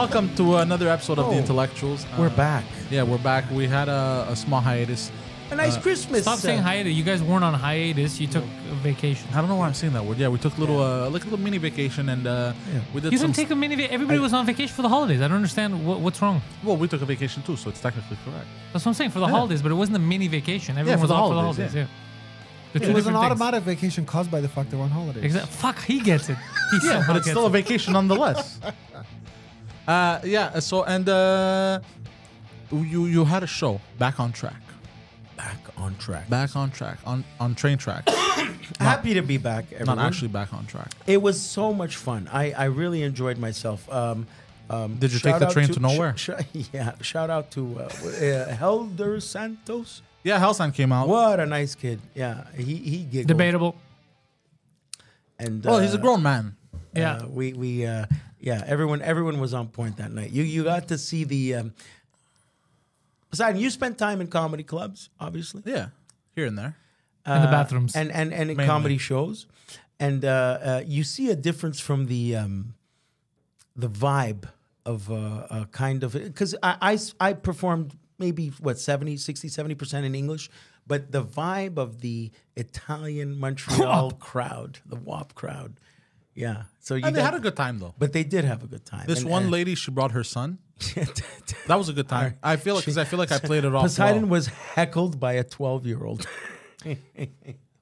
Welcome to another episode of The Oh, Intellectuals. We're Uh, back. Yeah, we're back. We had a, a small hiatus. A nice Uh, Christmas. Stop saying uh, hiatus. You guys weren't on hiatus. You took a vacation. I don't know why I'm saying that word. Yeah, we took a little, uh, like a little mini vacation, and uh, we did You didn't take a mini. va- Everybody was on vacation for the holidays. I don't understand what, what's wrong. well, we took a vacation too, so it's technically correct. That's what I'm saying for the Yeah. holidays, but it wasn't a mini vacation. Everyone for was the off for the holidays, holidays. Yeah. It was an things. automatic vacation caused by the fact they were on holidays. Exact. Fuck, he gets it. He Yeah, but it's gets still a vacation nonetheless. uh, yeah. So and uh, you you had a show back on track, Back on track. back on track, on on train track, Happy to be back. Everyone. not actually back on track. It was so much fun. I, I really enjoyed myself. Um, um, Did you take the train to nowhere? sh- sh- yeah. Shout out to uh, uh, Helder Santos. Yeah, Hellsign came out. What a nice kid. Yeah, he he giggled. Debatable. And Well, he's a uh, grown man. Yeah. Uh, we we uh, yeah. Everyone everyone was on point that night. You you got to see the. Um, Poseidon, you spent time in comedy clubs, obviously. Yeah, here and there. In the uh, bathrooms. and and and in Mainly. comedy shows, and uh, uh, you see a difference from the um, the vibe of uh, uh, kind of because I, I I performed maybe what 70 60 70 percent in English, but the vibe of the Italian Montreal crowd, the WAP crowd, yeah. So you And they got- had a good time though. but they did have a good time. This And- one and- lady, she brought her son. That was a good time. I feel like because I feel like I played it off. Poseidon well. was heckled by a twelve year old.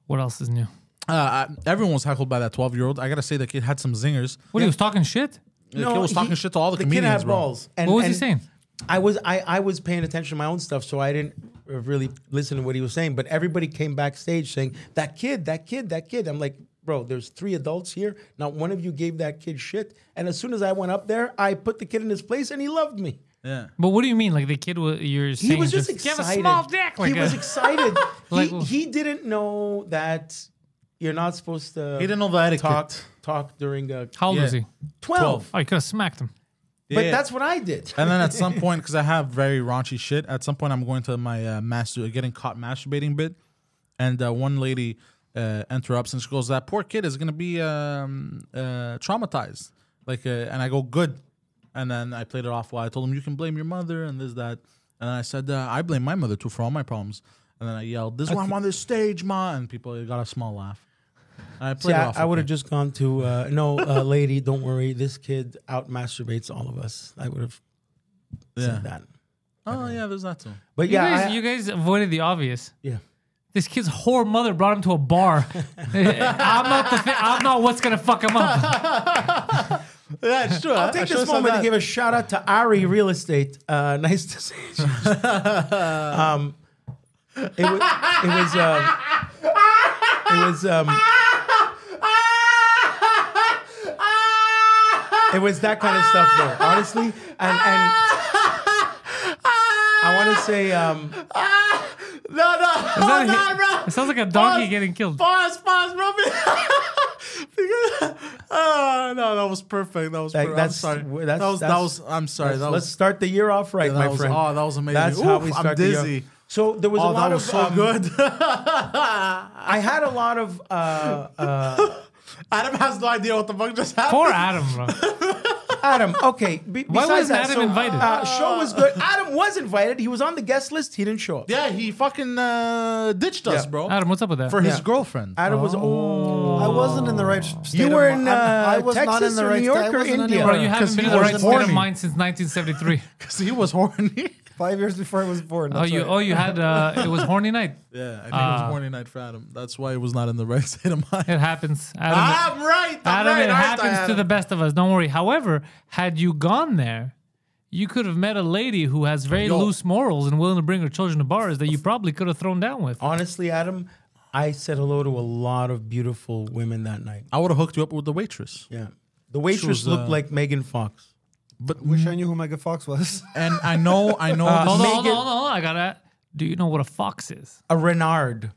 What else is new? Uh, I- everyone was heckled by that twelve year old. I gotta say, the kid had some zingers. What he was talking shit? The kid was talking shit to all the, the comedians, kid had bro. balls. And, what was he saying? I was I, I was paying attention to my own stuff, so I didn't really listen to what he was saying. But everybody came backstage saying that kid, that kid, that kid. I'm like, bro, there's three adults here. Not one of you gave that kid shit. And as soon as I went up there, I put the kid in his place, and he loved me. Yeah. But what do you mean? Like the kid was? You're saying He was just "You excited. have a small dick. Like he a- was excited. Like- he, he didn't know that you're not supposed to. He didn't know the etiquette. talk talk during a How old Yeah. was he? twelve. Oh, you could have smacked him. But Yeah. that's what I did. And then at some point, because I have very raunchy shit, at some point I'm going to my uh, master getting caught masturbating bit, and uh, one lady uh, interrupts and she goes, "That poor kid is gonna be um, uh, traumatized." Like, uh, and I go, "Good," and then I played it off. While I told him, "You can blame your mother," and this that, and I said, uh, "I blame my mother too for all my problems." And then I yelled, "This is why I'm on this stage, ma!" And people got a small laugh. And I See, played it I. I would have just gone to uh, no, uh, lady, don't worry. This kid out masturbates all of us. I would have yeah. said that. Oh yeah, there's that too. But You yeah, guys, I- you guys avoided the obvious. yeah. This kid's whore mother brought him to a bar. I'm not the. Thi- I'm not what's gonna fuck him up. That's true. I'll take this moment to give a shout out to Ari Real Estate. Uh, nice to see you. um, it was. It was. Um, it was. Um, it was that kind of stuff, though. Honestly, and and I want to say. Um, No, no, Is that a- It sounds like a donkey getting killed. Pause, pause, bro. oh, no, that was perfect. That was That- perfect. that's- I'm sorry. that's- that was, that was, I'm sorry. let's, let's start the year off right, that my was- friend. oh, that was amazing. That's how Oof, we I'm start the year. dizzy. So there was a oh, lot that was of so um, good. I had a lot of uh, uh, Adam has no idea what the fuck just happened. Poor Adam, bro. Adam. Okay, be, Why wasn't that, Adam invited? Uh, show was good. Adam was invited. He was on the guest list. He didn't show up. Yeah, he fucking uh, ditched us, Yeah. bro. Adam, what's up with that? For his girlfriend. Adam was. Oh, I wasn't in the right state. You were mi- in, I- I uh, was not in Texas the or right New. York I or wasn't India? anywhere. Bro, you haven't 'Cause been he in the right was state of horny. mind since 1973. Because he was horny. Five years before I was born. Oh, you right. oh you had uh, it was horny night. Yeah, I think it Ah. was horny night for Adam. That's why it was not in the right state of mind. It happens. Adam, I'm right. I'm Adam, right. it aren't happens to the best of us. Don't worry. However, had you gone there, you could have met a lady who has very Yo. loose morals and willing to bring her children to bars that you probably could have thrown down with. honestly, Adam, I said hello to a lot of beautiful women that night. I would have hooked you up with the waitress. Yeah, the waitress was, looked uh, like Megan Fox. But Wish I knew who Megan Fox was. and I know, I know. Uh, Hold on, hold on, Megan- hold on, hold on. I gotta. Do you know what a fox is? A Renard.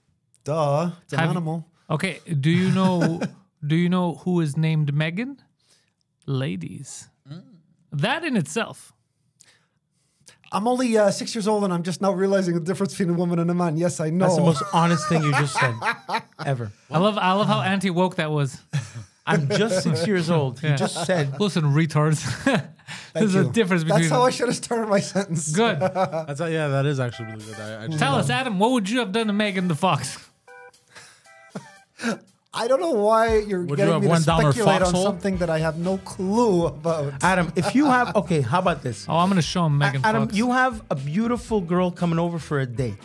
Duh. It's an Have you- animal. Okay. Do you know? do you know who is named Megan? Ladies. That in itself. I'm only uh, six years old and I'm just now realizing the difference between a woman and a man. Yes, I know. That's the most honest thing you just said ever. I love. I love how anti woke that was. I'm just six years old. He Yeah. just said Listen, retards. There's a difference between That's how them. I should have started my sentence. Good. That's yeah, that is actually really good. I, I Tell us, Adam, what would you have done to Megan the Fox? I don't know why you're Would getting have me to went down her speculate on foxhole? something that I have no clue about. Adam, if you have okay, how about this? Oh, I'm gonna show him Megan Adam, Fox. you have a beautiful girl coming over for a date.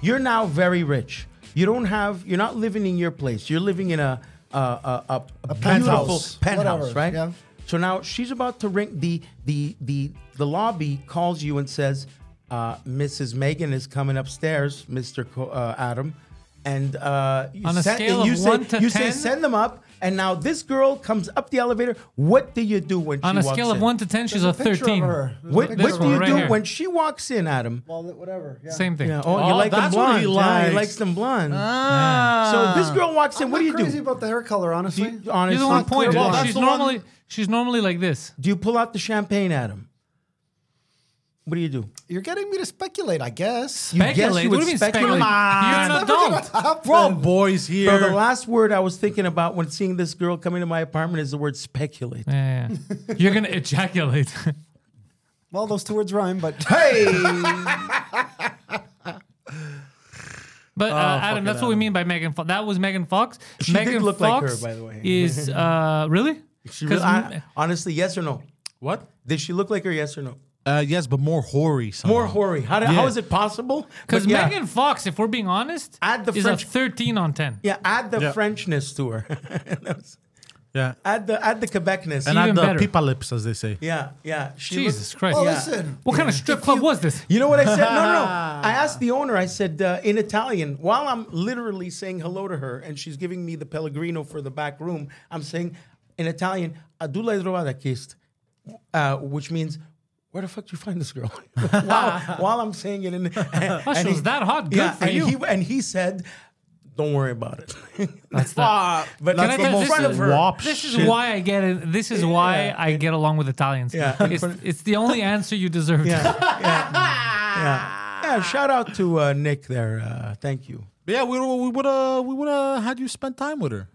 You're now very rich. You don't have. You're not living in your place. You're living in a a a, a, a beautiful penthouse. penthouse, Whatever, right? yeah. So now she's about to ring. The the the the lobby calls you and says, uh, "Mrs. Megan is coming upstairs, Mr. Co- uh, Adam." And uh, you On a send- scale you of say, one to you say send them up. And now this girl comes up the elevator. What do you do when On she a walks scale of in? one to ten, she's There's a picture of thirteen. her. There's a What, picture what of do you right do here. when she walks in, Adam? Well, whatever. Yeah. Same thing. Yeah. Oh, Oh, you like them that's what blonde. he Yeah, he likes. likes them blonde. Ah. So this girl walks in. I'm what do not you crazy do? about the hair color, honestly. Do you, You're honestly, the one clear pointing. blonde. That's She's the one- normally she's normally like this. do you pull out the champagne, Adam? What do you do? You're getting me to speculate, I guess. You guess Speculate. you what do you mean speculate? speculate? You're an adult. We're boys So here. the last word I was thinking about when seeing this girl come into my apartment is the word speculate. Yeah, yeah. You're gonna ejaculate. Well, those two words rhyme, but Hey, But uh, Oh, Adam, that's what we mean by Megan Fox. That was Megan Fox. She Megan did look like her, by the way. Is uh really? She 'Cause really- I- honestly, yes or no? what? Did she look like her? Yes or no? Uh, yes, but more hoary. Somehow. More hoary. How, do, Yeah. how is it possible? Because yeah, Megan Fox, if we're being honest, Add the is French- a 13 on 10. yeah, add the Yeah. Frenchness to her. Yeah, add the add the Quebecness. and Even add the better. pipa lips, as they say. yeah, yeah. She Jesus looked- Christ. well, Yeah. listen. What kind of strip club was this? You know what I said? No, no, no. I asked the owner. I said uh, in Italian while I'm literally saying hello to her, and she's giving me the Pellegrino for the back room. I'm saying in Italian, "A tu l'hai trovata questa?" uh, which means. Where the fuck did you find this girl? while, while I'm saying it in, and, Oh, she was that hot. Good yeah, for and you. he and he said, "Don't worry about it." That's the, but Can I that's tell the you, this of is- her. wop this is shit. why I get it. This is why Yeah. I get along with Italians. Yeah. It's, it's the only answer you deserve. Yeah, yeah, yeah. Yeah, Shout out to uh, Nick there. Uh, thank you. Yeah, we we would uh we would uh had you spend time with her.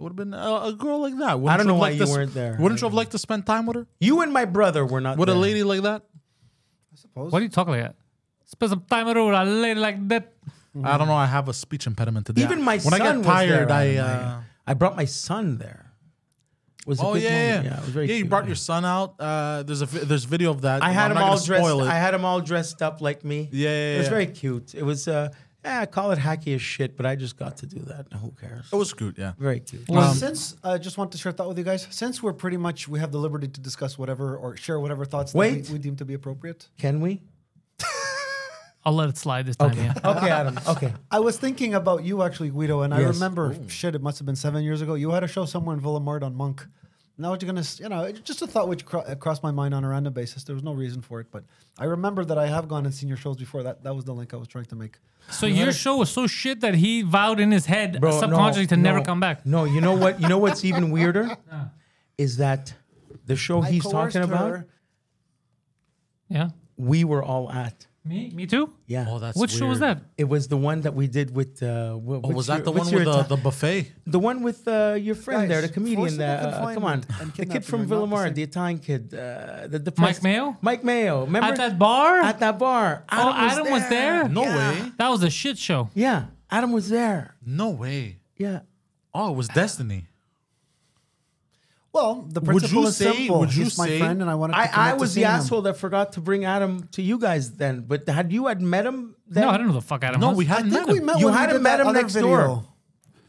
It would have been a, a girl like that. Wouldn't I don't you know have why liked you to weren't there. Wouldn't you have liked to spend time with her? You and my brother were not With a lady like that? I suppose. What are you talking like that? Spend some time with her a lady like that. I don't know. I have a speech impediment today. Even my when son I get was tired, there, I. Uh, I brought my son there. Was a oh good yeah, yeah, yeah. It was very yeah. You brought yeah. your son out. Uh, there's a vi- there's video of that. I had I'm him not all dressed. spoil it. I had him all dressed up like me. Yeah, yeah, It was yeah. very cute. It was. uh yeah, I call it hacky as shit, but I just got to do that. Who cares? it was cute. Yeah. Very cute. Well, um, since I just want to share that with you guys, since we're pretty much we have the liberty to discuss whatever or share whatever thoughts that Wait. we, we deem to be appropriate. Can we? I'll let it slide this time. Yeah. Okay, Adam. Okay. I was thinking about you actually, Guido, and I Yes. remember shit. It must have been seven years ago. You had a show somewhere in Ville-Émard on Monk. Now what you're gonna, you know, just a thought which cro- crossed my mind on a random basis. There was no reason for it, but I remember that I have gone and seen your shows before. That that was the link I was trying to make. So your show was so shit that he vowed in his head Bro, no, subconsciously to never come back. No, you know what? You know what's even weirder is that the show I he's coerced talking about. Yeah. we were all at. Me? Me too? Yeah. Oh, that's Which show was weird. that? It was the one that we did with. Uh, wh- Oh, what's was that your- the what's one with your the, Ita- the buffet? the one with uh, your friend there, the Guys, comedian? forcible Uh, come on, confinement and the kid kidnapping from are not the Ville-Émard, same. the Italian kid, uh, the Mike depressed Mayo? Mike Mayo, remember At that bar? At that bar. oh, Adam was there? No Yeah. way. That was a shit show. Yeah, Adam was there. No way. Yeah. Oh, it was destiny. Well, the Would principle you is say- simple. would you He's my friend, and I wanted to. I, commit I to was the seeing him. asshole that forgot to bring Adam to you guys then. But had you had met him then? No, I don't know the fuck Adam No, was. we hadn't think met we him. met You when hadn't did met that him other next video. door.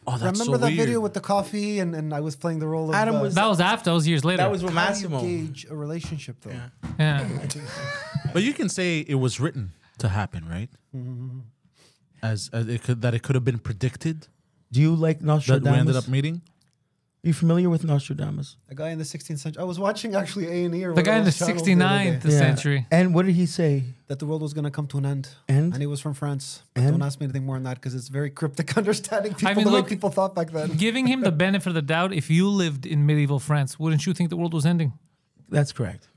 Oh, that's Remember so that video with the coffee and, and I was playing the role of Adam uh, was- That was after. That was years later. That was with how do you Massimo. gauge a relationship though. yeah. But you can say it was written to happen, right? Mm-hmm. As, as it could that it could have been predicted Do you like that we ended up meeting. Are you familiar with Nostradamus? A guy in the 16th century. I was watching actually A and E or The guy in the whatever those channels the other 69th century. And what did he say? that the world was going to come to an end. And? he was from France. But And? don't ask me anything more than that because it's very cryptic understanding people mean, the look- way people thought back then. Giving him the benefit of the doubt, if you lived in medieval France, wouldn't you think the world was ending? That's correct.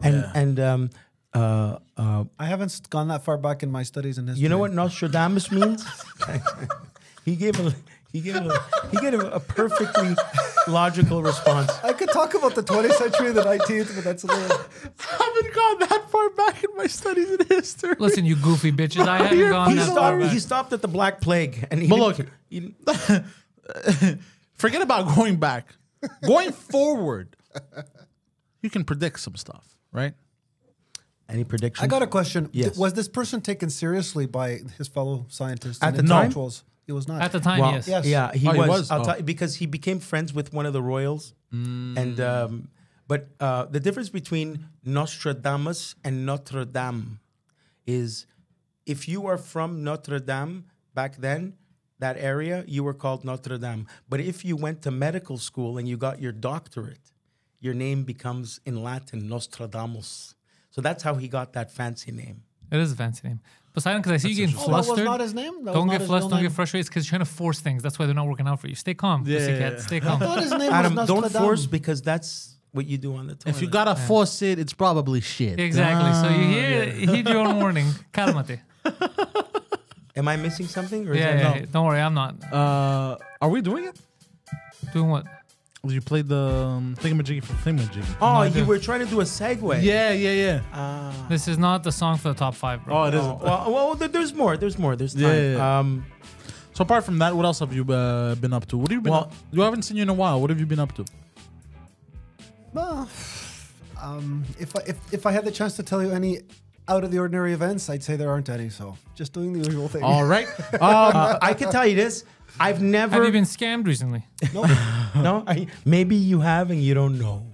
And Yeah. and um, uh, uh, I haven't gone that far back in my studies in history. you know what Nostradamus means? he gave a he gave a he gave a, a perfectly logical response. I could talk about the 20th century and the 19th, but that's a little. I haven't gone that far back in my studies in history. Listen, you goofy bitches. I haven't gone He that far stopped, back. he stopped at the Black Plague, and he But look- he Forget about going back. going forward, you can predict some stuff, right? any predictions? I got a question. Yes. Was this person taken seriously by his fellow scientists At and the time? Intellectuals? He was not. At the time, Well, yes. yes. Yeah, he Oh, he was. was? I'll Oh. tell you, because he became friends with one of the royals, and um, but uh, the difference between Nostradamus and Notre Dame is if you are from Notre Dame back then, that area, you were called Notre Dame. But if you went to medical school and you got your doctorate, your name becomes in Latin Nostradamus. So that's how he got that fancy name. It is a fancy name. Poseidon, because I see you getting Oh, that was flustered. not his name? That don't get flustered. Don't get frustrated. It's because you're trying to force things. That's why they're not working out for you. Stay calm, Yeah, pussycat. yeah, yeah. Stay calm. thought his name Adam, was don't Nostradamus. force because that's what you do on the toilet. If you gotta force it, it's probably shit. Exactly. so you hear, heed your own warning. Calmate. Am I missing something? Or is Yeah, yeah, no? yeah. Don't worry, I'm not Uh, are we doing it? doing what. You played the um, thingamajiggy for thingamajiggy. Oh, I you were trying to do a segue. Yeah, yeah, yeah. Ah. This is not the song for the top five, bro. Oh, it Oh, well, well, there- there's more. There's more. There's time. Yeah, yeah, yeah. Um, So apart from that, what else have you uh, been up to? What have you been? Well- up? You haven't seen you in a while. What have you been up to? Well, um, if I if, if I had the chance to tell you any out of the ordinary events, I'd say there aren't any. So just doing the usual thing. All right. Um, uh, I can tell you this. I've never. Have you been scammed recently? no, I, maybe you have and you don't know.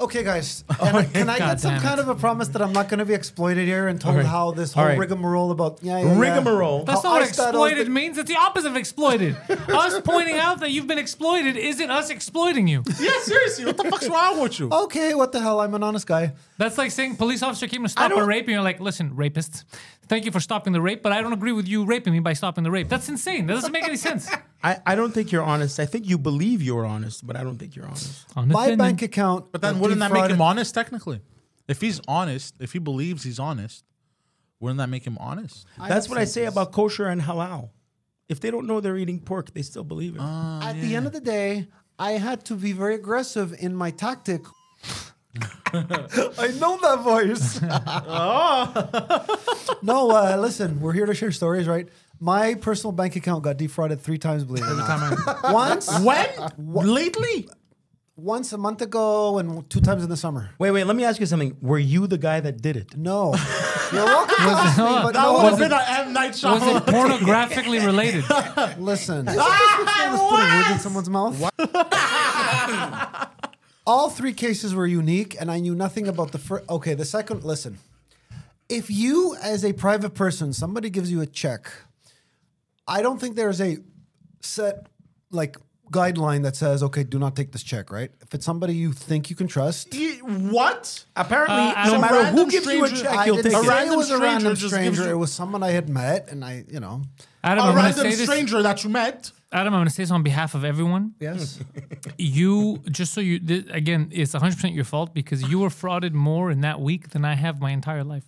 Okay, guys, can, I, can I get some kind it. of a promise that I'm not going to be exploited here and told All right. how this whole right. rigmarole about yeah, yeah, yeah. Rigmarole. That's How not what I exploited means. It's the opposite of exploited. us pointing out that you've been exploited isn't us exploiting you. yeah, seriously. What the fuck's wrong with you? Okay, what the hell? I'm an honest guy. That's like saying police officer came to stop a rape, and you're like, "Listen, rapists, thank you for stopping the rape, but I don't agree with you raping me by stopping the rape." That's insane. That doesn't make any sense. I, I don't think you're honest. I think you believe you're honest, but I don't think you're honest. My bank account. But then got wouldn't that make him honest technically? If he's honest, if he believes he's honest, wouldn't that make him honest? That's what I say this. about kosher and halal. If they don't know they're eating pork, they still believe it. At the end of the day, I had to be very aggressive in my tactic. I know that voice. no, uh, listen, we're here to share stories, right? My personal bank account got defrauded three times, believe it or not. Once, When? Lately? Once a month ago, and two times in the summer. wait, wait. Let me ask you something. Were you the guy that did it? No, you're welcome to ask me, but That no. would have been an M Night Was it pornographically related? Listen, ah, this is putting words in someone's mouth. All three cases were unique, and I knew nothing about the first. Okay, the second. Listen, if you, as a private person, somebody gives you a check, I don't think there's a set like guideline that says, okay, do not take this check. Right? If it's somebody you think you can trust, Ye- What? Apparently, Uh, no matter who gives you a check, you'll didn't take A it. random it was a stranger random stranger. It was someone I had met, and I, you know, Adam, A I'm going random say this. stranger that you met. Adam, I'm going to say this on behalf of everyone. yes. You just so you th- again, it's 100 percent your fault because you were frauded more in that week than I have my entire life.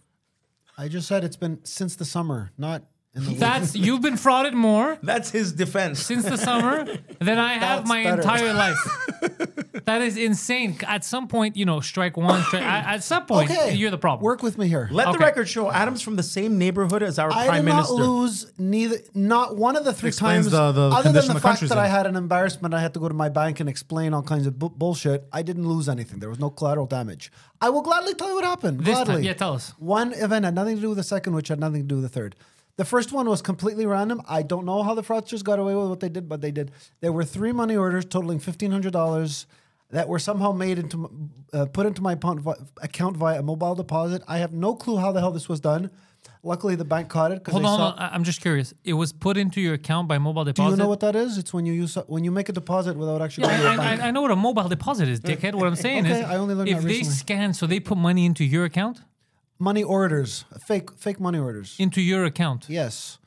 I just said it's been since the summer, not in the. That's you've been frauded more That's his defense. since the summer than I have That's my better. entire life. that is insane. At some point, you know, strike one. Strike, at, at some point, okay, you're the problem. Work with me here. Let the Okay. record show Adam's from the same neighborhood as our I prime did not minister. lose neither, not one of the three Explains times. the- the other condition than the the fact country's that I in. had an embarrassment, I had to go to my bank and explain all kinds of bu- bullshit. I didn't lose anything. There was no collateral damage. I will gladly tell you what happened. This time, gladly. yeah, tell us. One event had nothing to do with the second, which had nothing to do with the third. The first one was completely random. I don't know how the fraudsters got away with what they did, but they did. There were three money orders totaling fifteen hundred dollars that were somehow made into uh, put into my account via a mobile deposit. I have no clue how the hell this was done. Luckily, the bank caught it because Hold on, saw. hold on. I- I'm just curious. It was put into your account by mobile deposit. Do you know what that is? It's when you use when you make a deposit without actually Yeah, going to I, bank. I, I know what a mobile deposit is, dickhead. What I'm saying Okay, is, I only learned if they scan, so they put money into your account, money orders, fake fake money orders. into your account. Yes.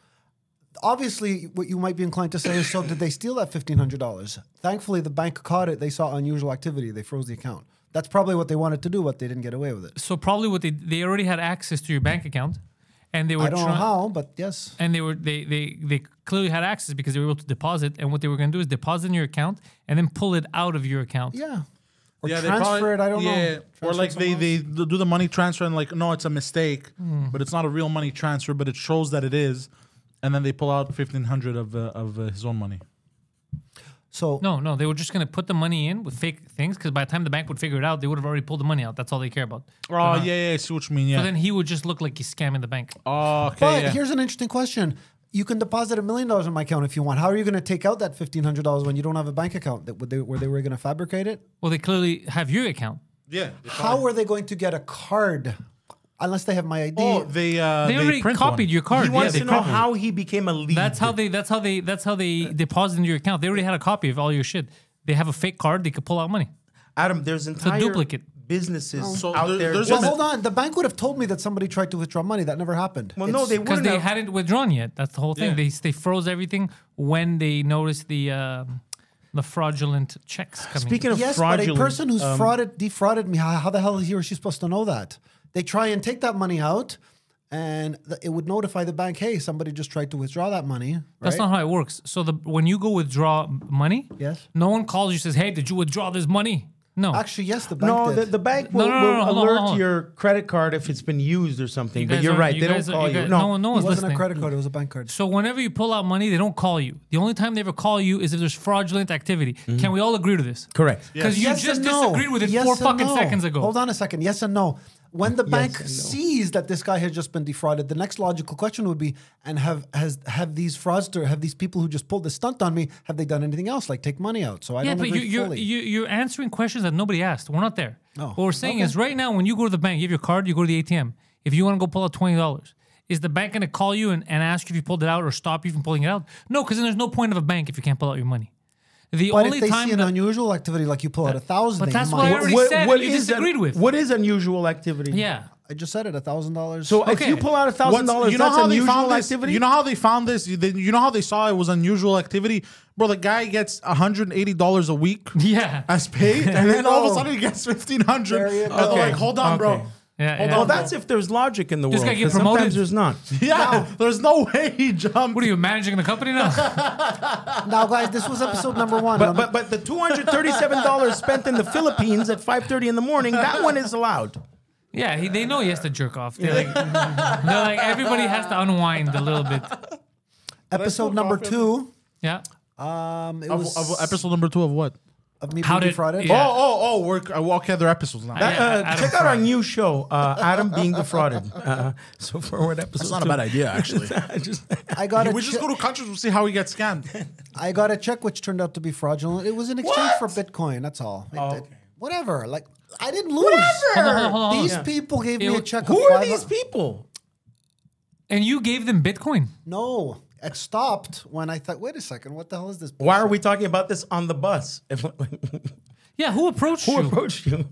Obviously, what you might be inclined to say is, so did they steal that fifteen hundred dollars? Thankfully, the bank caught it. They saw unusual activity. They froze the account. That's probably what they wanted to do, but they didn't get away with it. So probably what they they already had access to your bank account, and they were I don't know how, but yes. and they were they they they clearly had access because they were able to deposit. And what they were going to do is deposit in your account and then pull it out of your account. Yeah. Or yeah, they transfer probably- it. I don't yeah, know. Or like they, they do the money transfer and like, no, it's a mistake, Hmm. but it's not a real money transfer, but it shows that it is. And then they pull out 1500 of, uh, of uh, his own money. So No, no, they were just going to put the money in with fake things because by the time the bank would figure it out, they would have already pulled the money out. That's all they care about. Oh, yeah, yeah, I see what you mean. So Yeah. then he would just look like he's scamming the bank. oh, okay. But yeah. here's an interesting question. You can deposit a million dollars in my account if you want. How are you going to take out that fifteen hundred dollars when you don't have a bank account? That they where they were going to fabricate it? Well, they clearly have your account. yeah. How are they going to get a card unless they have my ID? Oh, they, uh, They, already print copied one. your card. He yeah, wants they to know copied. how he became a lead. That's how they. That's how they. That's how they deposit into your account. They already had a copy of all your shit. They have a fake card. They could pull out money. Adam, there's entire it's a duplicate. Businesses So out there- there. there's well, hold on. The bank would have told me that somebody tried to withdraw money. That never happened. well, no, they because wouldn't because they have. hadn't withdrawn yet. That's the whole thing. Yeah. They they froze everything when they noticed the um, the fraudulent checks coming. Speaking of yes, fraudulent, but a person who's um, frauded, defrauded me, how, how the hell is he or she supposed to know that? They try and take that money out, and th- it would notify the bank, hey, somebody just tried to withdraw that money. That's not how it works. So the when you go withdraw money, Yes. no one calls you says, "Hey, did you withdraw this money?" No. Actually, yes, the bank No, did. the, the bank will, no, no, will no, hold on, alert hold on. your credit card if it's been used or something. You but you're are- right; you they don't guys are- call you you. guys- No, no one- no it wasn't listening. a credit card; it was a bank card. So whenever you pull out money, they don't call you. The only time they ever call you is if there's fraudulent activity. Mm-hmm. Can we all agree to this? correct. Because you Yes just no. disagreed with it Yes four fucking no. seconds ago. Hold on a second. Yes and no. When the bank and no. sees that this guy has just been defrauded, the next logical question would be: And have has have these fraudster, have these people who just pulled the stunt on me, have they done anything else, like take money out? So I Yeah, don't but you, fully. you, you're answering questions that nobody asked. We're not there. Oh, what we're saying okay. is right now, when you go to the bank, you have your card, you go to the ATM. If you want to go pull out twenty dollars, is the bank going to call you and, and ask you if you pulled it out or stop you from pulling it out? No, because then there's no point of a bank if you can't pull out your money. The but only if they time see an unusual activity, like you pull out a thousand, but that's what I already said you is disagreed un- with. What is unusual activity? yeah. I just said it, a thousand dollars. So if Okay. you pull out a thousand dollars, you know that's how they unusual found this? activity. You know how they found this? You, they, you know how they saw it was unusual activity? Bro, the guy gets $180 a week Yeah. as paid, and then all of a sudden he gets 1500 There you And they're like, hold on, bro. Okay. Yeah, Hold yeah. on, well, that's if there's logic in the This world. guy get 'cause sometimes promoted? there's not. Yeah, there's no way he jumped. What are you managing the company now? now, guys, this was episode number one. But but but the two hundred thirty-seven dollars spent in the Philippines at five thirty in the morning, that one is allowed. yeah, he, they know he has to jerk off. They're like, they're like everybody has to unwind a little bit. episode number two. Yeah. Um, it Of, was of episode number two of what? Of me How being did- defrauded. yeah. Oh, oh, oh, we're uh, okay. There are episodes now. Yeah, Uh, Adam check out our new show, uh, Adam being defrauded. Uh, so forward episode. That's not a bad idea, actually. I just I got a we just go to countries We'll see how we get scammed. I got a check which turned out to be fraudulent. It was in exchange What? for Bitcoin. That's all. It- Oh, okay. whatever. Like I didn't lose. Hold on, hold on, hold on. These Yeah. people gave It me a check. who of are these people? And you gave them Bitcoin. No, it stopped when I thought. Wait a second. What the hell is this? Why are we talking about this on the bus? Yeah, who approached who you? Who approached you?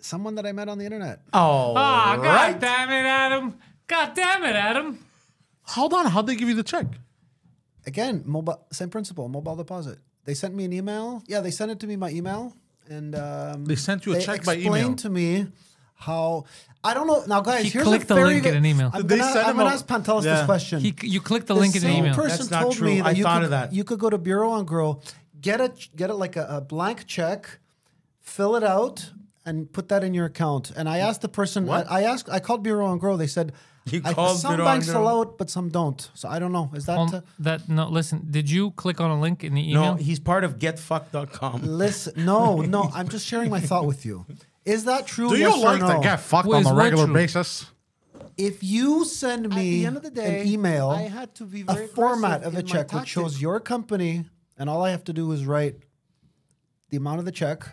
Someone that I met on the internet. Oh, Ah, right. god damn it, Adam. God damn it, Adam. Hold on, how'd they give you the check? Again, mobile. Same principle. Mobile deposit. They sent me an email. Yeah, they sent it to me by email, and um, They sent you a check by explained email. to me how. I don't know. Now, guys, He here's clicked a the very link in good- an email. I'm they gonna, send I'm him gonna ask Pantelis Yeah. this question. He, you clicked the The link in the same email. person That's not told true. me that I you thought could, of that. you could go to Bureau en Gros, get a get it like a, a blank check, fill it out, and put that in your account. And I asked the person. I, I asked. I called Bureau en Gros. They said. You I- called some Bureau banks and Grow? allow it, but some don't. So I don't know. Is that Um, uh, that no, listen. Did you click on a link in the email? No, he's part of getfuck.com. listen? No, no. I'm just sharing my thought with you. Is that true? Do you or like no? to get fucked What on is a regular true? basis? If you send me the end of the day, an email, I had to be very a format of a check which shows your company, and all I have to do is write the amount of the check.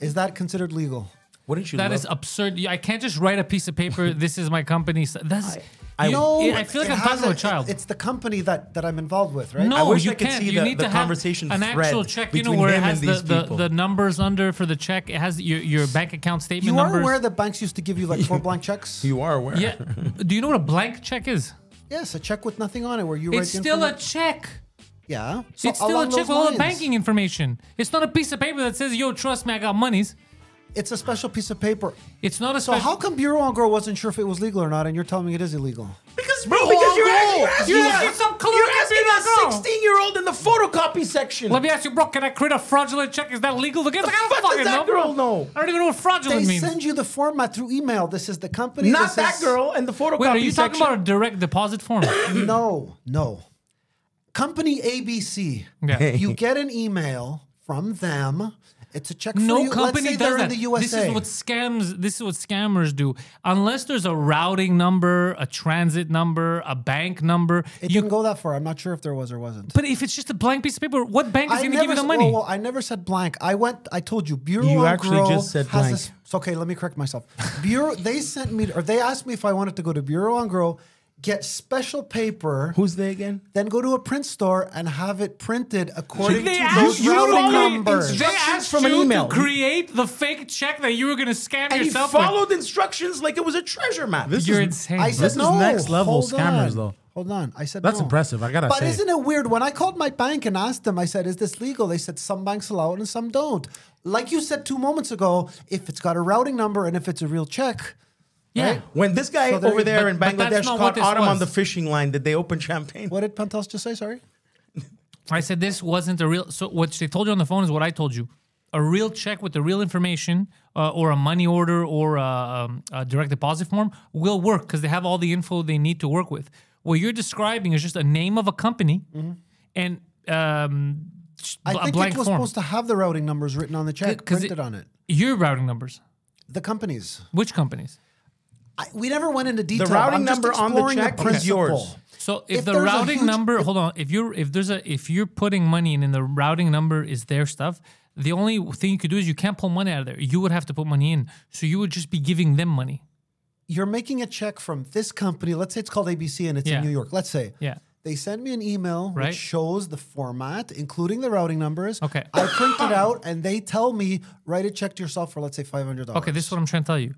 Is that considered legal? Wouldn't you That love is absurd. I can't just write a piece of paper. this is my company. That's. I- no, I- I feel like it I'm has talking to a child. It's the company that, that I'm involved with, right? No, I wish you I could can't. see you the- need the to have conversation an actual thread check. You know between where it has the, the, the numbers under for the check. It has your your bank account statement You are numbers. aware that banks used to give you like four blank checks? You are aware. yeah. Do you know what a blank check is? Yes, a check with nothing on it where you write It's still a check. yeah. So it's still a check those with all the banking information. It's not a piece of paper that says, "Yo, trust me, I got monies." It's a special piece of paper. It's not a special. So special. how come Bureau on Girl wasn't sure if it was legal or not, and you're telling me it is illegal? Because, Bro, because you're, go. you're asking, You're asking some clue you're asking be a 16 year old in the photocopy section. Let me ask you, bro. Can I create a fraudulent check? Is that legal? The fuck does that girl know? I don't even know what fraudulent They means. send you the format through email. This is the company. Not this that is- girl and the photocopy Wait, are you talking about a direct deposit form? No, no. Company ABC. Yeah. You get an email from them. It's a check for No you. Let's company say does that. in the USA. This is what scams. This is what scammers do. Unless there's a routing number, a transit number, a bank number. it you- didn't go that far. I'm not sure if there was or wasn't. but if it's just a blank piece of paper, what bank is I going to give you the money? Well, well, I never said blank. I went. I told you. Bureau You actually Grow just said has blank. This, okay, let me correct myself. Bureau. they sent me, or they asked me if I wanted to go to Bureau en Gros, get special paper, Who's they again? then go to a print store and have it printed according they to asked those you routing create- numbers. They asked from an email. to create the fake check that you were going to scan And he yourself with. followed instructions like it was a treasure map. This You're is- insane. I bro. said This is no. next level hold scammers, on. though. Hold on. I said That's no. impressive, I gotta But say. isn't it weird? When I called my bank and asked them, I said, "Is this legal?" They said some banks allow it and some don't. Like you said two moments ago, if it's got a routing number and if it's a real check, yeah. right? When this guy So there over there but- in Bangladesh caught this Adam on the fishing line, did they open champagne? What did Pantelis just say? Sorry. I said this wasn't a real. So what they told you on the phone is what I told you. A real check with the real information, uh, or a money order, or a, um, a direct deposit form will work because they have all the info they need to work with. What you're describing is just a name of a company, and um, just I a think blank it was form. supposed to have the routing numbers written on the check, 'Cause printed on it. Your routing numbers. The companies. Which companies? I, we never went into detail. The routing I'm number on the exploring check is yours. So if, If the routing huge- number, hold on, if you're if there's a if you're putting money in and the routing number is their stuff, the only thing you could do is you can't pull money out of there. You would have to put money in. So you would just be giving them money. You're making a check from this company. Let's say it's called ABC and it's Yeah. in New York. Let's say. Yeah. They send me an email Right. which shows the format, including the routing numbers. Okay. I print it out and they tell me write a check to yourself for let's say five hundred dollars. Okay, this is what I'm trying to tell you.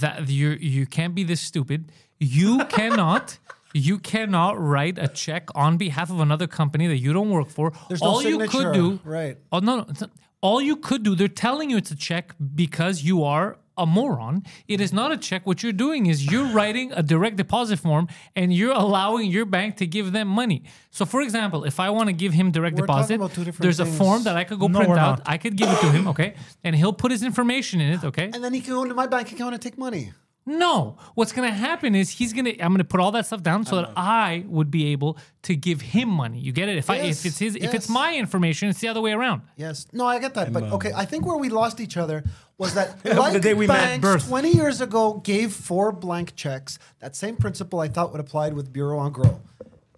That you you can't be this stupid. You cannot you cannot write a check on behalf of another company that you don't work for. There's no all you could do right. Oh no, no. all you could do, they're telling you it's a check because you are a moron. It is not a check. What you're doing is you're writing a direct deposit form and you're allowing your bank to give them money. So, for example, if I want to give him direct We're deposit, about two there's a things. form that I could go No, print out. not. I could give it to him, okay? And he'll put his information in it, okay? And then he can go into my bank account and take money. No, what's gonna happen is he's gonna. I'm gonna put all that stuff down so that I would be able to give him money. You get it? If I if it's his if it's my information, it's the other way around. Yes. No, I get that. But okay, I think where we lost each other was that the like day we met banks birth. 20 years ago gave four blank checks. That same principle I thought would apply with Bureau en Gros.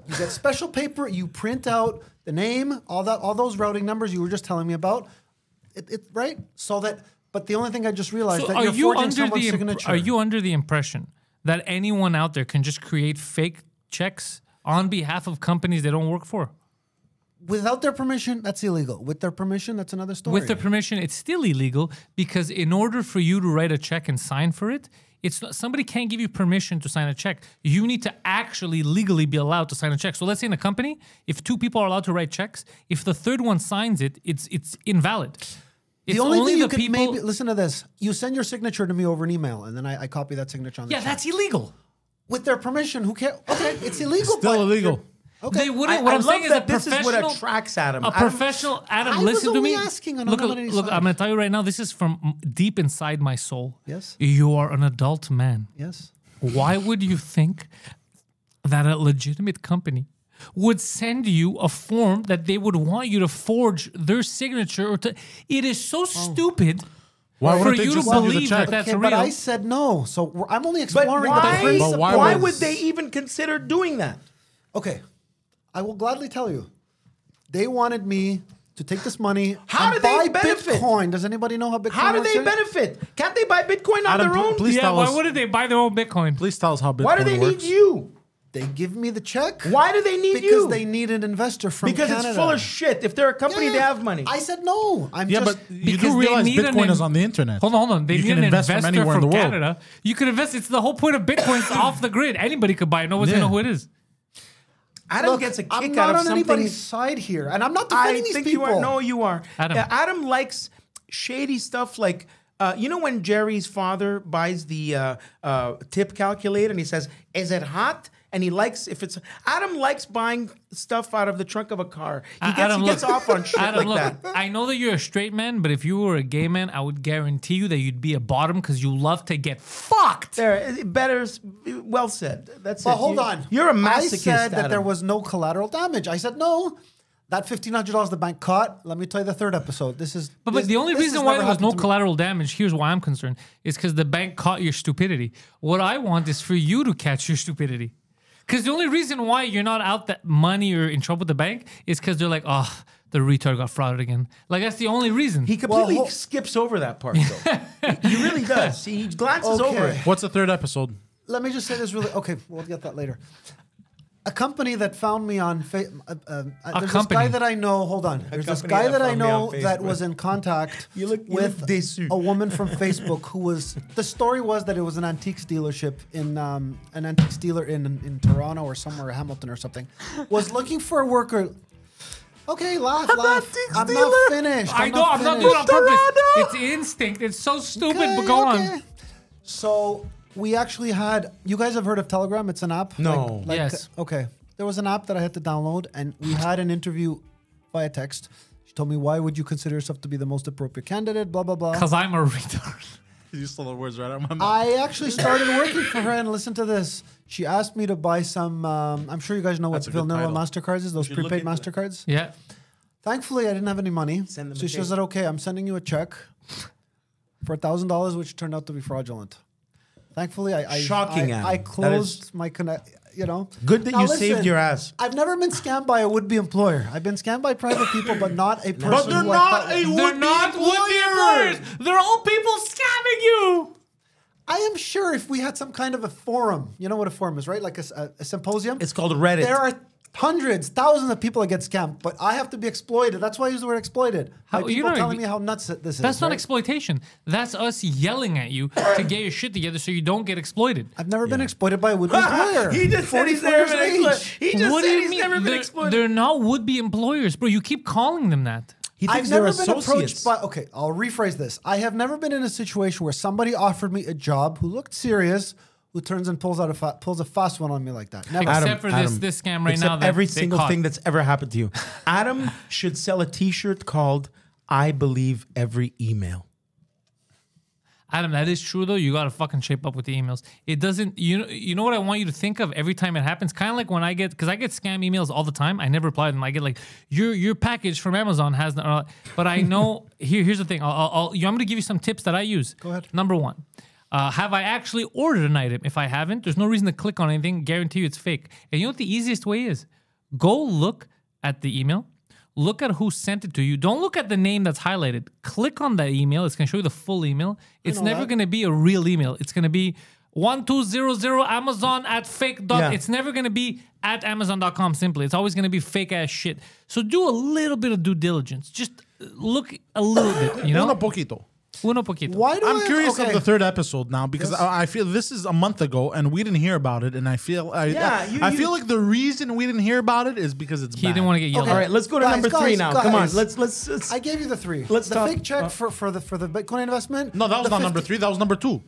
You get special paper, you print out the name, all that, all those routing numbers you were just telling me about. It, it right? So that but the only thing I just realized So that are you're you forging someone's the signature. are you under the impression that anyone out there can just create fake checks on behalf of companies they don't work for? Without their permission? That's illegal. With their permission, that's another story. With their permission, it's still illegal because in order for you to write a check and sign for it, it's not, somebody can't give you permission to sign a check. You need to actually legally be allowed to sign a check. So let's say in a company, if two people are allowed to write checks, if the third one signs it, it's it's invalid. It's the only, thing you the could maybe listen to this. You send your signature to me over an email, and then I, I copy that signature on the yeah, check. that's illegal. with their permission. Who cares? Okay, it's illegal. Still but illegal. You're- Okay. They wouldn't. I- what I am love saying is a that this is what professional. attracts Adam. A Adam- professional. Adam, I was listen to me. asking, and I'm look, not look. I'm going to tell you right now. This is from deep inside my soul. Yes. You are an adult man. Yes. Why would you think that a legitimate company would send you a form that they would want you to forge their signature or to? It is so oh. stupid. Why for wouldn't they you to just you believe that that's okay, real. but I said no. So I'm only But exploring the why, principle. But why, why would they even consider doing that? Okay, I will gladly tell you. They wanted me to take this money How and do they buy benefit? Bitcoin. Does anybody know how Bitcoin How do works they here? benefit? Can't they buy Bitcoin on Adam, their own? please yeah, tell why us. wouldn't they buy their own Bitcoin? Please tell us how Bitcoin Why do they works. need you? They give me the check. Why do they need Because you? they need an investor from because Canada. it's full of shit. If they're a company, Yeah. they have money. I said no. I'm Yeah, just. but you Because do realize Bitcoin is on the internet. Hold on, hold on. They You need can an invest investor from anywhere in the world. Canada. You could invest. It's the whole point of Bitcoin. It's off the grid. Anybody could buy it. No one's Yeah. gonna know who it is. Adam Look, gets a kick I'm out not of on something. anybody's side here, and I'm not I defending these think people. you are. No, you are. Adam. Uh, Adam likes shady stuff like Uh, you know when Jerry's father buys the uh, uh, tip calculator and he says, "Is it hot?" And he likes if it's Adam likes buying stuff out of the trunk of a car. He gets, Adam, he gets look, off on shit Adam, like look, that. I know that you're a straight man, but if you were a gay man, I would guarantee you that you'd be a bottom because you love to get fucked. There, better, well said. That's But it. hold You- on. You're a masochist. I said that there was no collateral damage. I said no. That fifteen hundred dollars the bank caught. Let me tell you the third episode. This is. But, this- but the only reason why there was no happened to me. collateral damage, here's why I'm concerned, is because the bank caught your stupidity. What I want is for you to catch your stupidity. Because the only reason why you're not out that money or in trouble with the bank is because they're like, oh, the retard got frauded again. Like that's the only reason. He completely hol- skips over that part, though. he really does. He glances over it. What's the third episode? Let me just say this really. Okay, we'll get that later. A company that found me on fa- uh, uh, there's company. this guy that I know. Hold on. There's this guy that that I know that was in contact You look- you with look a woman from Facebook who was. The story was that it was an antiques dealership in um, an antiques dealer in in Toronto or somewhere, Hamilton or something, was looking for a worker. Okay, laugh, laugh. I'm dealer? not finished. I I'm know, I'm not doing it on purpose. It's instinct. It's so stupid, Okay, but go okay. on. So we actually had. You guys have heard of Telegram? It's an app. No. Yes. Okay. There was an app that I had to download, and we had an interview via text. She told me, "Why would you consider yourself to be the most appropriate candidate?" Blah blah blah. Because I'm a retard. You stole the words right out of my mouth. I actually started working for her, and listen to this. She asked me to buy some. Um, I'm sure you guys know what That's a good vanilla title. Mastercards is. Those prepaid into it. Mastercards. Yeah. Thankfully, I didn't have any money. Send them so she cake. said, "Okay, I'm sending you a check for a thousand dollars, which turned out to be fraudulent." Thankfully, I I, Shocking, I, I closed my connect. You know, Good that Now you saved your ass. I've never been scammed by a would-be employer. I've been scammed by private people, but not a person. But they're not They're would-be not would-be employers. They're all people scamming you. I am sure if we had some kind of a forum, you know what a forum is, right? Like a a symposium. It's called Reddit. There are hundreds, thousands of people that get scammed, but I have to be exploited. That's why I use the word exploited. By How- you people know, telling me how nuts it- this is. That's not right? exploitation. That's us yelling at you to get your shit together so you don't get exploited. I've never been exploited by a would-be employer. he just said he's 44 never years been exploited. He just what said do you he's mean? never been they're, exploited. they're not would-be employers, bro. You keep calling them that. He I've thinks they're never been approached associates. by. Okay, I'll rephrase this. I have never been in a situation where somebody offered me a job who looked serious, who turns and pulls out a fa- pulls a fast one on me like that. Never. Except for this this scam right except now that every single caught. thing that's ever happened to you. Adam should sell a T-shirt called "I believe every email." Adam, that is true though. You gotta fucking shape up with the emails. It doesn't. You know. You know what I want you to think of every time it happens. Kind of like when I get because I get scam emails all the time. I never reply to them. I get like your your package from Amazon has. Uh, but I know here. Here's the thing. I'll, I'll, I'll. I'm gonna give you some tips that I use. Go ahead. Number one. Uh, have I actually ordered an item? If I haven't, there's no reason to click on anything. Guarantee you it's fake. And you know what the easiest way is? Go look at the email. Look at who sent it to you. Don't look at the name that's highlighted. Click on that email. It's going to show you the full email. It's never going to be a real email. It's going to be 1200 Amazon at fake. Dot. Yeah. It's never going to be at Amazon.com simply. It's always going to be fake ass shit. So do a little bit of due diligence. Just look a little bit, you know? Uno poquito. Uno poquito. Why do I'm I, curious okay. of the third episode now because I, I feel this is a month ago and we didn't hear about it, and I feel I, Yeah, I, you- I you- feel like the reason we didn't hear about it is because it's He bad. didn't want to get yelled Okay. All at. right, let's go to Guys, number three guys, now. Come on, let's let's. let's I gave you the three. Let's the talk- fake check uh, for, for the for the Bitcoin investment. No, that was the not 50 number three. That was number two.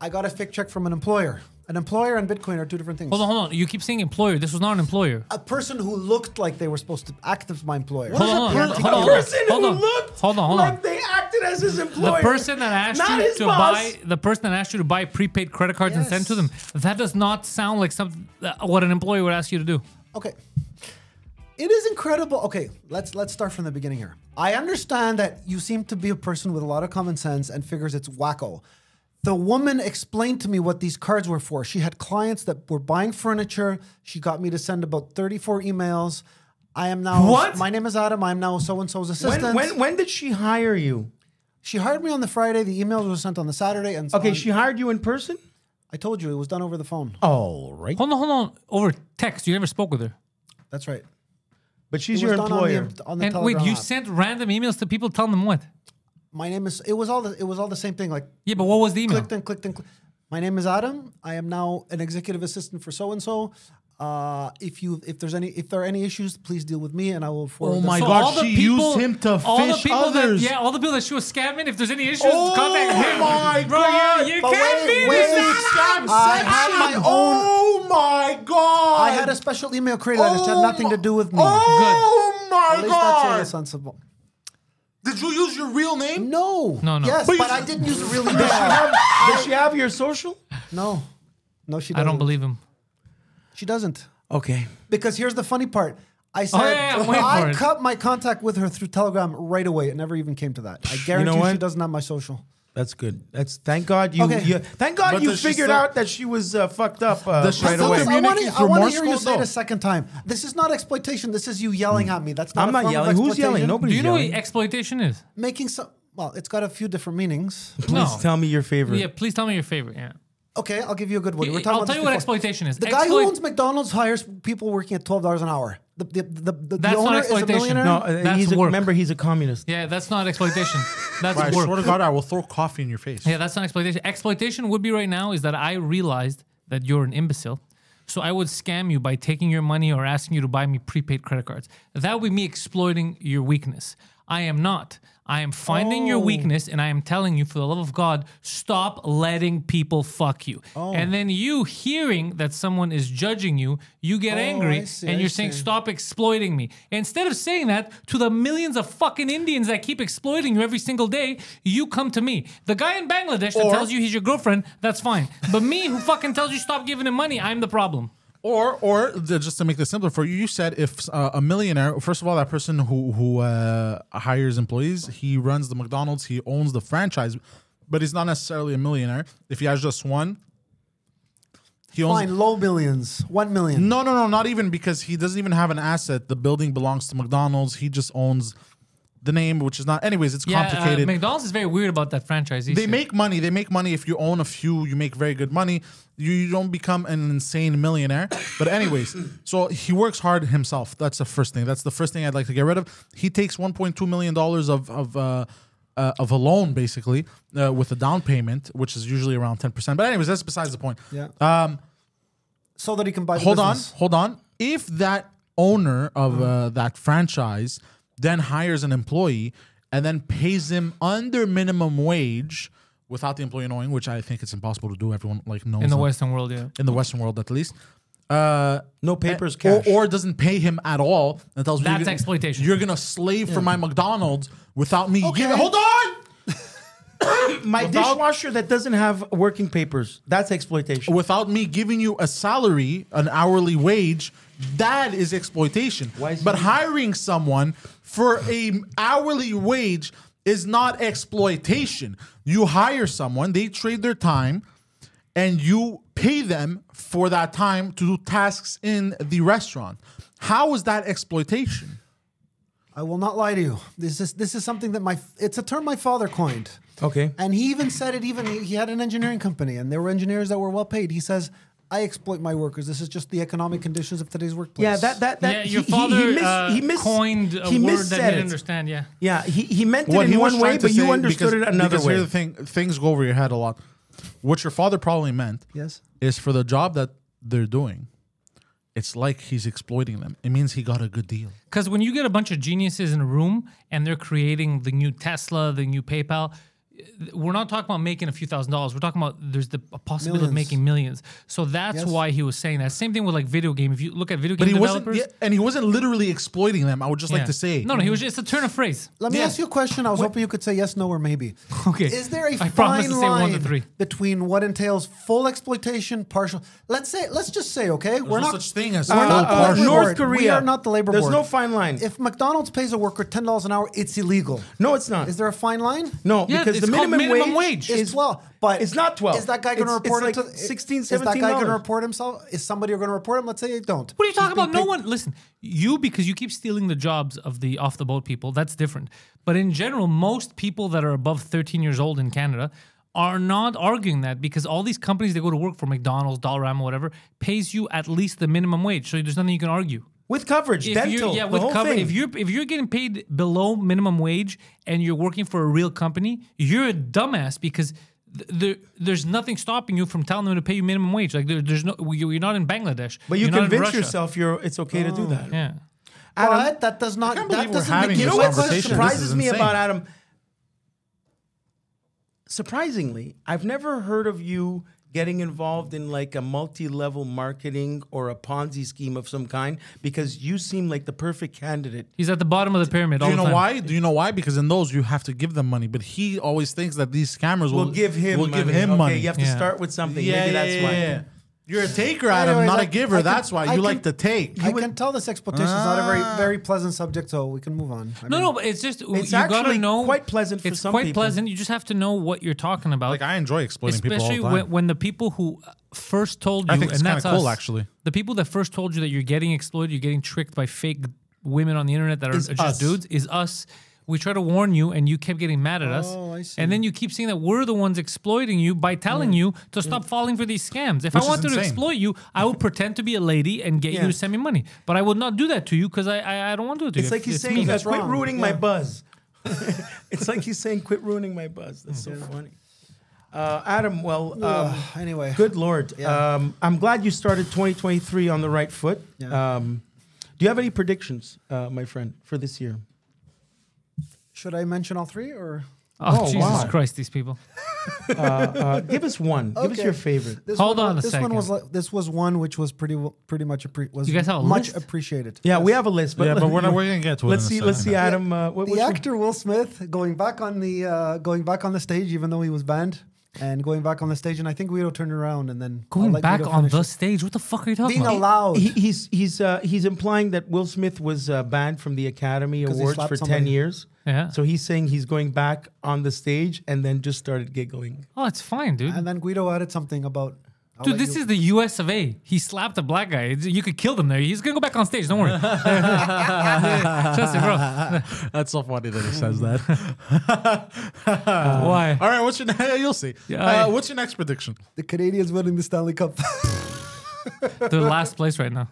I got a fake check from an employer. An employer and Bitcoin are two different things. Hold on, hold on. You keep saying employer. This was not an employer. A person who looked like they were supposed to act as my employer. Hold on, hold on, a hold on. person who looked Hold on, hold like on. they acted as his employer. The person that asked Not you to boss. buy the person that asked you to buy prepaid credit cards and send to them. That does not sound like something uh, that- what an employer would ask you to do. Okay. It is incredible. Okay, let's let's start from the beginning here. I understand that you seem to be a person with a lot of common sense and figures it's wacko. The woman explained to me what these cards were for. She had clients that were buying furniture. She got me to send about 34 emails. I am now What? My name is Adam. I am now so and so's assistant. when, when when did she hire you? she hired me on the Friday, the emails were sent on the Saturday and Okay, on- she hired you in person. I told you it was done over the phone. All right, Hold on, hold on. Over text, you never spoke with her. That's right. but she's It was your done employer. On the, on the And wait, you app. sent random emails to people telling them what? My name is. It was all the. It was all the same thing. Like Yeah, but what was the email? clicked and clicked and clicked. My name is Adam. I am now an executive assistant for so and so. Uh, if you if there's any if there are any issues, please deal with me, and I will forward. Oh my So God, all the she people- used him to fish others. That, yeah, all the people that she was scamming. If there's any issues, Oh contact him. my Bro, God. you, you can't wait, be wait. this. Scam I had my section. own- Oh my god! I had a special email created that had nothing to do with me. Oh my At least that's god! Irresponsible. Did you use your real name? No. No, no. Yes, But but, I didn't use a real Does she have, does she have your social? no. No, she doesn't. I don't believe him. She doesn't. Okay. Because here's the funny part. I oh, said Oh, yeah, yeah, I'm I it. cut my contact with her through Telegram right away. It never even came to that. I guarantee what? she doesn't have my social. That's good. That's thank God you. Okay. you thank God But you figured still- out that she was uh, fucked up uh, Does she right away. I want to hear you say it a second time. This is not exploitation. This is you yelling at me. That's not. I'm a not form of yelling. Who's yelling? exploitation. Nobody- Do you know what exploitation is? Making some. Well, it's got a few different meanings. Please No. tell me your favorite. Yeah, please tell me your favorite. Yeah. Okay, I'll give you a good one. We were I'll about tell this you what exploitation is. The guy who owns McDonald's hires people working at twelve dollars an hour. The the the, the, the That's not owner is a exploitation. millionaire. No, uh, That's he's a, work. remember he's a communist. Yeah, that's not exploitation. That's I work. swear to God, I will throw coffee in your face. Yeah, that's not exploitation. Exploitation would be right now is that I realized that you're an imbecile. So I would scam you by taking your money or asking you to buy me prepaid credit cards. That would be me exploiting your weakness. I am not. I am finding your oh. weakness and I am telling you, for the love of God, stop letting people fuck you. Oh. And then you hearing that someone is judging you, you get oh, angry see, and I you're saying, stop exploiting me. Instead of saying that to the millions of fucking Indians that keep exploiting you every single day, you come to me. The guy in Bangladesh that tells you he's your girlfriend, that's fine. But me who fucking tells you stop giving him money, I'm the problem. Or, or just to make this simpler for you, you said if uh, a millionaire, first of all, that person who who uh, hires employees, he runs the McDonald's, he owns the franchise, but he's not necessarily a millionaire. If he has just one, he owns. Fine, low millions, one million. No, no, no, not even because he doesn't even have an asset. The building belongs to McDonald's. He just owns the name, which is not. Anyways, it's Yeah, uh, complicated. McDonald's is very weird about that franchise. they make money. They make money if you own a few. You make very good money. You, you don't become an insane millionaire. But anyways, so he works hard himself. That's the first thing. That's the first thing I'd like to get rid of. He takes 1.2 million dollars of of. Uh, uh, of a loan, basically, uh, with a down payment, which is usually around ten percent. But anyways, that's besides the point. Yeah. Um, so that he can buy. The hold on, hold on. If that owner of uh, that franchise then hires an employee and then pays him under minimum wage without the employee knowing, which I think it's impossible to do. Everyone like knows in the that. Western world, yeah. in the Western world at least. Uh, No papers, or, cash. or doesn't pay him at all and tells me That's you're gonna- exploitation. You're gonna slave for my McDonald's without me Okay. giving. Hold on. My Without- dishwasher that doesn't have working papers. That's exploitation. without me giving you a salary, an hourly wage, that is exploitation. Why is but he- hiring someone for a hourly wage is not exploitation. You hire someone, they trade their time, and you pay them for that time to do tasks in the restaurant. How is that exploitation? I will not lie to you. This is this is something that my it's a term my father coined. Okay. And he even said it. Even he, he had an engineering company, and there were engineers that were well paid. He says, "I exploit my workers. This is just the economic conditions of today's workplace." Yeah, that that that yeah, your he- he- father he, miss, uh, he miss, coined a he word that he didn't it. understand. Yeah. Yeah, he, he meant it What in he one way, but you understood because- it another because way. Here's the thing: things go over your head a lot. What your father probably meant Yes. is for the job that they're doing. It's like he's exploiting them. It means he got a good deal. Because when you get a bunch of geniuses in a room and they're creating the new Tesla, the new PayPal, we're not talking about making a few thousand dollars. We're talking about there's the possibility of making millions. So that's Yes. why he was saying that. Same thing with like video game. If you look at video But game he wasn't, developers, yeah, and he wasn't literally exploiting them. I would just yeah. like to say, no, no, he was just it's a turn of phrase. Let me Yeah. ask you a question. I was hoping you could say yes, no, or maybe. Okay. Is there a I fine to say one to line three. between what entails full exploitation, partial? Let's say, let's just say, okay, we're no not such thing as we're full not the labor North board. Korea. We are not the labor There's board. no fine line. If McDonald's pays a worker ten dollars an hour, it's illegal. no, it's not. Is there a fine line? no, Yeah, because it's the minimum, minimum wage, wage. It's twelve, but it's not 12. Is that guy going to report it's it to 16, 17 Is that guy going to $17? report himself? Is somebody going to report him? Let's say they don't. What are you talking He's about? No one listen. You because you keep stealing the jobs of the off the boat people. That's different. But in general, most people that are above 13 years old in Canada are not arguing that because all these companies they go to work for McDonald's, Dollarama, whatever, pays you at least the minimum wage. So there's nothing you can argue. With coverage, If dental, you're, yeah, the with whole cover, thing. if you're if you're getting paid below minimum wage and you're working for a real company, you're a dumbass because there, there's nothing stopping you from telling them to pay you minimum wage. Like there, there's no, you- you're not in Bangladesh, But you You're convince yourself you're it's okay to do that. Oh, yeah. Adam, but that does not. can't That doesn't make you know what surprises me about Adam? Surprisingly, I've never heard of you getting involved in like a multi-level marketing or a Ponzi scheme of some kind because you seem like the perfect candidate. He's at the bottom of the pyramid. Do all you the know time. why? Do you know why? Because in those you have to give them money, but he always thinks that these scammers will, We'll give him will money. give him okay, money. You have to Yeah. start with something. yeah, Maybe yeah, that's yeah, why. Yeah. You're a taker, Adam, Anyways, not I- a giver. I can- That's why I you can- like to take. I can tell this exploitation is not a very ah. very pleasant subject, so we can move on. I No, mean, no, but it's just you gotta actually know. quite pleasant for it's some quite people. pleasant. You just have to know what you're talking about. Like I enjoy exploiting people all especially the time. when, when the people who first told you, I think it's and kinda that's cool, us, actually. The people that first told you that you're getting exploited, you're getting tricked by fake women on the internet that are Is just us. dudes, is us. We try to warn you, and you kept getting mad at us. Oh, I see. And then you keep saying that we're the ones exploiting you by telling you to stop falling for these scams. If I Which is wanted to exploit you, I would pretend to be a lady and get you to send me money. But I would not do that to you because I, I I don't want to do it to It's you. like he's It's saying, me. uh, That's "Quit wrong. ruining my buzz." it's like he's saying, "Quit ruining my buzz." That's so funny. Uh, Adam, well, um, uh, anyway, good lord, Yeah. um, I'm glad you started 2023 on the right foot. Yeah. Um, do you have any predictions, uh, my friend, for this year? Should I mention all three or? oh, Oh, Jesus wow. Christ, these people. Uh, uh, give us one. Give us your favorite. This Hold one, on a this one was second. like, this was one which was pretty pretty much appre- was You guys have a much list? appreciated. Yeah, we have a list, but yeah, but we're not. We're gonna get to it. let's see. Let's see, Adam. Uh, what, the what's your- actor Will Smith going back on the uh, going back on the stage, even though he was banned, and going back on the stage, and I think Guido turned around and then Going back on the it. stage. What the fuck are you talking being about? Being allowed. He, he's he's uh, he's implying that Will Smith was uh, banned from the Academy Awards slapped for ten somebody. years. Yeah. So he's saying he's going back on the stage and then just started giggling. Oh, it's fine, dude. and then Guido added something about. I'll Dude, this you- is the U.S. of A. He slapped a black guy. You could kill them there. He's gonna go back on stage. Don't worry. Trust me, bro. That's so funny that he says that. Why? All right, what's your? ne- You'll see. Yeah, Uh, what's your next prediction? the Canadiens winning the Stanley Cup. They're last place right now.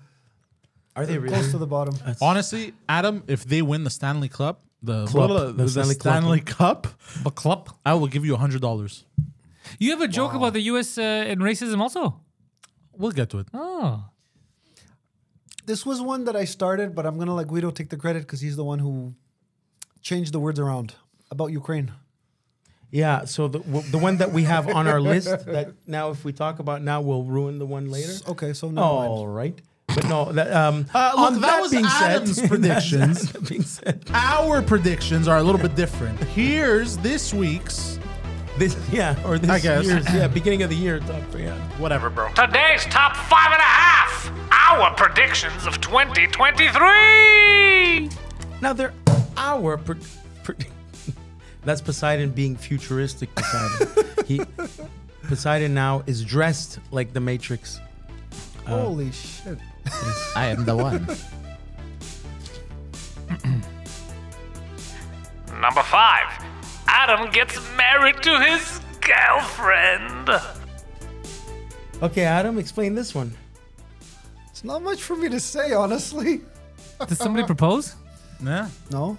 Are they really? Close to the bottom. Honestly, Adam, if they win the Stanley Cup, the, Club. the, The Stanley, Stanley Club. Cup, But club. I will give you a hundred dollars. You have a joke about the U.S. Uh, and racism also. We'll get to it. Oh, This was one that I started, but I'm gonna let Guido take the credit because he's the one who changed the words around about Ukraine. Yeah. So the w- the one that we have on our list that now if we talk about now we'll ruin the one later. Okay, so no. All right. But no, that, um, Uh, look, on that was Adam's predictions. that being said, Our predictions are a little bit different. Here's this week's. this yeah, or this I guess. year's yeah, beginning of the year top yeah. Whatever, bro. Today's top five and a half. Our predictions of 2023. Now they're our pre- pre- that's Poseidon being futuristic Poseidon. he Poseidon now is dressed like the Matrix. Holy shit! I am the one. Number five. Adam gets married to his girlfriend. Okay, Adam, explain this one. It's not much for me to say, honestly. did somebody propose? Yeah, No.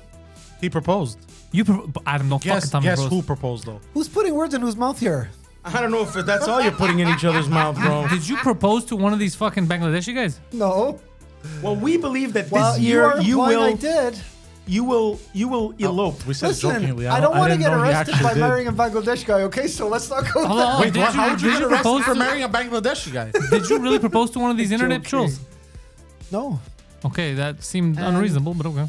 he proposed. You, pro- Adam, don't Guess, fucking tell me guess who proposed though? Who's putting words in whose mouth here? I don't know if that's all you're putting in each other's mouth, bro. Did you propose to one of these fucking Bangladeshi guys? No. Well, we believe that Well, this you year you implying I did. you will you will elope. We said Listen, jokingly. I don't, want to get arrested by did. marrying a Bangladesh guy. Okay, so let's not go. Hold there. on, Wait, did what? you, how would you did get you arrested propose for marrying a Bangladeshi guy? Did you really propose to one of these internet trolls? No. Okay, that seemed And- unreasonable, but okay.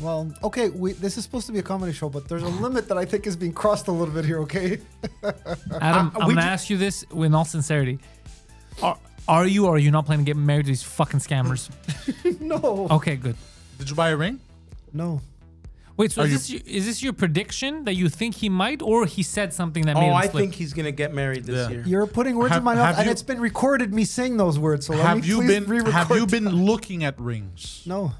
Well, okay. We, this is supposed to be a comedy show, but there's a limit that I think is being crossed a little bit here. Okay. Adam, Uh, I'm gonna ju- ask you this with all sincerity. Are, are you or are you not planning to get married to these fucking scammers? no. Okay, good. Did you buy a ring? No. Wait, so Are is you- this, your, is this your prediction that you think he might, or he said something that made Oh, him I slip? think he's gonna get married this Yeah. year. You're putting words Have- in my mouth, and you- it's been recorded me saying those words. So let have me you been have re-record you been them. looking at rings? No.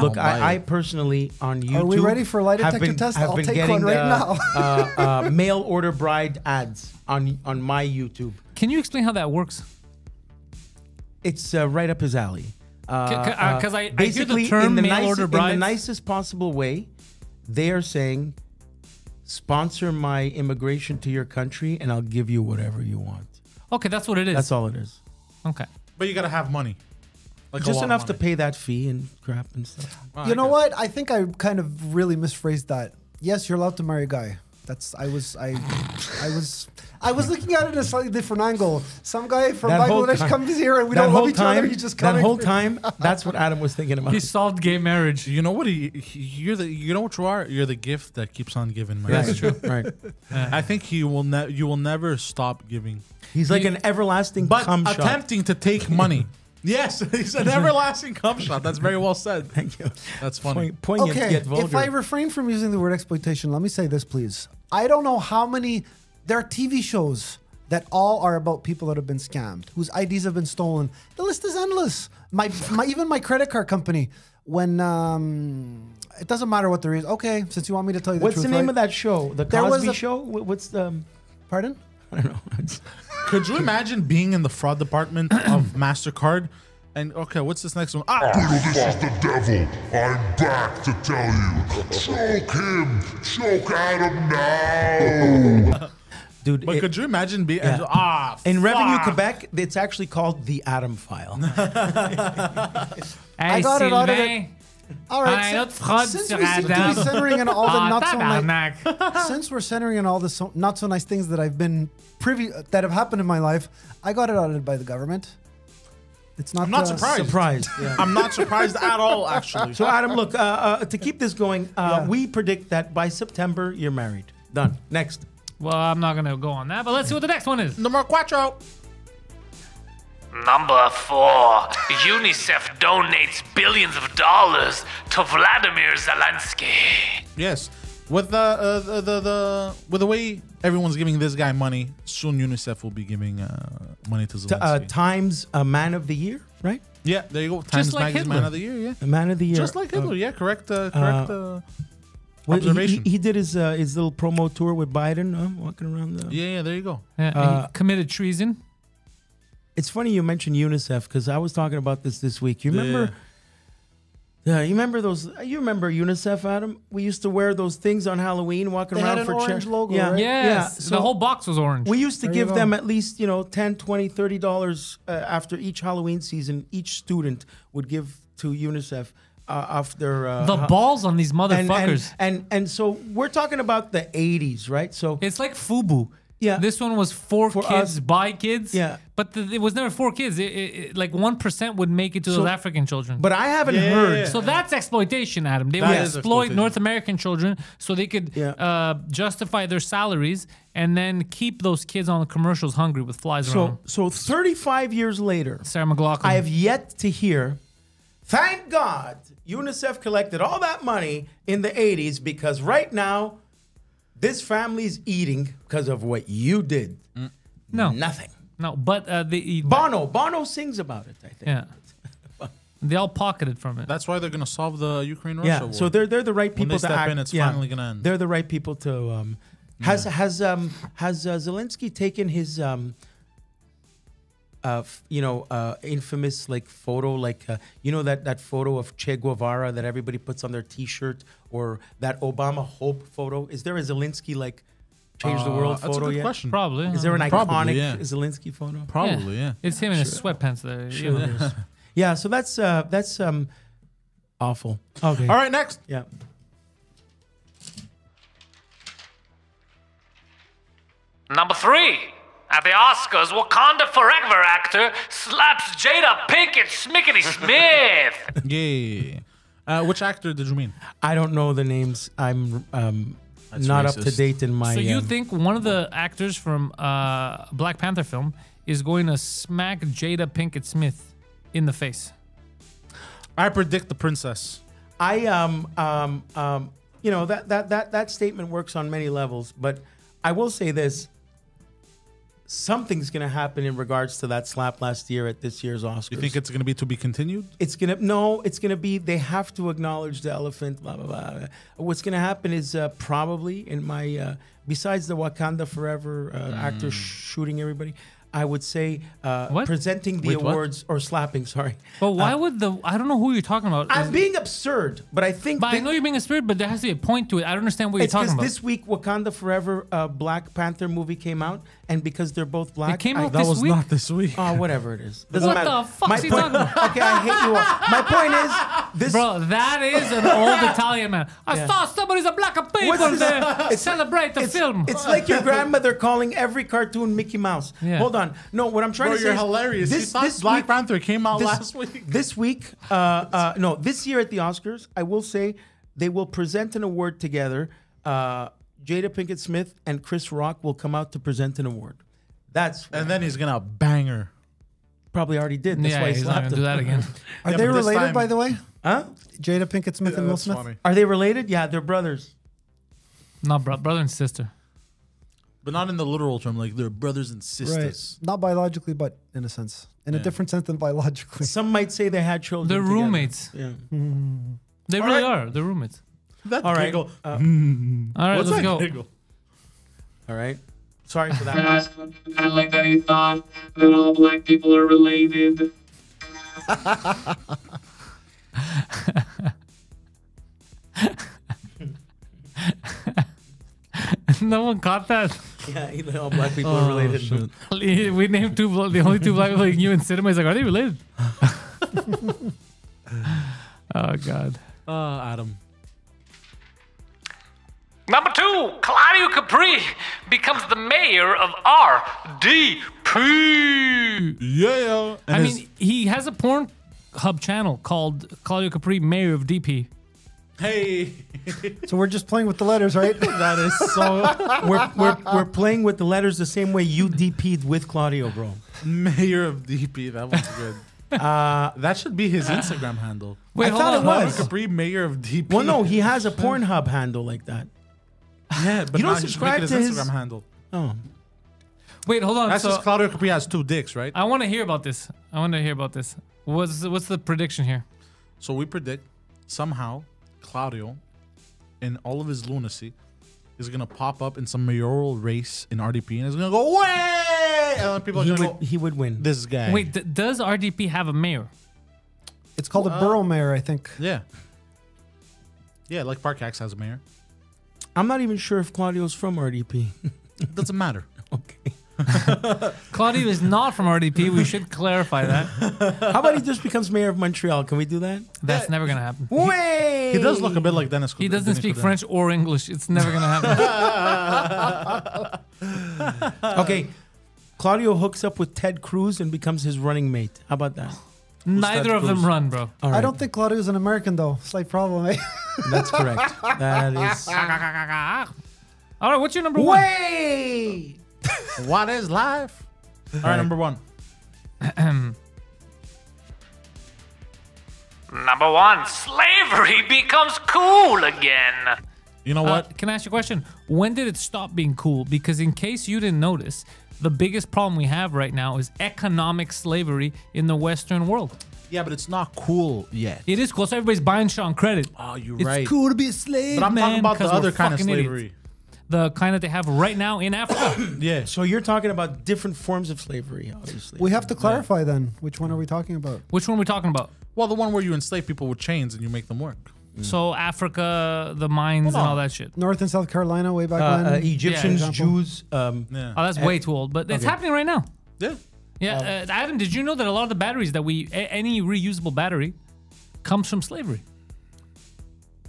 Look, don't buy I, I personally on YouTube. Are we ready for a lie have detector been, test? have I'll been take getting, one right uh, now. uh, uh, mail order bride ads on on my YouTube. Can you explain how that works? It's uh, right up his alley. Uh, C- c- uh, 'cause I- I hear the basically term in the mail nicest, order in the nicest possible way, they are saying sponsor my immigration to your country, and I'll give you whatever you want. Okay, that's what it is. That's all it is. Okay. But you gotta have money. Like Just enough to pay that fee and crap and stuff. Oh, You know okay. what? I think I kind of really misphrased that. Yes, you're allowed to marry a guy. That's I was I I was I was looking at it in a slightly different angle. Some guy from That whole Bangladesh time- comes here and we don't love each time, other. He just that coming. whole time, that's what Adam was thinking about. He solved gay marriage. You know what? He, he- you're the. You know what you are. You're the gift that keeps on giving. Man. That's true. Right. I think he will. Ne- you will never stop giving. He's like an everlasting But cum shot. attempting to take money. Yes, he's an everlasting cum shot. That's very well said. Thank you. That's funny. Point, poignant Okay, yet vulgar. if I refrain from using the word exploitation, let me say this, please. I don't know how many there are TV shows that all are about people that have been scammed, whose IDs have been stolen. The list is endless. My, my even my credit card company, when um, it doesn't matter what the reason. Okay, since you want me to tell you the What's truth, the name right? of that show? The There was Cosby a- Show? What's the? Pardon? I don't know. It's- Could you imagine being in the fraud department of Mastercard? And okay, what's this next one? Ah, This is the devil. I'm back to tell you. Choke him. Choke Adam now. Dude, but it- could you imagine being Yeah. ah in Revenue. Quebec, it's actually called the Adam File. Hey, got it out of Sylvain. All right. notre since we seem to be centering on all the oh, not so nice, since we're centering on all the so, not so nice things that I've been privy that have happened in my life, I got it audited by the government. It's not. I'm not uh, surprised. Surprised. Yeah. I'm not surprised at all, actually. So Adam, look, uh, uh, to keep this going, uh, Yeah. we predict that by September you're married. Done. Next. Well, I'm not gonna go on that, but let's see what the next one is. Number cuatro. Number four. UNICEF donates billions of dollars to Vladimir Zelensky. Yes, with the, uh, the the the with the way everyone's giving this guy money, soon UNICEF will be giving uh, money to T- Zelensky. uh, Times a Man of the Year, right? yeah, there you go. Times like Magazine Hitler. Man of the Year. Yeah, A Man of the Year. just like Hitler. yeah, correct. Uh, correct. Uh, Well, he- He, he did his uh, his little promo tour with Biden, uh, walking around the. yeah, yeah. There you go. Yeah, Uh, he committed treason. It's funny you mentioned UNICEF because I was talking about this this week. You remember? Yeah, you remember those? You remember UNICEF, Adam? We used to wear those things on Halloween, walking They around had an for cha- orange logo, Yeah, right? Yes, yeah. So the whole box was orange. we used to There give them at least you know 10 20 30 dollars uh, after each halloween season each student would give to unicef uh, off their uh, the balls on these and, and, motherfuckers. and and so we're talking about the 80s right so it's like FUBU. Yeah. This one was for, For kids us. by kids. Yeah. But the, it was never for kids. It, it, it- like 1% would make it to So- those African children. but i haven't Yeah, heard yeah, So that's exploitation, Adam. They That would exploit. North American children so they could Yeah. uh, justify their salaries and then keep those kids on the commercials hungry with flies around. so so 35 years later Sarah McLachlan. i have yet to hear thank god unicef collected all that money in the 80s because right now this family's eating because of what you did no, nothing no, but uh, the bono bono sings about it i think yeah, they all pocketed from it. That's why they're gonna solve the Ukraine Russia Yeah, war. so they're they're the right When people they to step act. in, it's yeah, finally gonna end. They're the right people to. Um, has has um has uh, Zelensky taken his um. Uh, f- you know, uh, infamous like photo, like uh, you know that that photo of Che Guevara that everybody puts on their T-shirt, or that Obama Hope photo. Is there a Zelensky like change the Uh, world that's photo a good yet? question. Probably. Is there an Probably, iconic yeah. Zelensky photo? Probably, yeah. It's him in his sweatpants there. you know. Yeah, so that's uh, that's um, awful. Okay. All right, next. Yeah. Number three. At the Oscars, Wakanda Forever actor slaps Jada Pinkett Smickety Smith. Yeah. Uh, which actor did you mean? I don't know the names. I'm um, That's not up to date in my. So you um, think one of the actors from uh, Black Panther film is going to smack Jada Pinkett Smith in the face? I predict the princess. I um um um you know that that that that statement works on many levels, but I will say this: something's going to happen in regards to that slap last year at this year's Oscars. You think it's going to be to be continued? it's gonna no it's gonna be they have to acknowledge the elephant blah blah blah what's gonna happen is uh, probably in my uh, besides the wakanda forever uh, actor shooting everybody I would say uh, presenting the Wait, what? awards or slapping. Sorry, But why would the? I don't know who you're talking about. I'm Is- being absurd, but I think but I know you're being absurd, but there has to be a point to it. I don't understand what you're talking about. this week Wakanda Forever uh, Black Panther movie came out, and because they're both black, it came I- out That this was week. not this week. Oh, whatever it is. Doesn't What matter. the fuck's My he point- talking about? Okay, I hate you all. My point is this. Bro, that is an old Italian man. I Yeah. saw somebody's a black people What's this? there celebrate the it's, film. it's like your grandmother calling every cartoon Mickey Mouse. Yeah. Hold on. No, what I'm trying Bro, to say you're is hilarious. This, you thought this Black week, Panther came out this, last week. This week, uh, uh, no, this year at the Oscars, I will say they will present an award together. Uh, Jada Pinkett Smith and Chris Rock will come out to present an award. That's And then he's gonna bang her. probably already did. That's yeah, why he he's not slapped gonna do him. that again. Are Yeah, they but this related, time- by the way? Huh? Jada Pinkett Smith and Will Smith. Are they related? Yeah, they're brothers. No, bro, brother and sister. But not in the literal term, like they're brothers and Right. sisters. Not biologically, but in a sense. In a different sense than biologically. Some might say they had children. They're together. roommates. Yeah. Mm-hmm. They All really right. are. They're roommates. That All right. giggle. Uh, All right, What's let's that go. giggle? all right. Sorry for that. I like that he thought that all black people are related. no one caught that. yeah, even all black people are related. We named two, blo- the only two black people you in cinema. He's like, are they related? oh God. Oh, Adam. Number two, Claudio Capri becomes the mayor of RDP. Yeah. And I his- mean, he has a porn hub channel called Claudio Capri, Mayor of DP. hey, So we're just playing with the letters, right? that is so we're, we're, we're playing with the letters the same way you DP'd with Claudio, bro. mayor of DP. That was good. Uh, That should be his Instagram handle. Wait, I hold thought on. it hold on. was. Capri, mayor of DP. well, no, he has a Pornhub handle like that. Yeah, but You don't subscribe to his his- Instagram handle. Oh. Wait, hold on. That's so just Claudio Capri has two dicks, right? I want to hear about this. I want to hear about this. What's what's the prediction here? So we predict somehow Claudio, in all of his lunacy, is gonna pop up in some mayoral race in RDP and is gonna go way, and then people are He gonna would, go, he would win. this guy. Wait, d- does RDP have a mayor? It's called a borough mayor, I think. yeah, yeah, like Parc-Ex has a mayor. I'm not even sure if Claudio's from RDP. Doesn't matter. okay. Claudio is not from RDP. We should clarify that. How about he just becomes mayor of Montreal? Can we do that? That's never gonna happen. Way. He does look a bit like Denis. He doesn't Denis speak Coderre. French or English. It's never gonna happen. Okay. Claudio hooks up with Ted Cruz and becomes his running mate. How about that? Neither of them run, bro. All I don't think Claudio's an American, though. Slight problem, eh? That's correct. That is. All right, what's your number one? Way. What is life? All right, number one. Number one, slavery becomes cool again. You know Uh, what? can I ask you a question? When did it stop being cool? Because in case you didn't notice, the biggest problem we have right now is economic slavery in the Western world. yeah, but it's not cool yet. It is cool. So everybody's buying shit on credit. oh, you're It's right. It's cool to be a slave, But I'm man, talking about the 'cause we're other kind of fucking idiots. slavery. The kind that they have right now in Africa. Yeah. So you're talking about different forms of slavery, obviously. we have to clarify then. Which one are we talking about? Which one are we talking about? Well, the one where you enslave people with chains and you make them work. So Africa, the mines, and all that shit. North and South Carolina, way back uh, when. uh, Egyptians, Yeah. Jews. Um, Yeah. Oh, that's way too old, but it's Okay. happening right now. yeah. Yeah, uh, Adam, did you know that a lot of the batteries that we, a- any reusable battery, comes from slavery?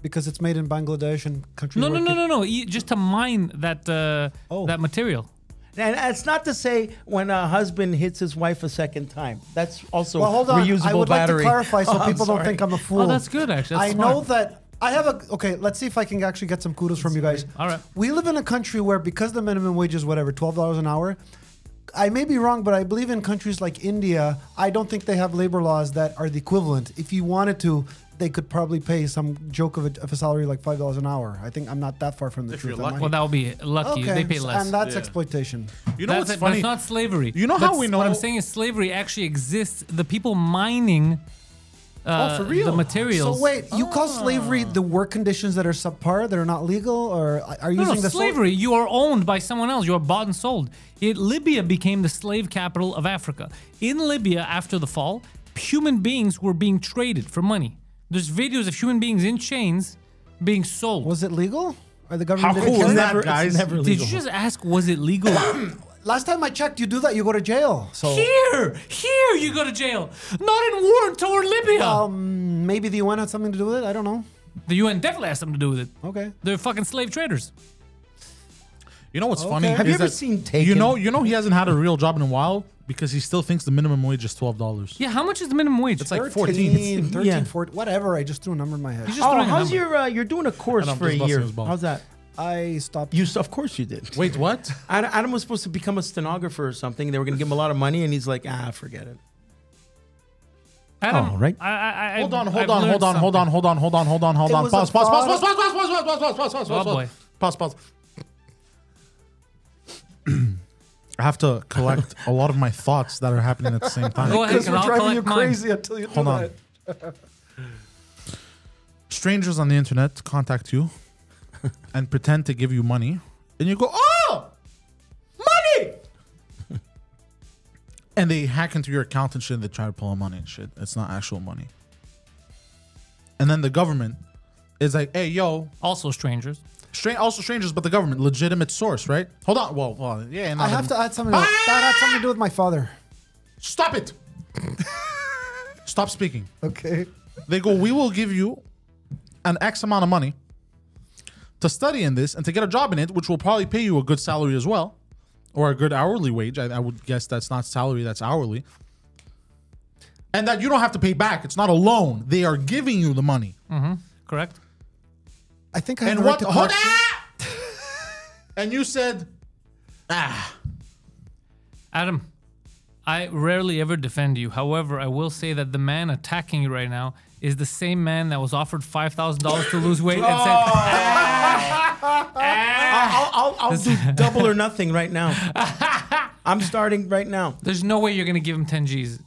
because it's made in Bangladesh and countries. No, no, where no, no, no. e- Just to mine that uh, Oh. that material. And it's not to say when a husband hits his wife a second time. That's also Well, hold on. reusable I would battery. like to clarify so Oh, people don't think I'm a fool. Oh, that's good actually. That's I know that I have a okay. Let's see if I can actually get some kudos from you guys. All right. We live in a country where because the minimum wage is whatever twelve dollars an hour. I may be wrong, but I believe in countries like India, I don't think they have labor laws that are the equivalent. If you wanted to, they could probably pay some joke of a, of a salary like five dollars an hour. I think I'm not that far from the If truth. you're am I? lucky. Well, that would be lucky. okay, They pay so- less. and that's Yeah. exploitation. You know That's what's it, funny? it's not slavery. You know how we know? What I'm saying is slavery actually exists. The people mining uh, for real? the materials. So wait, you call slavery the work conditions that are subpar, that are not legal, or are you No, no, using the sol- slavery. You are owned by someone else. You are bought and sold. It, Libya became the slave capital of Africa. In Libya, after the fall, human beings were being traded for money. There's videos of human beings in chains being sold. Was it legal? Or the government didn't cool is Never, that, guys? it's never Did legal. you just ask, was it legal? Last time I checked, you do that, you go to jail. So here, here you go to jail. Not in war toward Libya. um, maybe the UN had something to do with it. I don't know. the UN definitely has something to do with it. Okay. They're fucking slave traders. You know what's funny? Have you ever that- seen You know, you know, he hasn't had a real job in a while because he still thinks the minimum wage is twelve dollars. Yeah, how much is the minimum wage? It's like 13, fourteen. 13, Yeah. 14, whatever. I just threw a number in my head. He's just Oh, throwing a how's your? Uh, you're doing a course And for a year. How's that? I stopped. You, of course, you did. Wait, what? Adam was supposed to become a stenographer or something. They were going to give him a lot of money, and he's like, ah, forget it. Adam, Oh, right. I, I, I, Hold on, I've hold on, hold on, hold on, hold on, hold on, hold on, hold It on. was Pause, a pause, pause, thought- pause, pause, pause, pause, pause, pause, pause, pause, Oh, pause, boy. pause, pause. I have to collect a lot of my thoughts that are happening at the same time. Go ahead, Because we're I'll driving you collect mine. until you Hold do on. that. Strangers on the internet contact you and pretend to give you money, and you go, "Oh, money!" and they hack into your account and shit. And they try to pull out money and shit. It's not actual money. And then the government is like, "Hey, yo, Also strangers. Stra- also strangers, but the government, legitimate source, right? Hold on. Well, well yeah. I not have to add something. else. That had something to do with my father. Stop it. Stop speaking. Okay. They go, we will give you an X amount of money to study in this and to get a job in it, which will probably pay you a good salary as well, or a good hourly wage. I, I would guess that's not salary, that's hourly. And that you don't have to pay back. It's not a loan. They are giving you the money. Mm-hmm. Correct? I think I have And the what? to Hold question- ah! And you said, ah. Adam, I rarely ever defend you. However, I will say that the man attacking you right now is the same man that was offered five thousand dollars to lose weight and said, I'll, I'll, I'll do double or nothing right now. I'm starting right now "There's no way you're gonna give him ten G's."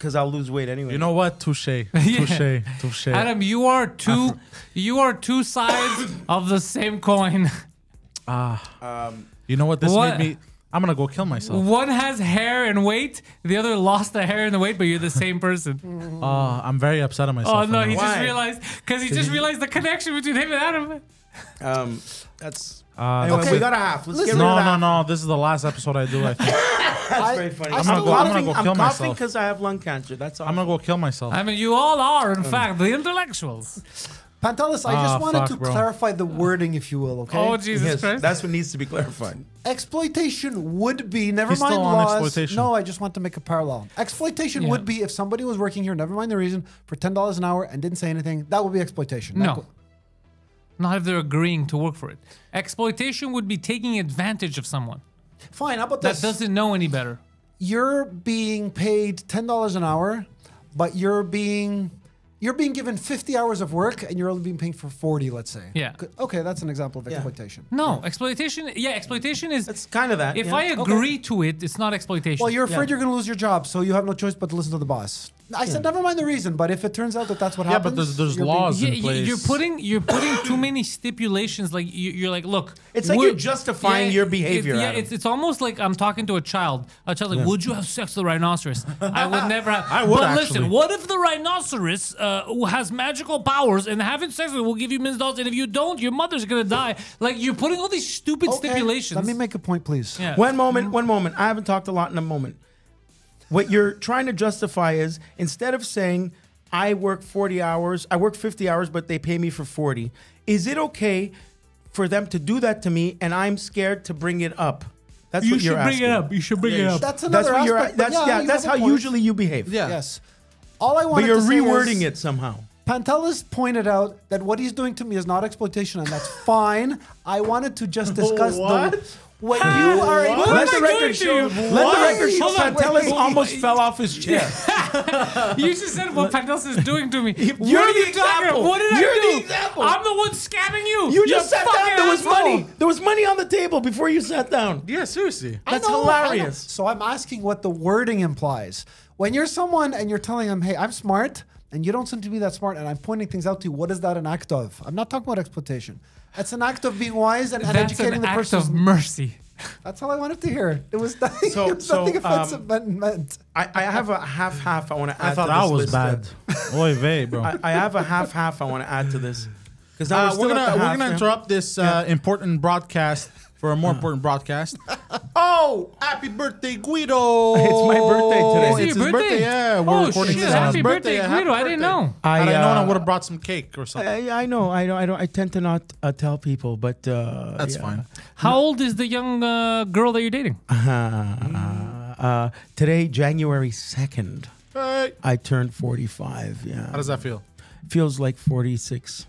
Because I'll lose weight anyway. You know what? Touche. Touche. Touche. Adam, you are two, you are two sides of the same coin. Ah. You know what? This What? made me. I'm gonna go kill myself. One has hair and weight, the other lost the hair and the weight, but you're the same person. Uh, I'm very upset at myself. Oh right no, now. he just Why? realized because he just realized the connection between him and Adam. um, that's Uh, anyway. Okay. We got a half. Let's get rid no, of no, that. no. This is the last episode I do. I think. That's very funny. I I'm, still- I'm gonna coughing. go I'm kill coughing myself. because I have lung cancer. That's all. I'm gonna go kill myself. I mean, you all are, in fact, the intellectuals. Pantelis, I Ah, just wanted fuck, to bro. clarify the wording, if you will. Okay. Oh Jesus Yes, Christ! that's what needs to be clarified. Exploitation would be never He's mind still on laws. exploitation. No, I just want to make a parallel. Exploitation Yeah. would be if somebody was working here, never mind the reason, for ten dollars an hour and didn't say anything. That would be exploitation. That No. Could- Not if they're agreeing to work for it. Exploitation would be taking advantage of someone Fine. How about this? that this? doesn't know any better. You're being paid ten dollars an hour, but you're being you're being given fifty hours of work, and you're only being paid for forty. Let's say. Yeah. Okay, that's an example of exploitation. No, exploitation. Yeah, exploitation is. It's kind of that. if yeah. I agree to it, it's not exploitation. Well, you're afraid Yeah. you're going to lose your job, so you have no choice but to listen to the boss. I said, never mind the reason, but if it turns out that that's what Yeah, happens, but there's- there's you're being- laws. yeah, in you- place. you're putting you're putting too many stipulations. Like you, you're like, look, It's like would- you're justifying your behavior, it- yeah, Adam. it's it's almost like I'm talking to a child. A child like, would you have sex with a rhinoceros? I would never have. I would, But actually. listen, what if the rhinoceros uh, who has magical powers and having sex with it will give you millions of dollars, and if you don't, your mother's gonna die. Like you're putting all these stupid Okay, stipulations. Let me make a point, please. yeah. One moment, one moment. I haven't talked a lot in a moment. What you're trying to justify is instead of saying I work 40 hours, I work 50 hours, but they pay me for 40. Is it okay for them to do that to me and I'm scared to bring it up? That's you what should you're bring it up. You should bring it up. That's That's another what you're. aspect. That's yeah. you that's how point. usually you behave. Yeah. Yes. All I want. But wanted you're to say rewording is, it somehow. Pantelis pointed out that what he's doing to me is not exploitation, and that's fine. I wanted to just discuss What? the when you are a What Let am the I record doing to show. you? Let Why? the record show. Hold on, Pantelis wait, wait, almost fell off his chair. You just said what Pantelis is doing to me. You're what are the you talking example. about? What did You're I do? the example. I'm the one scamming you. You just sat down. There was asshole. money. There was money on the table before you sat down. Yeah, seriously. That's know. hilarious. So I'm asking what the wording implies. When you're someone and you're telling them, "Hey, I'm smart. and you don't seem to be that smart, and I'm pointing things out to you. What is that an act of? I'm not talking about exploitation. It's an act of being wise and, and That's educating an the act person. of mercy. That's all I wanted to hear. It was nothing, So- it was so, nothing offensive um, meant, meant. I, I have a half half I want to add I thought to that was list, bad. Oy vey, bro. I, I have a half half I want to add to this. Because Uh, we're gonna we're gonna interrupt this uh, important broadcast for a more important broadcast. oh, happy birthday, Guido! It's my birthday today. Is it It's your his birthday? birthday. Yeah, we're Oh, recording shit, this on his happy birthday, Yeah, Guido. happy I didn't know. I, Had I known, I uh, would have brought some cake or something. I, I know. I don't. I don't. I tend to not uh, tell people, but uh, That's yeah. fine. How old is the young uh, girl that you're dating? Uh, uh, today, January second, Hey, I turned forty-five. Yeah, how does that feel? feels like forty-six.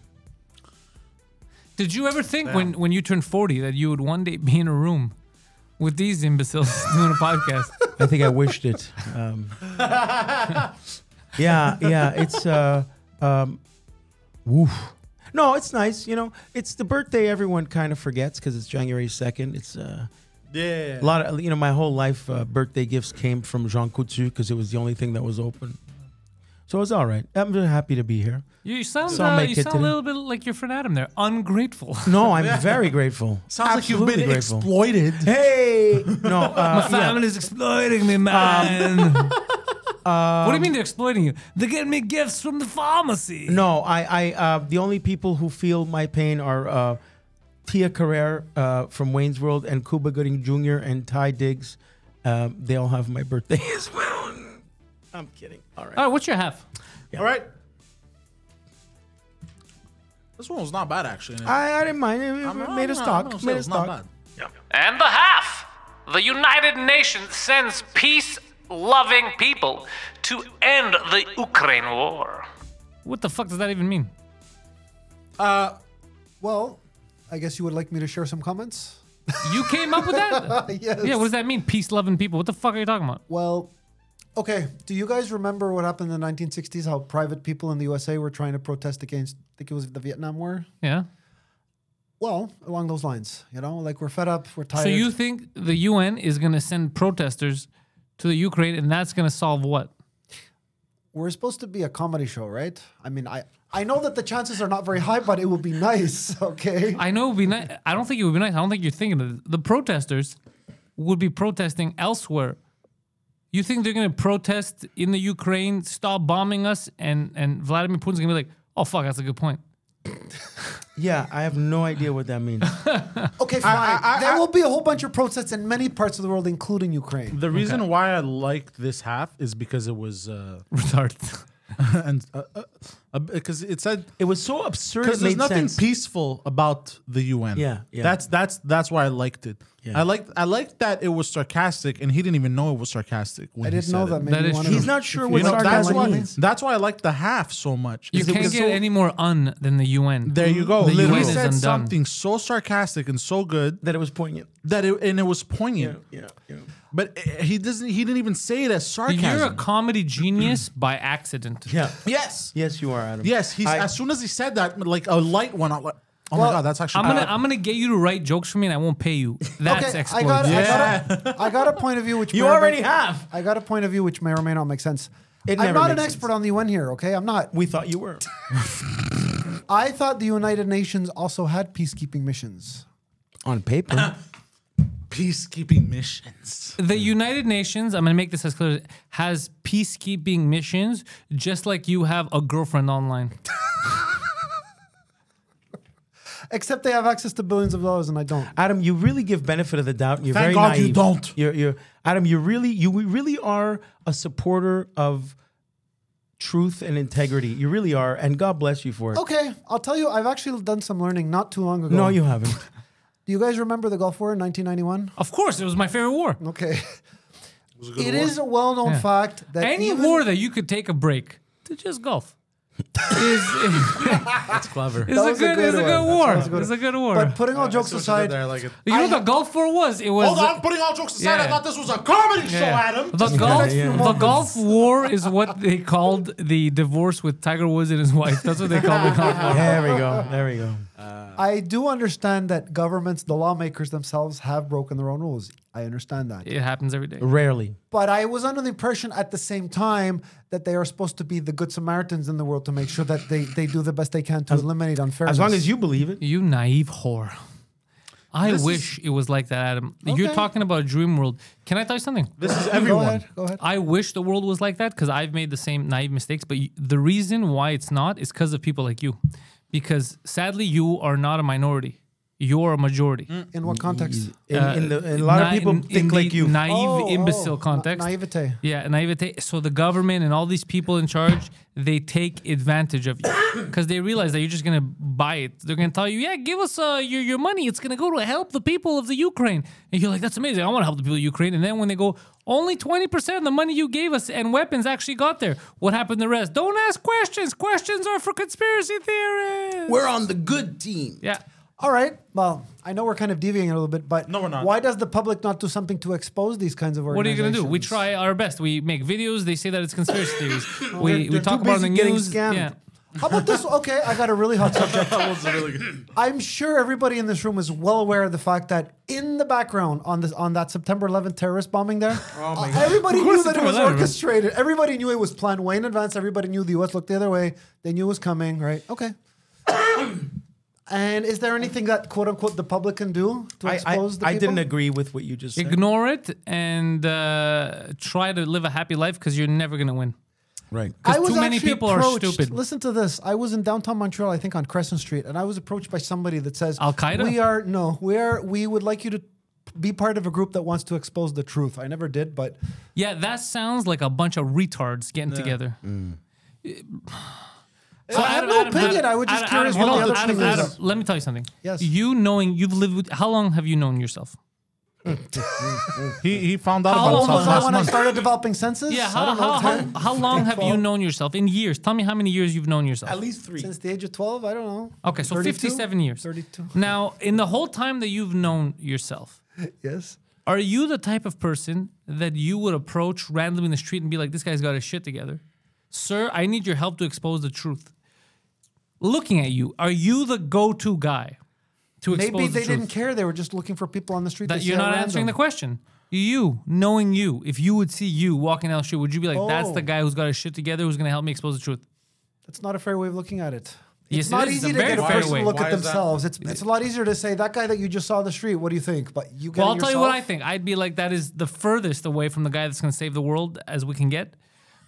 Did you ever think when, when you turned 40 that you would one day be in a room with these imbeciles doing a podcast? I think I wished it. Um, yeah, yeah. It's uh, um, woof. No, it's nice. You know, it's the birthday everyone kind of forgets because it's January second. It's uh, Yeah. a lot of you know. My whole life, uh, birthday gifts came from Jean Coutu because it was the only thing that was open. So it's all right. I'm very happy to be here. You sound, So uh, you sound a little bit like your friend Adam there. Ungrateful. No, I'm very grateful. Sounds like you've been grateful. exploited. Hey, no, uh, yeah. Family's exploiting me, man. what do you mean they're exploiting you? They're getting me gifts from the pharmacy. No, I, I, uh, the only people who feel my pain are uh, Tia Carrere uh, from Wayne's World and Cuba Gooding Jr. and Taye Diggs. Um, they all have my birthday as well. I'm kidding. All right. All right, what's your half? All right. This one was not bad actually. I, I didn't mind. It, it I'm- made I'm us talk. I'm gonna say Made it us not talk. bad. And the half. The United Nations sends peace loving people to end the Ukraine war. What the fuck does that even mean? Uh, Well, I guess you would like me to share some comments? You came up with that? yes. Yeah, what does that mean? Peace loving people. What the fuck are you talking about? Well, okay. Do you guys remember what happened in the 1960s? How private people in the USA were trying to protest against, I think it was the Vietnam War? Yeah. Well, along those lines, you know, like we're fed up, we're tired. So you think the UN is going to send protesters to the Ukraine and that's going to solve what? we're supposed to be a comedy show, right? I mean, I I know that the chances are not very high, but it would be nice. Okay. I know it would be nice. I don't think it would be nice. I don't think you're thinking of it. The protesters would be protesting elsewhere. You think they're going to protest in the Ukraine, stop bombing us, and, and Vladimir Putin's going to be like, oh, fuck, that's a good point. Yeah, I have no idea what that means. Okay, fine. I- there I- will be a whole bunch of protests in many parts of the world, including Ukraine. the reason why I liked this half is because it was uh, Retarded. and uh, uh, uh, because it said It was so absurd. because there's nothing sense. peaceful about the UN. Yeah, yeah. That's that's that's why I liked it. Yeah. I liked I liked that it was sarcastic, and he didn't even know it was sarcastic. When I didn't said know it. that. That is true. He's not sure if what You know, don't that's know why means. that's why I like the half so much. You can't get so- any more un than the UN. There you go. The Literally UN said undone. something so sarcastic and so good that it was poignant. that it and it was poignant. Yeah, yeah. But uh, he doesn't. He didn't even say it as sarcasm. You're a comedy genius by accident. Yeah. yes. Yes, you are, Adam. Yes. He's I- as soon as he said that, like a light went out. Like, oh my Well, god, that's actually. I'm gonna bad. I'm gonna get you to write jokes for me and I won't pay you. That's okay, I exploit. got, I, got a, I got a point of view which You may or may- already have. I got a point of view which may or may not make sense. It I'm never not an makes expert on the UN here. Okay, I'm not. We thought you were. I thought the United Nations also had peacekeeping missions. On paper. peacekeeping missions. The United Nations, I'm gonna make this as clear, as has peacekeeping missions just like you have a girlfriend online. Except they have access to billions of dollars and I don't. Adam, you really give benefit of the doubt. You're Thank very God you don't. You're, you're Adam. You really, you really are a supporter of truth and integrity. You really are, and God bless you for it. Okay, I'll tell you, I've actually done some learning not too long ago. No, you haven't. Do you guys remember the Gulf War in 1991? Of course, it was my favorite war. Okay. It is a well-known Yeah. fact that Any even- war that you could take a break to just golf is, That's clever. is That a was a good, good is a one. good That war. was a good It's a good war. But putting all jokes aside, I like it. you know I what the ha- Gulf War was? It was Hold on, putting all jokes aside, Yeah. I thought this was a comedy show, Adam. The Gulf, yeah. the Gulf War is what they called the divorce with Tiger Woods and his wife. That's what they called the Gulf War. There we go. There we go. Uh, I do understand that governments, the lawmakers themselves, have broken their own rules. I understand that. It happens every day. Rarely. But I was under the impression at the same time that they are supposed to be the good Samaritans in the world to make sure that they, they do the best they can to eliminate unfairness. As long as you believe it. You naive whore. I This wish it was like that, Adam. You're talking about a dream world. Can I tell you something? This is Go everyone. ahead. Go ahead. I wish the world was like that because I've made the same naive mistakes. But y- the reason why it's not is because of people like you. Because sadly, you are not a minority. You're a majority. In what context? In, Uh, in the, in a lot of people in- think in the like you. Naive, Oh, imbecile oh, context. na- naivete. Yeah, naivete. So the government and all these people in charge, they take advantage of you because they realize that you're just gonna buy it. They're gonna tell you, "Yeah, give us uh, your your money. It's gonna go to help the people of the Ukraine." And you're like, "That's amazing. I want to help the people of Ukraine." And then when they go, only twenty percent of the money you gave us and weapons actually got there. What happened? to The rest? Don't ask questions. Questions are for conspiracy theorists. We're on the good team. yeah. All right. Well, I know we're kind of deviating a little bit, but No, we're not. Why does the public not do something to expose these kinds of What are you organizations? gonna do? We try our best. We make videos. They say that it's conspiracy theories. They're- we we they're talk too about it busy in the getting news. scammed. Yeah. How about this? Okay, I got a really hot subject. I'm sure everybody in this room is well aware of the fact that in the background on this on that September 11th terrorist bombing there, uh, everybody knew that it was 11th. orchestrated. Everybody knew it was planned way in advance. Everybody knew the U.S. looked the other way. They knew it was coming. Right? Okay. and is there anything that quote unquote the public can do to I, I, expose the I people? didn't agree with what you just said. Ignore it and uh, try to live a happy life because you're never gonna win. Right. I 'Cause was too many actually people are approached- stupid. Listen to this. I was in downtown Montreal, I think on Crescent Street, and I was approached by somebody that says, Al-Qaeda? We are no, we are. We would like you to be part of a group that wants to expose the truth." I never did, but Yeah, that sounds like a bunch of retards getting together. I have no opinion. I was just curious hold what the other Adam, Adam, is. Let me tell you something. Yes. You knowing you've lived with how long have you known yourself? He he found out How about long himself was Was last when I started developing senses? Yeah, I how, don't know, how, how, 10, how long have you known yourself in years? Tell me how many years you've known yourself. At least three. Since the age of twelve, I don't know. Okay, so 32? 57 years. 32. Now, in the whole time that you've known yourself, Yes. are you the type of person that you would approach randomly in the street and be like, this guy's got his shit together? Sir, I need your help to expose the truth. Looking at you, are you the go to guy to expose Maybe the they truth? didn't care. They were just looking for people on the street. That to you're say not at answering the question. You, knowing you, if you would see you walking down the street, would you be like, that's Oh. the guy who's got his shit together who's going to help me expose the truth? That's not a fair way of looking at it. Yes, It's it not is. It's easy a to very get a fair person way. to look Why at is that? themselves. It's it's a lot easier to say that guy that you just saw on the street. What do you think? But you get Well, I'll tell you what I yourself? think. I'd be like, that is the furthest away from the guy that's going to save the world as we can get.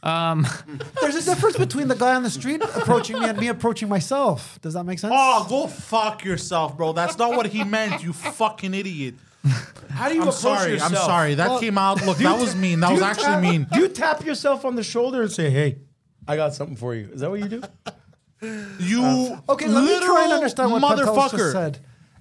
Um, There's a difference between the guy on the street approaching me and me approaching myself. Does that make sense? Oh, go fuck yourself, bro. That's not what he meant. You fucking idiot. How do you I'm approach sorry. yourself? I'm sorry. That Well, came out. Look, that was mean. That was actually tap- mean. Do you tap yourself on the shoulder and say, "Hey, I got something for you"? Is that what you do? You Okay, let me try and understand what Pantelis just motherfucker. said.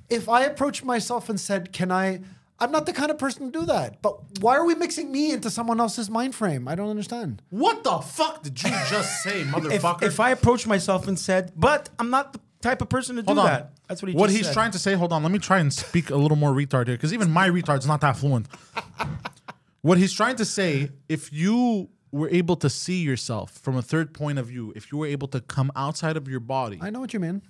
If I approached myself and said, "Can I?" I'm not the kind of person to do that. But why are we mixing me into someone else's mind frame? I don't understand. What the fuck did you just say, motherfucker? if I approached myself and said, "But I'm not the type of person to do on. that," that's what he. What just he's said. trying to say. Hold on. Let me try and speak a little more retard here, because even my retard's not that fluent. what he's trying to say, if you were able to see yourself from a third point of view, if you were able to come outside of your body, I know what you mean.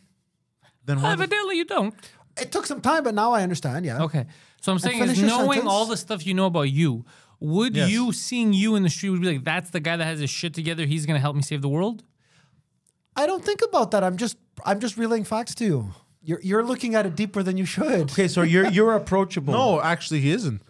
then why the evidently, you don't. It took some time, but now I understand. Yeah. Okay. So I'm saying is knowing sentence. all the stuff you know about you, would Yes. you seeing you in the street would be like, that's the guy that has his shit together. He's gonna help me save the world. I don't think about that. I'm just I'm just relaying facts to you. You're you're looking at it deeper than you should. Okay, so you're you're approachable. No, actually, he isn't.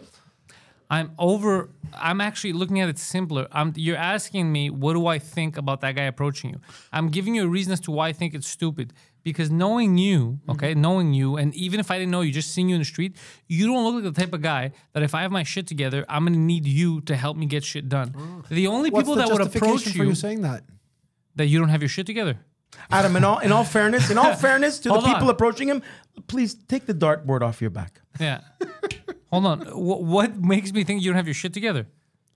I'm over. I'm actually looking at it simpler. I'm. You're asking me what do I think about that guy approaching you. I'm giving you a reason as to why I think it's stupid. Because knowing you, mm-hmm. okay, knowing you, and even if I didn't know you, just seeing you in the street, you don't look like the type of guy that if I have my shit together, I'm gonna need you to help me get shit done. Oh. The only What's people the that would justification approach for you, you saying that? that you don't have your shit together. Adam. In all in all fairness, in all fairness to the Hold on. people approaching him, please take the dartboard off your back. Yeah. Hold on. What, what makes me think you don't have your shit together?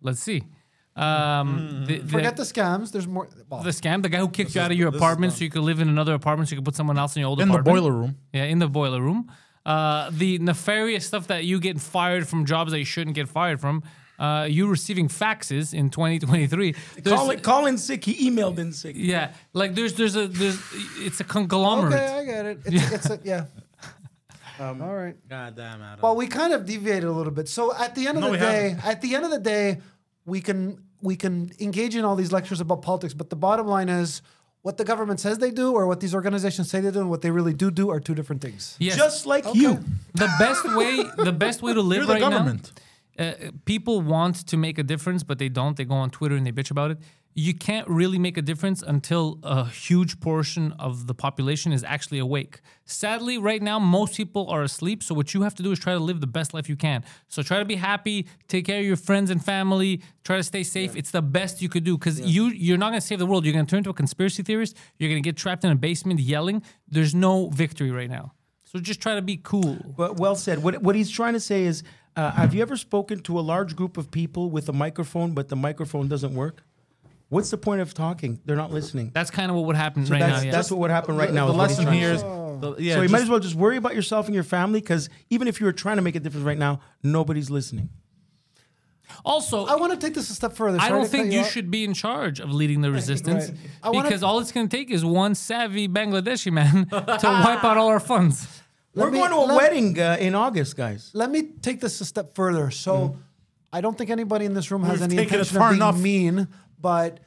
Let's see. Um, the, the, Forget the scams. There's more. Well, the scam, the guy who kicked you out of your apartment so you could live in another apartment so you could put someone else in your old In the boiler room. Yeah, in the boiler room. Uh, the nefarious stuff that you get fired from jobs that you shouldn't get fired from. uh, you receiving faxes in 2023. There's- Call, call in sick. He emailed in sick. yeah, like there's there's a there's it's a conglomerate. Okay, I get it. It's, it's a, yeah. All right. God damn, Adam. Well, we kind of deviated a little bit. So at the end of No, the day, haven't. at the end of the day, we can we can engage in all these lectures about politics, but the bottom line is what the government says they do or what these organizations say they do and what they really do do are two different things. Yes. Just like you. the best way the best way to live You're the right government. now uh, people want to make a difference but they don't they go on twitter and they bitch about it you can't really make a difference until a huge portion of the population is actually awake. Sadly right now most people are asleep so what you have to do is try to live the best life you can. So try to be happy take care of your friends and family try to stay safe. It's the best you could do because you you're not going to save the world. You're going to turn into a conspiracy theorist. You're going to get trapped in a basement yelling. There's no victory right now. So just try to be cool. But well said. What, what he's trying to say is, uh, have you ever spoken to a large group of people with a microphone, but the microphone doesn't work? What's the point of talking? They're not listening. That's kind of what would happen right that's, now. Yeah. that's what would happen right the, now. the is what he's lesson trying to here say. is, the, yeah. so you might as well just worry about yourself and your family, because even if you were trying to make a difference right now, nobody's listening. also, I want to take this a step further. I don't think you off. should be in charge of leading the resistance Right. I because all it's going to take is one savvy Bangladeshi man to wipe out all our funds. We're me- going to a let- wedding uh, in August, guys. Let me take this a step further. So, I don't think anybody in this room has We've any intention of being enough. mean, but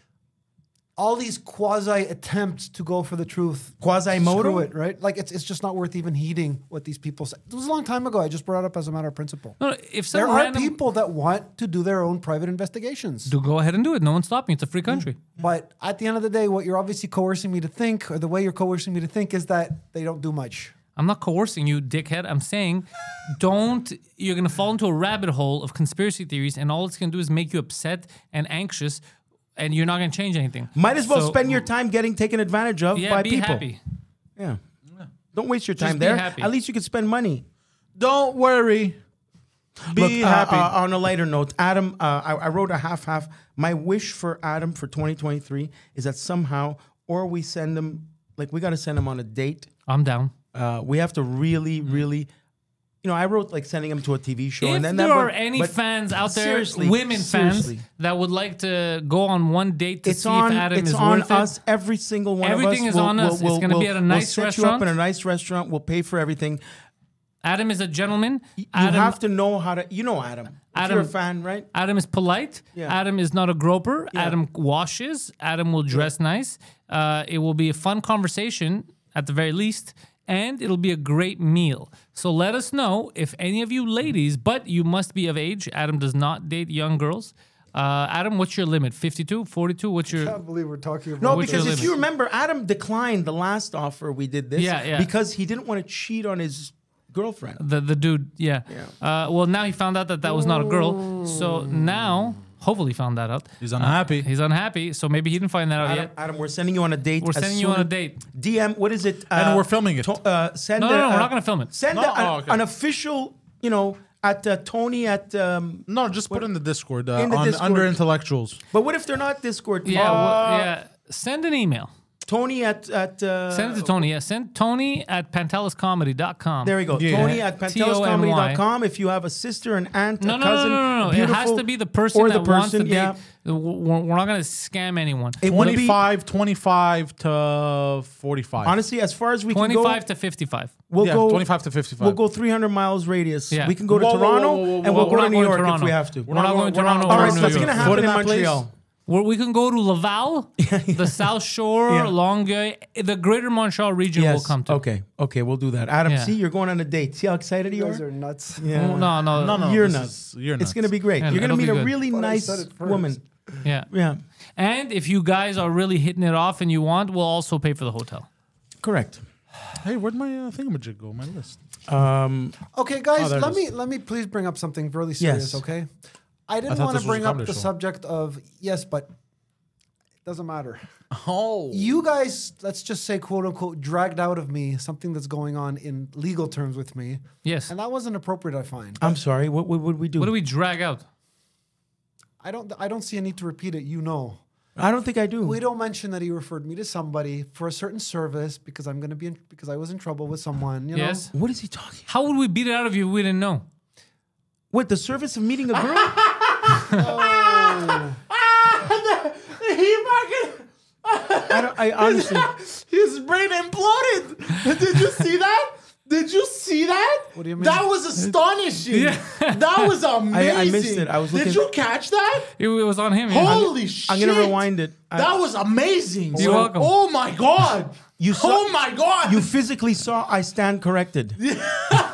all these quasi attempts to go for the truth, Quasimodo? screw it, right? Like it's it's just not worth even heeding what these people say. It was a long time ago. I just brought it up as a matter of principle. No, if There are random people that want to do their own private investigations. do go ahead and do it. No one's stopping. It's a free country. Mm-hmm. But at the end of the day, what you're obviously coercing me to think, or the way you're coercing me to think, is that they don't do much. I'm not coercing you, dickhead. I'm saying, don't. You're gonna fall into a rabbit hole of conspiracy theories, and all it's gonna do is make you upset and anxious, and you're not gonna change anything. Might as well So, spend your time getting taken advantage of Yeah, by be people. happy. Yeah. Don't waste your Just time be there. happy. At least you could spend money. don't worry. Be Look, uh, happy. uh, on a lighter note, Adam, uh, I, I wrote a half half. My wish for Adam for 2023 is that somehow, or we send him, like, we got to send him on a date. I'm down. Uh, we have to really, really, you know, I wrote like sending him to a TV show. If and then there that, are any fans out there, seriously, women seriously. fans that would like to go on one date to it's see on. if Adam it's is on worth us. it. Every single one Everything of us. Everything is on us. It's gonna be at a nice restaurant. we'll set you up in a nice restaurant. We'll pay for everything. Adam is a gentleman. You Adam, have to know how to. You know Adam. Adam- you're a fan, right? Adam is polite. Yeah. Adam is not a groper. Adam washes. Adam will dress nice. Uh, it will be a fun conversation at the very least, and it'll be a great meal. So let us know if any of you ladies, but you must be of age. Adam does not date young girls. Uh, Adam, what's your limit? 52, 42? What's I your. can't believe we're talking about No, What's because if limit? you remember, Adam declined the last offer we did this. Yeah, yeah. Because he didn't want to cheat on his girlfriend. The, the dude, yeah. Uh, well, now he found out that that was not a girl. So now, hopefully, found that out. He's unhappy. He's unhappy. So maybe he didn't find that out Adam, yet. Adam, we're sending you on a date. We're sending you on a date. DM, what is it? And we're filming it. to- uh, send No, no, a- no, we're uh, not gonna film it. Send No? a- Oh, okay. an official, you know, at uh, Tony at. Um, no, just put it in the Discord, uh, In the on, Discord. under intellectuals. but what if they're not Discord? Yeah, Uh, well, yeah. Send an email. Tony at at. Uh, Send it to Tony. Yeah, send Tony at panteliscomedy.com. There we go. Yeah. Tony at T-O-N-Y. panteliscomedy.com. If you have a sister, an aunt, No, a no, cousin, no, no, no, no. It has to be the person or that the wants person, to date. yeah. We're, we're not going to scam anyone. It would be 25, 25 to 45. honestly as far as we can go. 25 to 55. We'll yeah, go 25 to 55. We'll go 300 miles radius. Yeah. We can go to Whoa, whoa, Toronto whoa, whoa, whoa, and we'll go to New going to York if we have to. We're not going to we're not Toronto going- All or right, New so it's York. gonna happen in in that place? Montreal. Where we can go to Laval, the South Shore, Yeah. Longueuil, the greater Montreal region will come to. Okay. Okay. We'll do that. Adam, Yeah. see, you're going on a date. See how excited you You guys are? are nuts. Yeah. Oh, no, no, no, no. You're nuts. is- you're nuts. It's gonna be great. Yeah, you're gonna meet a really But nice said it first. woman. Yeah. Yeah. And if you guys are really hitting it off and you want, we'll also pay for the hotel. Correct. Hey, where'd my uh, thingamajig go? My list. Um, Okay, guys, Oh, let is. me let me please bring up something really serious. Yes. Okay, I didn't thought want to bring up the show. subject of yes, but it doesn't matter. Oh. You guys, let's just say, quote unquote, dragged out of me something that's going on in legal terms with me, Yes. and that wasn't appropriate. I find. I'm sorry. What, what would we do? What do we drag out? I don't. I don't see a need to repeat it. You know. I don't think I do. We don't mention that he referred me to somebody for a certain service because I'm going to be in, because I was in trouble with someone. You Yes. know. What is he talking? How would we beat it out of you if we didn't know? What the service of meeting a girl? Oh. he fucking I, don't, I honestly, his brain imploded. Did you see that? Did you see that? What do you mean? That was astonishing. Yeah. That was amazing. I missed it. I was Did you catch that? It, was on him. Holy shit! I'm gonna rewind it. I- That was amazing. You're welcome. Oh my god. You saw- oh my god. you physically saw I stand corrected.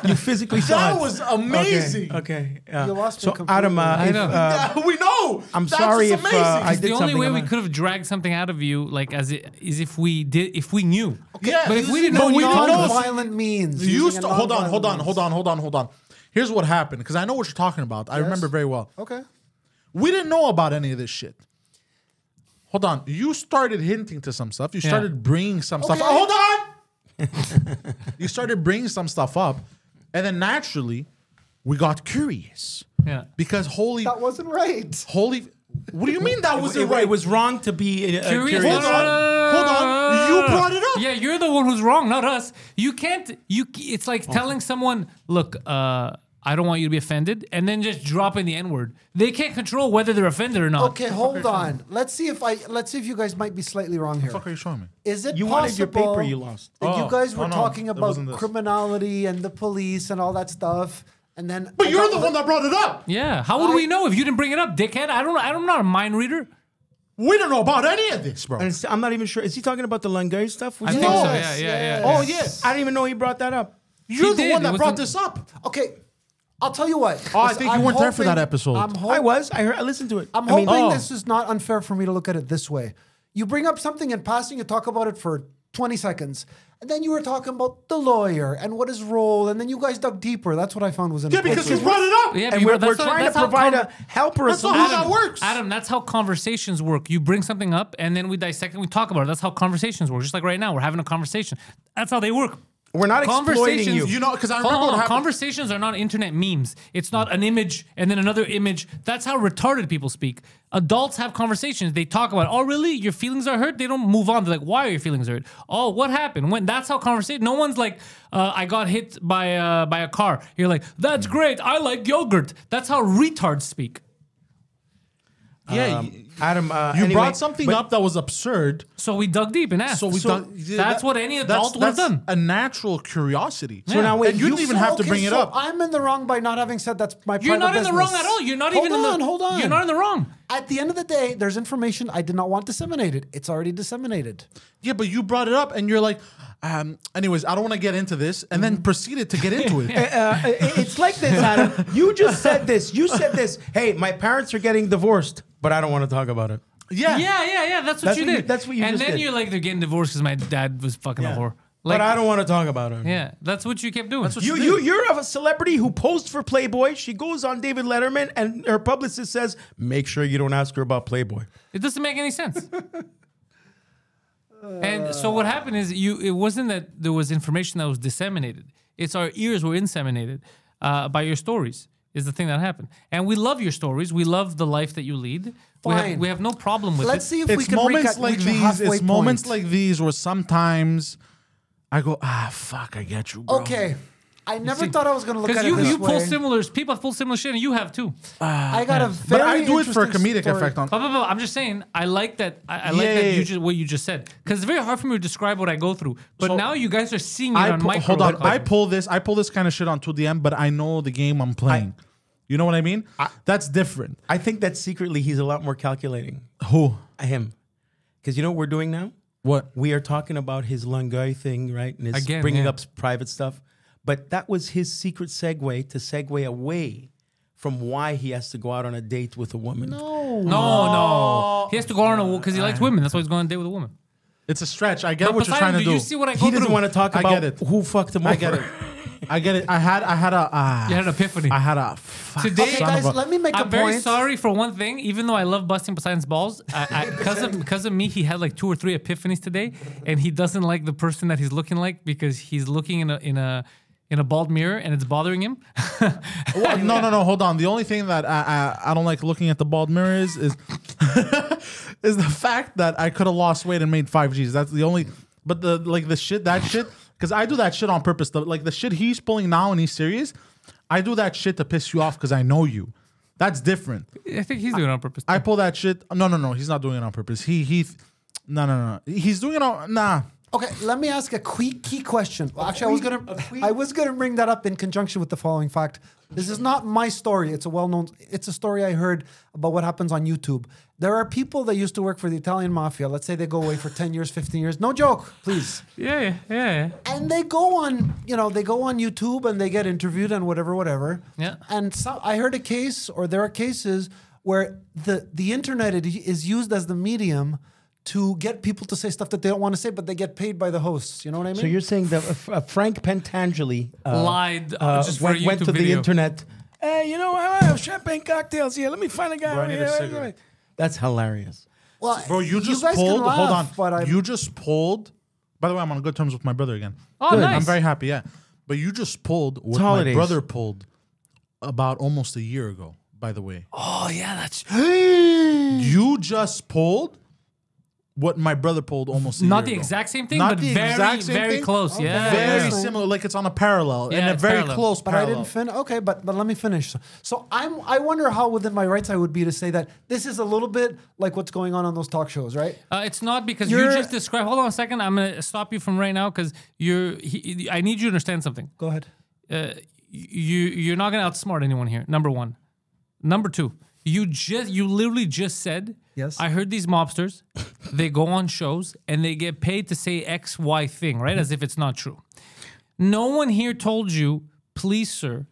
You physically saw that it. was amazing. Okay. yeah. You lost me so Adam, uh, I if, know. uh, Yeah, we know. I'm That's sorry just if, uh, amazing. I It's did the only way we could have dragged something out of you, like as it is if we did, if we knew. Yeah, but if we didn't but know, we you didn't know. us. violent means. You using st- a hold on, hold on, hold on, hold on, hold on. Here's what happened because I know what you're talking about. I remember very well. Okay. We didn't know about any of this shit. Hold on. You started hinting to some stuff. You Yeah. started bringing some stuff. Okay. Hold on. you started bringing some stuff up, and then naturally, we got curious Yeah. because holy, That wasn't right. holy. What do you mean that wasn't it, right? it was wrong to be uh, Curious. curious. Hold on, hold on. You brought it up. Yeah, you're the one who's wrong, not us. You can't. You. It's like telling someone, "Look, uh, I don't want you to be offended," and then just dropping the N word. They can't control whether they're offended or not. Okay, hold on. Let's see if I let's see if you guys might be slightly wrong here. What the fuck are you showing me? Is it You possible wanted your paper, you lost. that Oh, you guys were no, talking it about wasn't this. criminality and the police and all that stuff, and then But I you're got the one that brought it up. Yeah. How would I- we know if you didn't bring it up, dickhead? I don't. I don't- I'm not a mind reader. We don't know about any of this, bro. And it's- I'm not even sure. Is he talking about the Longueuil stuff? Was I he- think so. Yeah, yeah, yeah. Oh yeah, I didn't even know he brought that up. you're the did. one It that was brought in- this up. Okay, I'll tell you what. Oh, I Listen, think you I'm weren't there for that episode. I'm hop- I was. I heard. I listened to it. I'm I mean, hoping oh. this is not unfair for me to look at it this way. You bring up something in passing, you talk about it for 20 seconds, and then you were talking about the lawyer and what his role, and then you guys dug deeper. That's what I found was interesting. Yeah, because you inappropriate. brought it up. Yeah, and but we're, that's we're how- trying to that's how provide con- a helper. a That's not how solution. that works. Adam, that's how conversations work. You bring something up and then we dissect and we talk about it. That's how conversations work. Just like right now, we're having a conversation. That's how they work. We're not exploiting you. You know, because I Hold remember on, what happened. Conversations are not internet memes. It's not an image and then another image. That's how retarded people speak. Adults have conversations. They talk about, oh, really? Your feelings are hurt? They don't move on. They're like, why are your feelings hurt? Oh, what happened? When? That's how conversation. No one's like, uh, I got hit by uh, by a car. You're like, that's great. I like yogurt. That's how retards speak. yeah, Um, Adam, uh, you anyway, brought something up that was absurd. So we dug deep and asked. So we done- yeah, that's that- what any that's- adult would have that's done. A natural curiosity. So now wait, and you didn't even So, have to okay, bring it so up. I'm in the wrong by not having said that's my You're not in the wrong at all. You're not hold even on, in the hold on. You're not in the wrong. At the end of the day, there's information I did not want disseminated. It's already disseminated. yeah, but you brought it up, and you're like, um, anyways, I don't want to get into this, and Mm-hmm. then proceeded to get into it. uh, it- it's like this, Adam. You just said this. You said this. Hey, my parents are getting divorced, but I don't want to talk about it. Yeah, Yeah, yeah, yeah. That's what That's you what you- did. that's what you did. And just then did. you're like, they're getting divorced because my dad was fucking a whore. Like, but I don't want to talk about it. Yeah, that's what you kept doing. That's what You, you, you, did. you're a celebrity who posed for Playboy. She goes on David Letterman, and her publicist says, "Make sure you don't ask her about Playboy." It doesn't make any sense. and so what happened is you it wasn't that there was information that was disseminated. It's our ears were inseminated uh, by your stories. Is the thing that happened, and we love your stories. We love the life that you lead. We have, we have no problem with Let's it. see if we it's can moments reca- like these. halfway It's moments like these where sometimes I go, ah, fuck, I get you, bro. Okay. I never thought I was going to look at you it this you pull way. similar people pull similar shit, and you have too. I got a very. But very I do it for a comedic story. effect on. But, but, but I'm just saying, I like that. I, I like Yeah, that yeah, you just what you just said because it's very hard for me to describe what I go through. But So- now you guys are seeing it I on pull, micro. hold on. I pull this. I pull this kind of shit on 2DM, but I know the game I'm playing. You know what I mean? That's different. I think that secretly he's a lot more calculating. Who? Him, because you know what we're doing now. What? We are talking about his Longueuil thing, right? And his Again, bringing yeah. up private stuff. But that was his secret segue to segue away from why he has to go out on a date with a woman. No. no, no, he has to go on a because he likes uh-huh. women. That's why he's going on a date with a woman. It's a stretch. I get But what you're trying to do do. you see what I go He doesn't through? want to talk I about get it. who fucked him over. I get it. I get it. I had. I had a. Ah, You had an epiphany. I had a. Fuck, Today- Okay, guys, a- let me make a I'm very point. sorry for one thing. Even though I love busting Poseidon's balls, I, I, because of because of me, he had like two or three epiphanies today, and he doesn't like the person that he's looking like because he's looking in a in a in a bald mirror and it's bothering him. Well, no, no, no. Hold on. The only thing that I, I, I don't like looking at the bald mirror is is, is the fact that I could have lost weight and made five Gs. That's the only. But the like the shit that shit because I do that shit on purpose. The, like the shit he's pulling now and he's serious. I do that shit to piss you off because I know you. That's different. I think he's doing it on purpose. I pull that shit. No, no, no. He's not doing it on purpose. He he. No, no, no. He's doing it on. Nah. Okay, let me ask a key key question. Well, actually, I was gonna I was gonna bring that up in conjunction with the following fact. This is not my story. It's a well known. It's a story I heard about what happens on YouTube. There are people that used to work for the Italian mafia. Let's say they go away for ten years, fifteen years. No joke, please. yeah, yeah, yeah, yeah. And they go on, you know, they go on YouTube and they get interviewed and whatever, whatever. Yeah. And so I heard a case, or there are cases where the the internet is used as the medium to get people to say stuff that they don't want to say, but they get paid by the hosts. You know what I mean? So you're saying that uh, Frank Pentangeli uh, Lied uh, uh, just went, went YouTube to the internet. Hey, you know, I have champagne cocktails here. Let me find a guy. Bro, I over here. A cigarette. That's hilarious. well, Bro, you just guys can pulled. hold on. laugh, But I, you just pulled. By the way, I'm on good terms with my brother again. Oh, nice. I'm very happy. Yeah, but you just pulled what my brother pulled about almost a year ago. By the way, Oh yeah, that's you just pulled what my brother pulled almost a not year the ago. exact same thing, Not but the very, exact same very thing? close. Yeah, Very yeah. similar, like it's on a parallel Yeah, and a very parallel. close but I didn't fin. Okay, but but let me finish. So I'm I wonder how within my rights I would be to say that this is a little bit like what's going on on those talk shows, right? Uh, it's not because you You're- just described. Hold on a second. I'm gonna stop you from right now because you're. He, I need you to understand something. Go ahead. Uh, you you're not gonna outsmart anyone here. Number one. Number two. You just you literally just said. Yes. I heard these mobsters. they go on shows and they get paid to say X Y thing, right? As if it's not true. No one here told you, please, sir,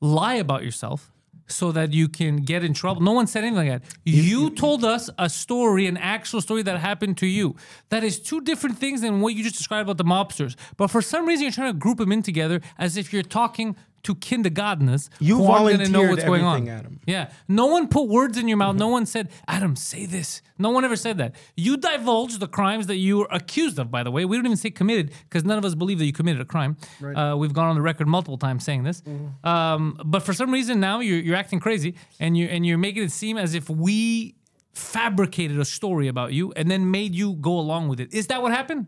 lie about yourself so that you can get in trouble. No one said anything like that. You told us a story, an actual story that happened to you. That is two different things than what you just described about the mobsters. But for some reason, you're trying to group them in together as if you're talking to kindergartners You who aren't gonna know volunteered what's going on. Adam. Yeah. No one put words in your mouth. No one said, Adam, say this. No one ever said that. You divulged the crimes that you were accused of, by the way. We don't even say committed because none of us believe that you committed a crime. Uh, we've gone on the record multiple times saying this. Um, but for some reason now you're, you're acting crazy and you're, and you're making it seem as if we fabricated a story about you and then made you go along with it. Is that what happened?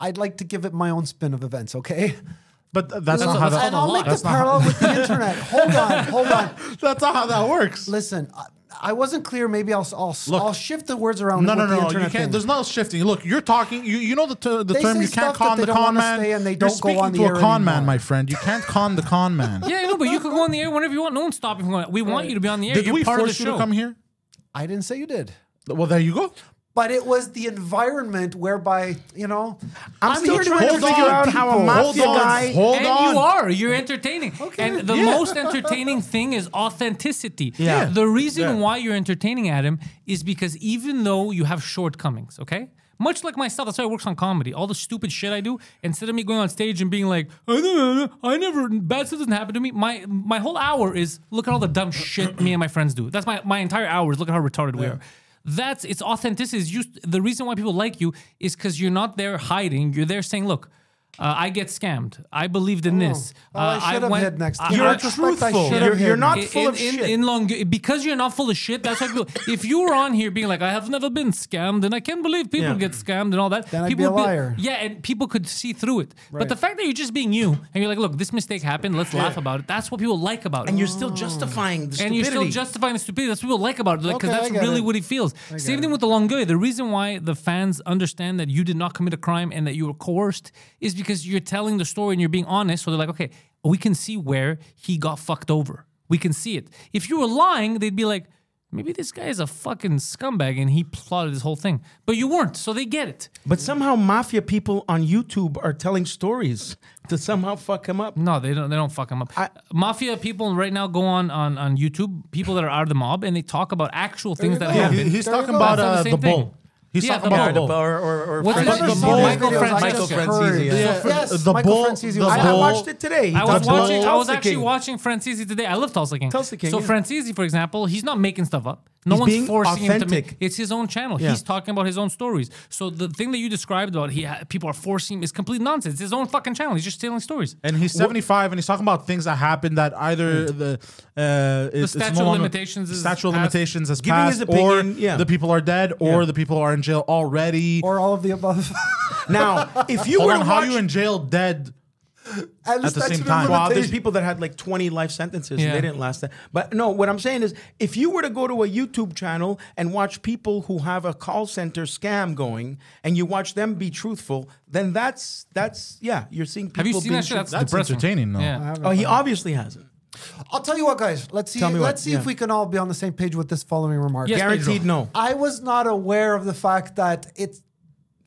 I'd like to give it my own spin of events, okay? But that's That's not a- how that's that. And I'll make the That's not parallel with the internet. Hold on, hold on. That's not how that works. Listen, I, I wasn't clear. Maybe I'll I'll, Look. I'll shift the words around. No, with no, no. You can't. thing. There's no shifting. Look, you're talking. You, you know the, ter- the They term. You can't stuff that con they the don't con wanna man. and they you're don't go speaking on the to air a con man, my friend. You can't con the con man. Yeah, I know, but you can go on the air whenever you want. No one's stopping you. from going- We want you to be on the air. Did You're we part of the force you to come here? I didn't say you did. Well, there you go. But it was the environment whereby, you know, I'm, still here to trying to entertain figure out how a mafia Hold on, guy. hold and on. you are. You're entertaining. Okay. And the Yeah. most entertaining thing is authenticity. Yeah. The reason Yeah. why you're entertaining, Adam, is because even though you have shortcomings, okay? Much like myself, that's why I works on comedy. All the stupid shit I do, instead of me going on stage and being like, I, never, I never, bad stuff doesn't happen to me. My my whole hour is look at all the dumb shit me and my friends do. That's my my entire hour is look at how retarded we are. That's it's authenticity. Is used the reason why people like you is because you're not there hiding. You're there saying, look. Uh, I get scammed. I believed in this. well, I Uh, should have went- next I- time. You're I- retrospect, I truthful. You're, you're hidden. not in, full of in, shit. in long because you're not full of shit. That's why people. If you were on here being like, "I have never been scammed," and I can't believe people Yeah. get scammed and all that, Then I'd be a would liar. yeah, and people could see through it. But the fact that you're just being you and you're like, "Look, this mistake happened. Let's laugh about it." That's what people like about it. and you're still justifying the stupidity. and you're still justifying the stupidity. That's what people like about it, because Okay, that's really it. what he feels. Same thing with the Longueuil. The reason why the fans understand that you did not commit a crime and that you were coerced is because you're telling the story and you're being honest. So they're like, okay, we can see where he got fucked over. We can see it. If you were lying, they'd be like, maybe this guy is a fucking scumbag and he plotted this whole thing. But you weren't, so they get it. But somehow mafia people on YouTube are telling stories to somehow fuck him up. No, they don't. They don't fuck him up. Mafia people right now go on, on on YouTube. People that are out of the mob and they talk about actual things that go. happen. He- he's There talking about uh, the the same thing. bull. He's Yeah, talking the about bull. the bull. Or, or, or What's his I've name? never The seen Michael videos, Franzese. Michael heard. Franzese, yeah. for- Yes, the Michael bull- Franzese the was- I, I watched it today. I was watching. I was actually watching Franzese today. I love Tulsa King. Tulsa King, So yeah. Franzese, for example, he's not making stuff up. No He's one's being forcing him to make. It's his own channel. Yeah. He's talking about his own stories. So the thing that you described about he people are forcing him is complete nonsense. It's his own fucking channel. He's just telling stories. And he's 75 and he's talking about things that happened that either the uh, it's, it's statute no of limitations is statute of limitations has Giving his passed, opinion, or yeah. the people are dead, or the people are in jail already. or all of the above. Now, if you Hold were on, to how watch, you in jail dead? At the same statute of time. Well, there's people that had like 20 life sentences Yeah. and they didn't last that. But no, what I'm saying is if you were to go to a YouTube channel and watch people who have a call center scam going and you watch them be truthful, then that's that's yeah, you're seeing people Have you seen being that shit? That's, truthful. That's depressing. entertaining, though. Yeah. Oh, he obviously hasn't. I'll tell you what, guys. Let's see. Tell me what, Let's see if we can all be on the same page with this following remark. Yes, Guaranteed Pedro. no. I was not aware of the fact that it's.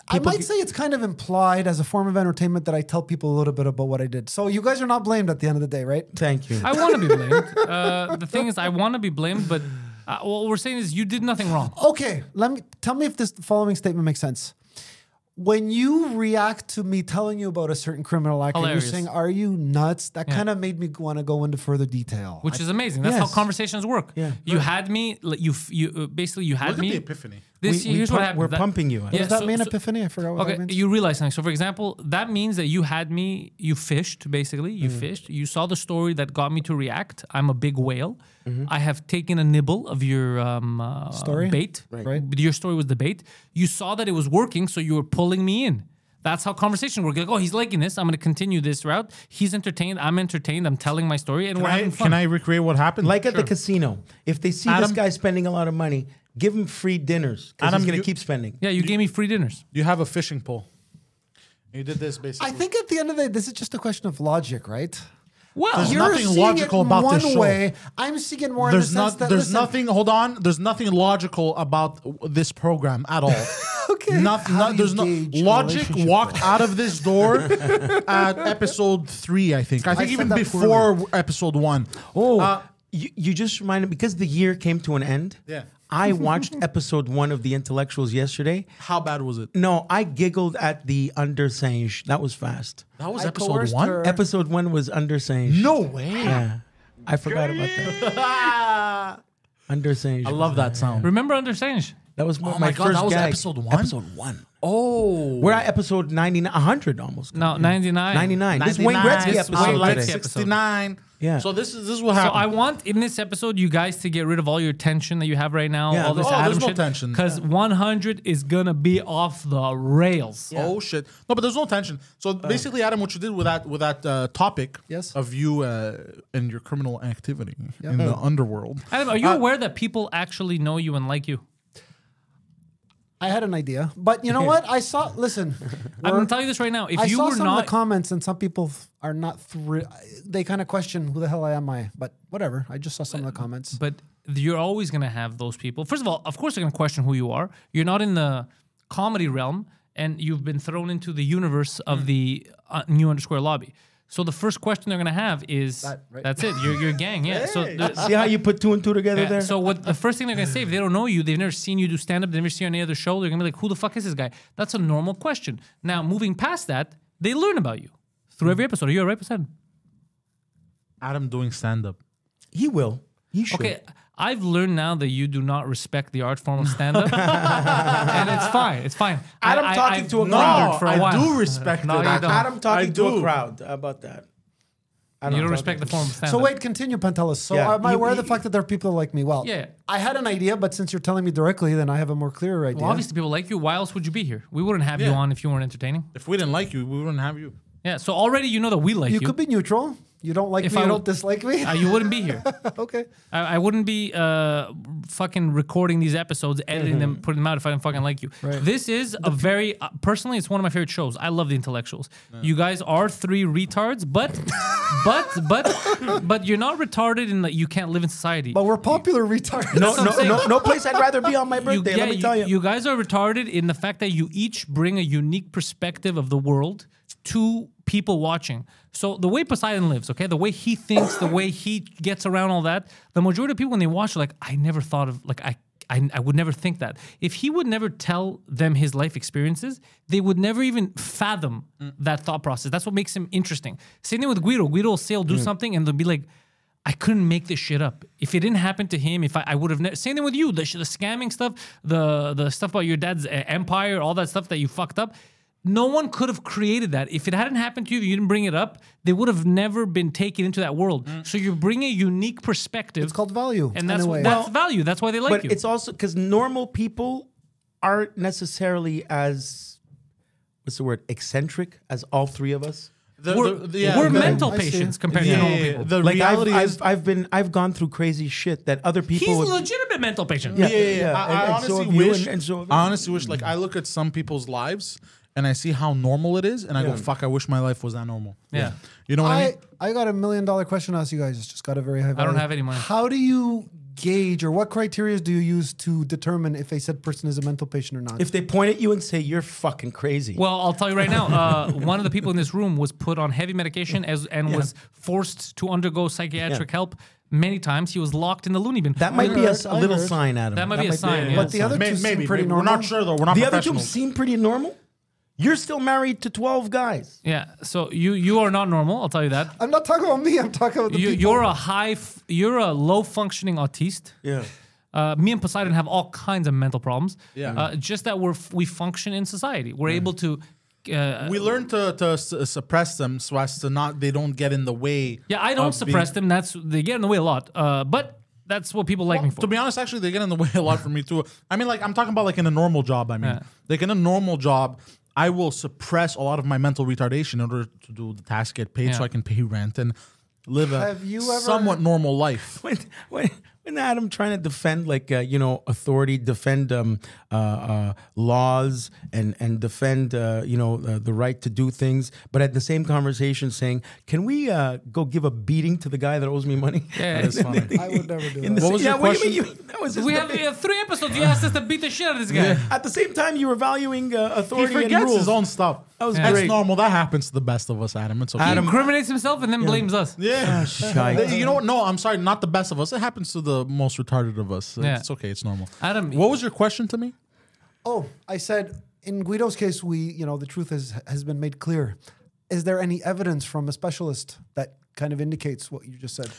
I might say it's kind of implied as a form of entertainment that I tell people a little bit about what I did. So you guys are not blamed at the end of the day, right? Thank you. I want to be blamed. Uh, the thing is, I want to be blamed, but uh, what we're saying is you did nothing wrong. Okay, let me tell me if this following statement makes sense. When you react to me telling you about a certain criminal act, and you're saying, "Are you nuts?" That Yeah. kind of made me want to go into further detail. Which is amazing. That's how conversations work. Yeah. You had me. You you uh, basically you had Look at me. the epiphany. This We- we here's pump- what happened. we're That- pumping you. What Yeah, does that so- mean so- epiphany? I forgot what Okay, that means. you realize something. So, for example, that means that you had me, you fished basically, you Mm. fished. You saw the story that got me to react. I'm a big whale. Mm-hmm. I have taken a nibble of your um, uh, Story? bait. Right. Your story was the bait. You saw that it was working, so you were pulling me in. That's how conversation works. Like, oh, he's liking this. I'm going to continue this route. He's entertained. I'm entertained. I'm telling my story, and Can we're I, having fun. can I recreate what happened? Like at Sure. the casino, if they see this guy spending a lot of money, give him free dinners because Adam, he's going you- to keep spending. yeah, you gave me free dinners. You have a fishing pole. You did this basically. I think at the end of the day, this is just a question of logic, right? Well, There's You're nothing logical about one this show. way. I'm seeing it more there's in the sense that There's listen, nothing. Hold on. There's nothing logical about this program at all. Okay. Nothing. How no- do there's you no logic. Walked out of this door at episode three. I think. I think said even that before episode one. Oh, Uh, you, you just reminded because the year came to an end. Yeah. I watched episode one of The Intellectuals yesterday. How bad was it? No, I giggled at the under Singe. That was fast. That was I episode coerced one. her. Episode one was under Singe. No way. Yeah. I forgot about that. Under Singe. I love that sound. remember under Sange? That was one Oh of my my, God, first that was gag. episode one? Episode one. Oh, We're at episode 99, 100 almost. No, 99. 99. This is Wayne Gretzky This episode. was Wayne today. Gretzky episode. 69. Yeah. So this is this is what So. I want in this episode you guys to get rid of all your tension that you have right now. Yeah, all this oh, Adam there's no tension. Because 100 is gonna be off the rails. Oh shit! No, but there's no tension. So basically, Adam, what you did with that with that uh, topic Yes. of you uh, and your criminal activity in the underworld. Adam, are you Uh, aware that people actually know you and like you? I had an idea, but you know what? I saw. Listen, I'm gonna tell you this right now. If I you saw were some not, of the comments, and some people are not. Thr- they kind of question who the hell I am. I, but whatever. I just saw some of the comments. but you're always gonna have those people. First of all, of course, they're gonna question who you are. You're not in the comedy realm, and you've been thrown into the universe of the uh, new underscore lobby. So the first question they're gonna have is, That, right? "That's it. You're your gang, yeah." So the- See how you put two and two together Yeah, there? So what the first thing they're gonna say if they don't know you, they've never seen you do stand up, they've never seen you on any other show, they're gonna be like, "Who the fuck is this guy?" That's a normal question. Now, moving past that, they learn about you through every episode. Are you alright, Poseidon? Adam doing stand up. he will. He should. Okay, I've learned now that you do not respect the art form of stand up, and it's fine. It's fine. Adam I, I, talking I've to a wondered crowd. for a I while. do respect No, it. Adam talking I to a crowd. How about that? Adam You don't respect the form of stand So wait, continue, Pantelis. So Yeah, am I aware of the fact that there are people like me? Well, Yeah. I had an idea, but since you're telling me directly, then I have a more clear idea. Well, obviously, people like you. Why else would you be here? We wouldn't have you on if you weren't entertaining. If we didn't like you, we wouldn't have you. Yeah. So already you know that we like you. you could be neutral. You don't like If me, I you don't dislike me. Uh, you wouldn't be here. okay. I, I wouldn't be uh, fucking recording these episodes, editing them, putting them out if I didn't fucking like you. This is a very uh, personally, it's one of my favorite shows. I love the intellectuals. You guys are three retards, but but but but you're not retarded in that you can't live in society. But we're popular retards. No, no, no, no place I'd rather be on my You- birthday. yeah, let me tell you. You guys are retarded in the fact that you each bring a unique perspective of the world to people watching. So the way Poseidon lives, okay, the way he thinks, the way he gets around all that, the majority of people when they watch are like, I never thought of like I I, I would never think that. If he would never tell them his life experiences, they would never even fathom that thought process. That's what makes him interesting. Same thing with Guido. Guido will say he'll do something and they'll be like, I couldn't make this shit up. If it didn't happen to him, if I, I would have never. Same thing with you. The, the scamming stuff, the the stuff about your dad's uh, empire, all that stuff that you fucked up. No one could have created that. If it hadn't happened to you, you didn't bring it up, they would have never been taken into that world. Mm. So you bring a unique perspective. It's called value. and that's in a what way. that's value. That's why they like but you. it's also because normal people aren't necessarily as what's the word eccentric as all three of us. The- we're the- the- yeah, we're the- mental patients compared Yeah, to normal yeah, yeah. people. The like I've, reality I've, is, I've been I've gone through crazy shit that other people He's a would, legitimate mental patient. Yeah. yeah, yeah, yeah. I, I and so honestly have wish. and- and so I I. honestly wish. Like I look at some people's lives and I see how normal it is, and I go, "Fuck! I wish my life was that normal." Yeah. You know what I, I, mean? I got a million dollar question to ask you guys. It's just got a very high value. don't have any money. How do you gauge or what criteria do you use to determine if a said person is a mental patient or not? if they point at you and say you're fucking crazy. Well, I'll tell you right now. Uh, one of the people in this room was put on heavy medication as and was forced to undergo psychiatric help many times. He was locked in the loony bin. that might be a, heard, a I little heard. sign, Adam. That might be a sign, yeah. but the other May- two seem maybe, pretty maybe. normal. We're not sure though. We're not the other two seem pretty normal. You're still married to 12 guys. yeah. So you you are not normal. I'll tell you that. I'm not talking about me. I'm talking about the You, people. you're a high. F- you're a low functioning autiste. Yeah. Uh, me and Poseidon have all kinds of mental problems. Yeah. Uh, just that we're f- we function in society. We're able to. Uh, we learn to, to s- suppress them so as to not they don't get in the way. yeah, I don't suppress being- them. That's they get in the way a lot. Uh, but that's what people like me for. To be honest, actually, they get in the way a lot for me too. I mean, like I'm talking about like in a normal job. I mean, Yeah. like in a normal job, I will suppress a lot of my mental retardation in order to do the task, get paid, so I can pay rent and live a you ever- somewhat normal life. when when when Adam trying to defend like uh, you know authority, defend um, uh, uh, laws and and defend uh, you know uh, the right to do things, but at the same conversation saying, "Can we uh, go give a beating to the guy that owes me money?" Yeah, That's funny. I would never do that. the What was yeah, your what do you question? mean you- that was we the have uh, three episodes. You asked us to beat the shit out of this guy. At the same time, you were valuing uh, He authority and forgets rules. his own stuff. That was That's great. normal. That happens to the best of us, Adam. It's okay. He incriminates himself and then blames us. Yeah. Oh, shite. you know what? No, I'm sorry. Not the best of us. It happens to the most retarded of us. Yeah. It's okay. It's normal. Adam, What was your question to me? Oh, I said in Guido's case, we you know the truth has has been made clear. Is there any evidence from a specialist that kind of indicates what you just said?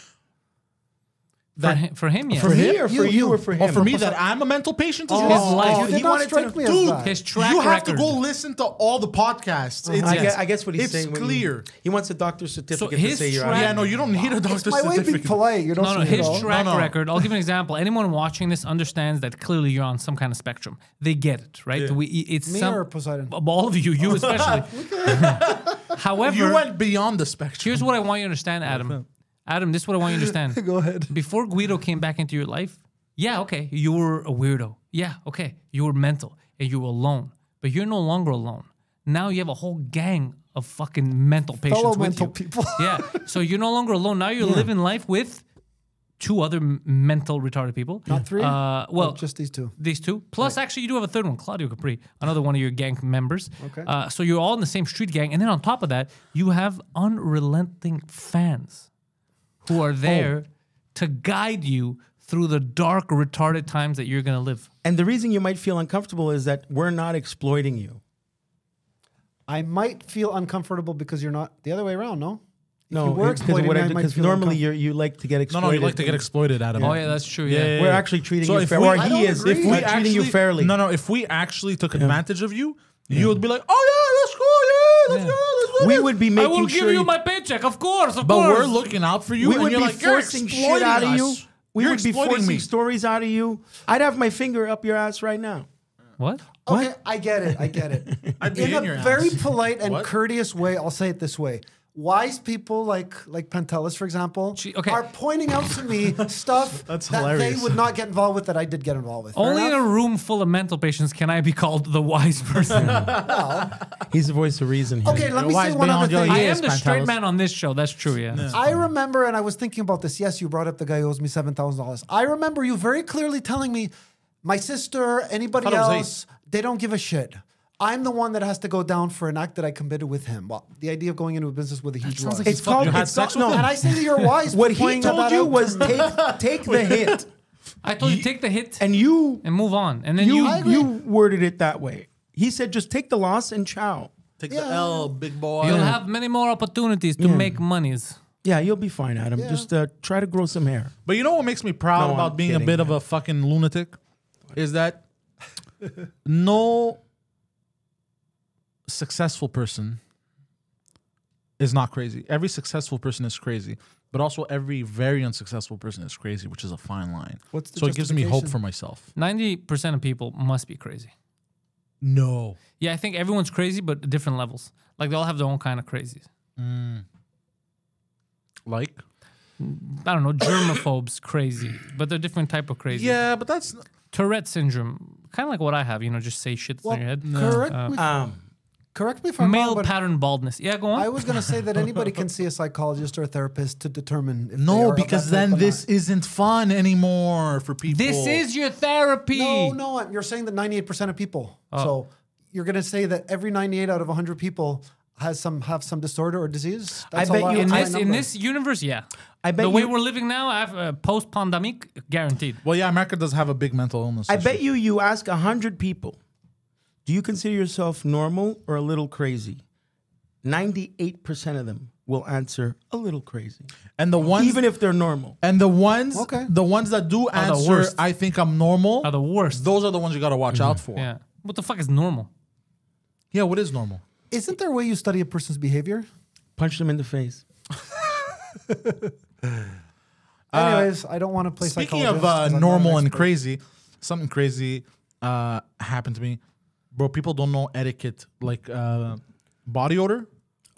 For him, for him, yes. For me You- or for you- you, you. or for him? Oh, for me, that I'm a mental patient as His well. life. you he not wanted to strike me as Dude, that. His track you have record. to go listen to all the podcasts. Uh-huh. It's, I, Yes. guess, I guess what he's it's saying. when he- clear. He, wants a doctor's certificate to his say you're track- out. yeah, no, you don't need a doctor's certificate. My way of being polite. You don't. No, no, say it his all. track No, no. record. I'll give you an example. Anyone watching this understands that clearly you're on some kind of spectrum. They get it, right? We, it's Me some, or Poseidon? all of you, you especially. However, You went beyond the spectrum. here's what I want you to understand, Adam. Adam, this is what I want you to understand. Go ahead. Before Guido came back into your life, yeah, okay, you were a weirdo. Yeah, okay, you were mental and you were alone, but you're no longer alone. Now you have a whole gang of fucking mental patients Fellow with mental you. people. yeah, so you're no longer alone. Now you're living life with two other m- mental retarded people. Not three? Uh, well, Oh, just these two. these two. Plus, actually, you do have a third one, Claudio Capri, another one of your gang members. Okay. Uh, so you're all in the same street gang, and then on top of that, you have unrelenting fans who are oh. there to guide you through the dark, retarded times that you're gonna live. And the reason you might feel uncomfortable is that we're not exploiting you. I might feel uncomfortable because you're not the other way around. No. No, you were because what I I do- might 'cause normally you you like to get no, exploited. no, you like to get exploited, Adam. Oh yeah, that's true. Yeah. We're actually treating So you if fair, we- or I he is. agree. If If we're treating you fairly. No, no. If we actually took advantage of you, you would be like, "Oh yeah, that's cool. Yeah, let's Yeah. go. Let's we this." would be I making will sure. give you my paycheck, of course, of But course. we're looking out for you. we and would you're be like, forcing shit out of us. you. We You're would be forcing me." stories out of you. I'd have my finger up your ass right now. What? Okay, I get it. I get it. I'd be in in a your very ass. polite and What? courteous way, I'll say it this way. Wise people like like Pantelis, for example, Gee, okay. are pointing out to me stuff That's that hilarious. they would not get involved with that I did get involved with. Only in a room full of mental patients can I be called the wise person. He's the voice of reason here. Okay, let me Wise say one other thing. I am the straight man on this show. That's true. Yeah. I remember, and I was thinking about this. Yes, you brought up the guy who owes me seven thousand dollars. I remember you very clearly telling me, my sister, anybody Thought it was else, they don't give a shit. I'm the one that has to go down for an act that I committed with him. Well, the idea of going into a business with a huge sounds loss. like It's called. You had It's sex called no. and I say that you're wise. What he told you out was take take the hit, I told you take the hit and you and move on, and then you you. you worded it that way. He said just take the loss and chow. Take Yeah. the L, big boy. You'll have many more opportunities to make monies. Yeah, you'll be fine, Adam. Just uh, try to grow some hair. But you know what makes me proud No, about I'm being a kidding, bit of a fucking lunatic is that no successful person is not crazy. Every successful person is crazy, but also every very unsuccessful person is crazy, which is a fine line. What's the so it gives me hope for myself. Ninety percent of people must be crazy. No. Yeah, I think everyone's crazy, but different levels. Like they all have their own kind of crazies. Like, I don't know, germaphobes crazy, but they're different type of crazy. yeah, but that's Tourette syndrome, kind of like what I have. You know, just say shit that's Well, in your head. correct, me, Um, correct me if I'm Male wrong, but pattern baldness. Yeah, go on. I was going to say that anybody can see a psychologist or a therapist to determine if they no, are of because that then this not. isn't fun anymore for people. this is your therapy. No, no, you're saying that 98% of people. Oh. So you're going to say that every 98 out of 100 people has some have some disorder or disease. I a bet lot- you In high this in this universe, yeah. I bet the way you- we're living now, I've uh, post pandemic, guaranteed. Well, yeah, America does have a big mental illness. I issue. bet you you ask a hundred people, do you consider yourself normal or a little crazy? Ninety-eight percent of them will answer a little crazy, And the ones, even if they're normal. and the ones, Okay. the ones that do the answer. I think I'm normal. Are the worst. Those are the ones you got to watch out for. yeah. What the fuck is normal? Yeah, what is normal? Isn't there a way you study a person's behavior? Punch them in the face. Anyways, I don't want to play Speaking of psychologist uh, 'cause I'm not an normal and crazy, something crazy uh, happened to me, bro. People don't know etiquette, like uh, body odor.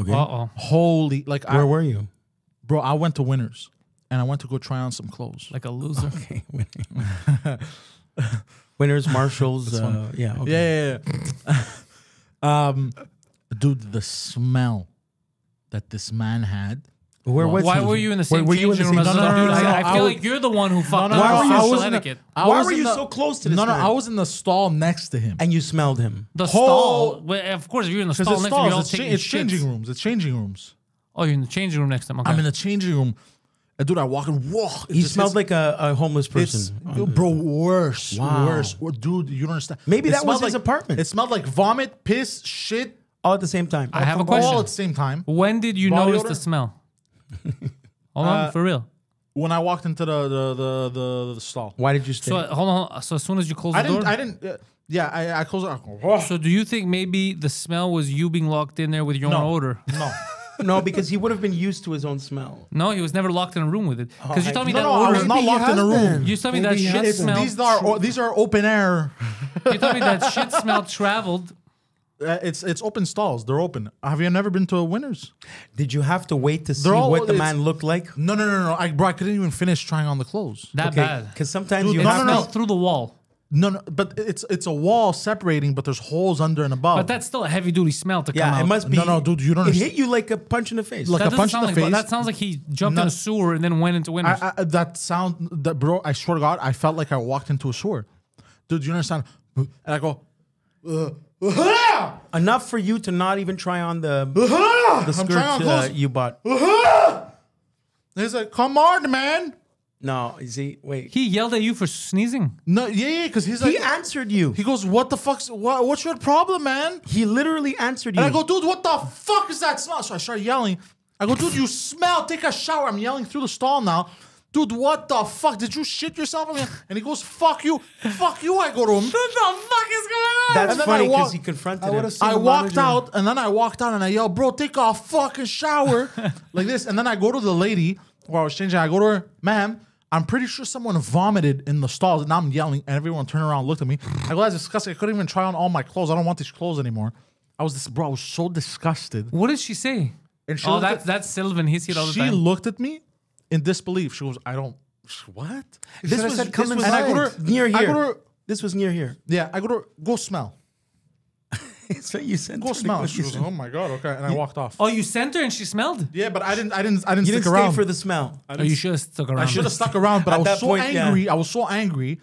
Okay. Uh oh. Holy, like I, Where were you? bro, I went to Winners and I went to go try on some clothes. Like a loser. Okay. Winners, Marshalls. Uh, yeah. Okay. Yeah, yeah, yeah. um, dude, the smell that this man had. Where was Why he? were you in the Were- same were you in changing the room as No, us? no, no, Dude, no, I, no, I feel I like you're the one who fucked no, up I our was- I social was in the- etiquette. Why was were you the- so close to this No, no, man? I was in the stall next to him. And you smelled him. The Whole- stall. Well, of course, if you're in the stall next to me, you're all stalls, it's, it's changing rooms. It's changing rooms. Oh, you're in the changing room next to him. Okay. I'm in the changing room. And dude, I walk in. Whoa! He just smelled like a, a homeless It's, person. bro, worse, Wow. worse. Or- Dude, you don't understand. Maybe It that was his like- apartment. It smelled like vomit, piss, shit, all at the same time. I have a question. all at the same time. When did you Body notice odor? the smell? Hold on, Uh, for real. When I walked into the the the, the, the stall, Why did you stay? So uh, hold on. hold on. So as soon as you close I the didn't. door, I didn't. Uh, yeah, I, I closed it. Oh, So do you think maybe the smell was you being locked in there with your no, own odor? No, no, because he would have been used to his own smell. No, he was never locked in a room with it. Because you told me no, that no. I odor. was not Maybe he locked in has a room. been. You told me Maybe that he shit has been. smell. These are o- these are open air. you told me that shit smell traveled. Uh, it's it's open stalls. They're open. Have you never been to a Winners? Did you have to wait to see They're all- what the man looked like? No, no, no, no. I bro, I couldn't even finish trying on the clothes. That bad. Because sometimes Dude, you It no, have no, smelled to. through the wall. No, no, but it's it's a wall separating, but there's holes under and above. But that's still a heavy duty smell to come Yeah, out. it must be. No, no, dude, you don't It understand. hit you like a punch in the face. Like That a doesn't punch in sound the like, face. That sounds like he jumped in a sewer and then went into winners. I, I, that sound that bro. I swear to God, I felt like I walked into a sewer. Dude, you understand? And I go, Enough for you to not even try on the the I'm skirt on uh, clothes. you bought. He's like, "Come on, man." No, you see, wait. he yelled at you for sneezing. No, yeah, yeah, because he's like, He answered you. he goes, "What the fuck's what? What's your problem, man?" He literally answered you. And I go, "Dude, what the fuck is that smell?" So I start yelling. I go, "Dude, you smell. Take a shower." I'm yelling through the stall now. Dude, what the fuck? Did you shit yourself? And he goes, "Fuck you, fuck you." I go to him. What the fuck is going on? That's And then funny because walk- he confronted I him. I walked manager. out and then I walked out and I yelled, bro, take a fucking shower. like this. And then I go to the lady where I was changing. I go to her, ma'am, I'm pretty sure someone vomited in the stalls. And now I'm yelling and everyone turned around and looked at me. I go, that's disgusting. I couldn't even try on all my clothes. I don't want these clothes anymore. I was this, bro, I was so disgusted. What did she say? And she oh, looked that's at- that's Sylvan. He sees it all the She time. She looked at me in disbelief. She goes, I don't, what? this should've was, said, this "Come was And I go to her, near I go to here. her, This was near here. yeah, I go to her, go smell. so you said Go smell. She goes, oh my God, okay. And I walked off. Oh, you sent her and she smelled. Yeah, but I didn't, I didn't, I didn't You stick didn't around. stay for the smell. Oh, you should have stuck around. I should have stuck around, but I was so point, yeah. angry. I was so angry.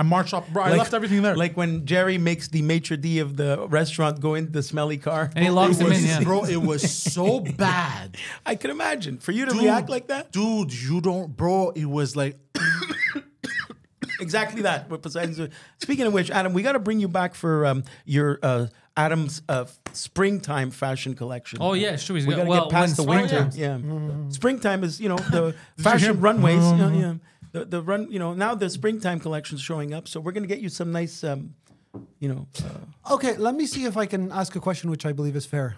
I marched up, bro. I left everything there. Like when Jerry makes the maitre d' of the restaurant go into the smelly car. And he locks it him was, in. Yeah. bro, it was so bad. I can imagine. For you to Dude, react like that? dude. You don't, bro. It was like, Exactly that. What Poseidon's doing. Speaking of which, Adam, we got to bring you back for um, your uh, Adam's uh, springtime fashion collection. Oh yeah, sure. We got got to well, get past the winter. spring Yeah, comes. springtime is you know the fashion runways. you know, yeah, the the run. You know now the springtime collection's showing up, so we're gonna get you some nice. Um, you know, uh, Okay, let me see if I can ask a question which I believe is fair.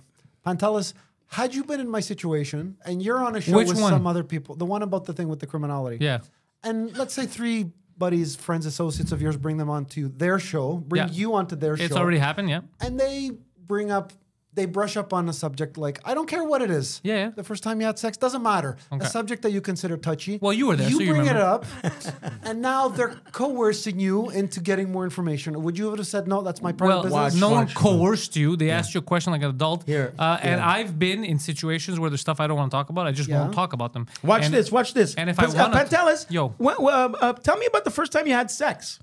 Pantelis, had you been in my situation and you're on a show Which with one? some other people, the one about the thing with the criminality, Yeah. and let's say three buddies, friends, associates of yours bring them onto their show, bring Yeah. you onto their show. It's already happened. Yeah. and they bring up they brush up on a subject like I don't care what it is. Yeah, yeah. The first time you had sex doesn't matter. Okay. A subject that you consider touchy. Well, you were there, You so you bring it up, and now they're coercing you into getting more information. Would you have said no? That's my private Well, business. no one watch. coerced you. They asked you a question like an adult. Here, Uh, and yeah. I've been in situations where there's stuff I don't want to talk about. I just Yeah. won't talk about them. Watch And- this. Watch this. and if I Pant- wanna- uh, Pantelis, Yo. wh- wh- uh, uh, tell me about the first time you had sex.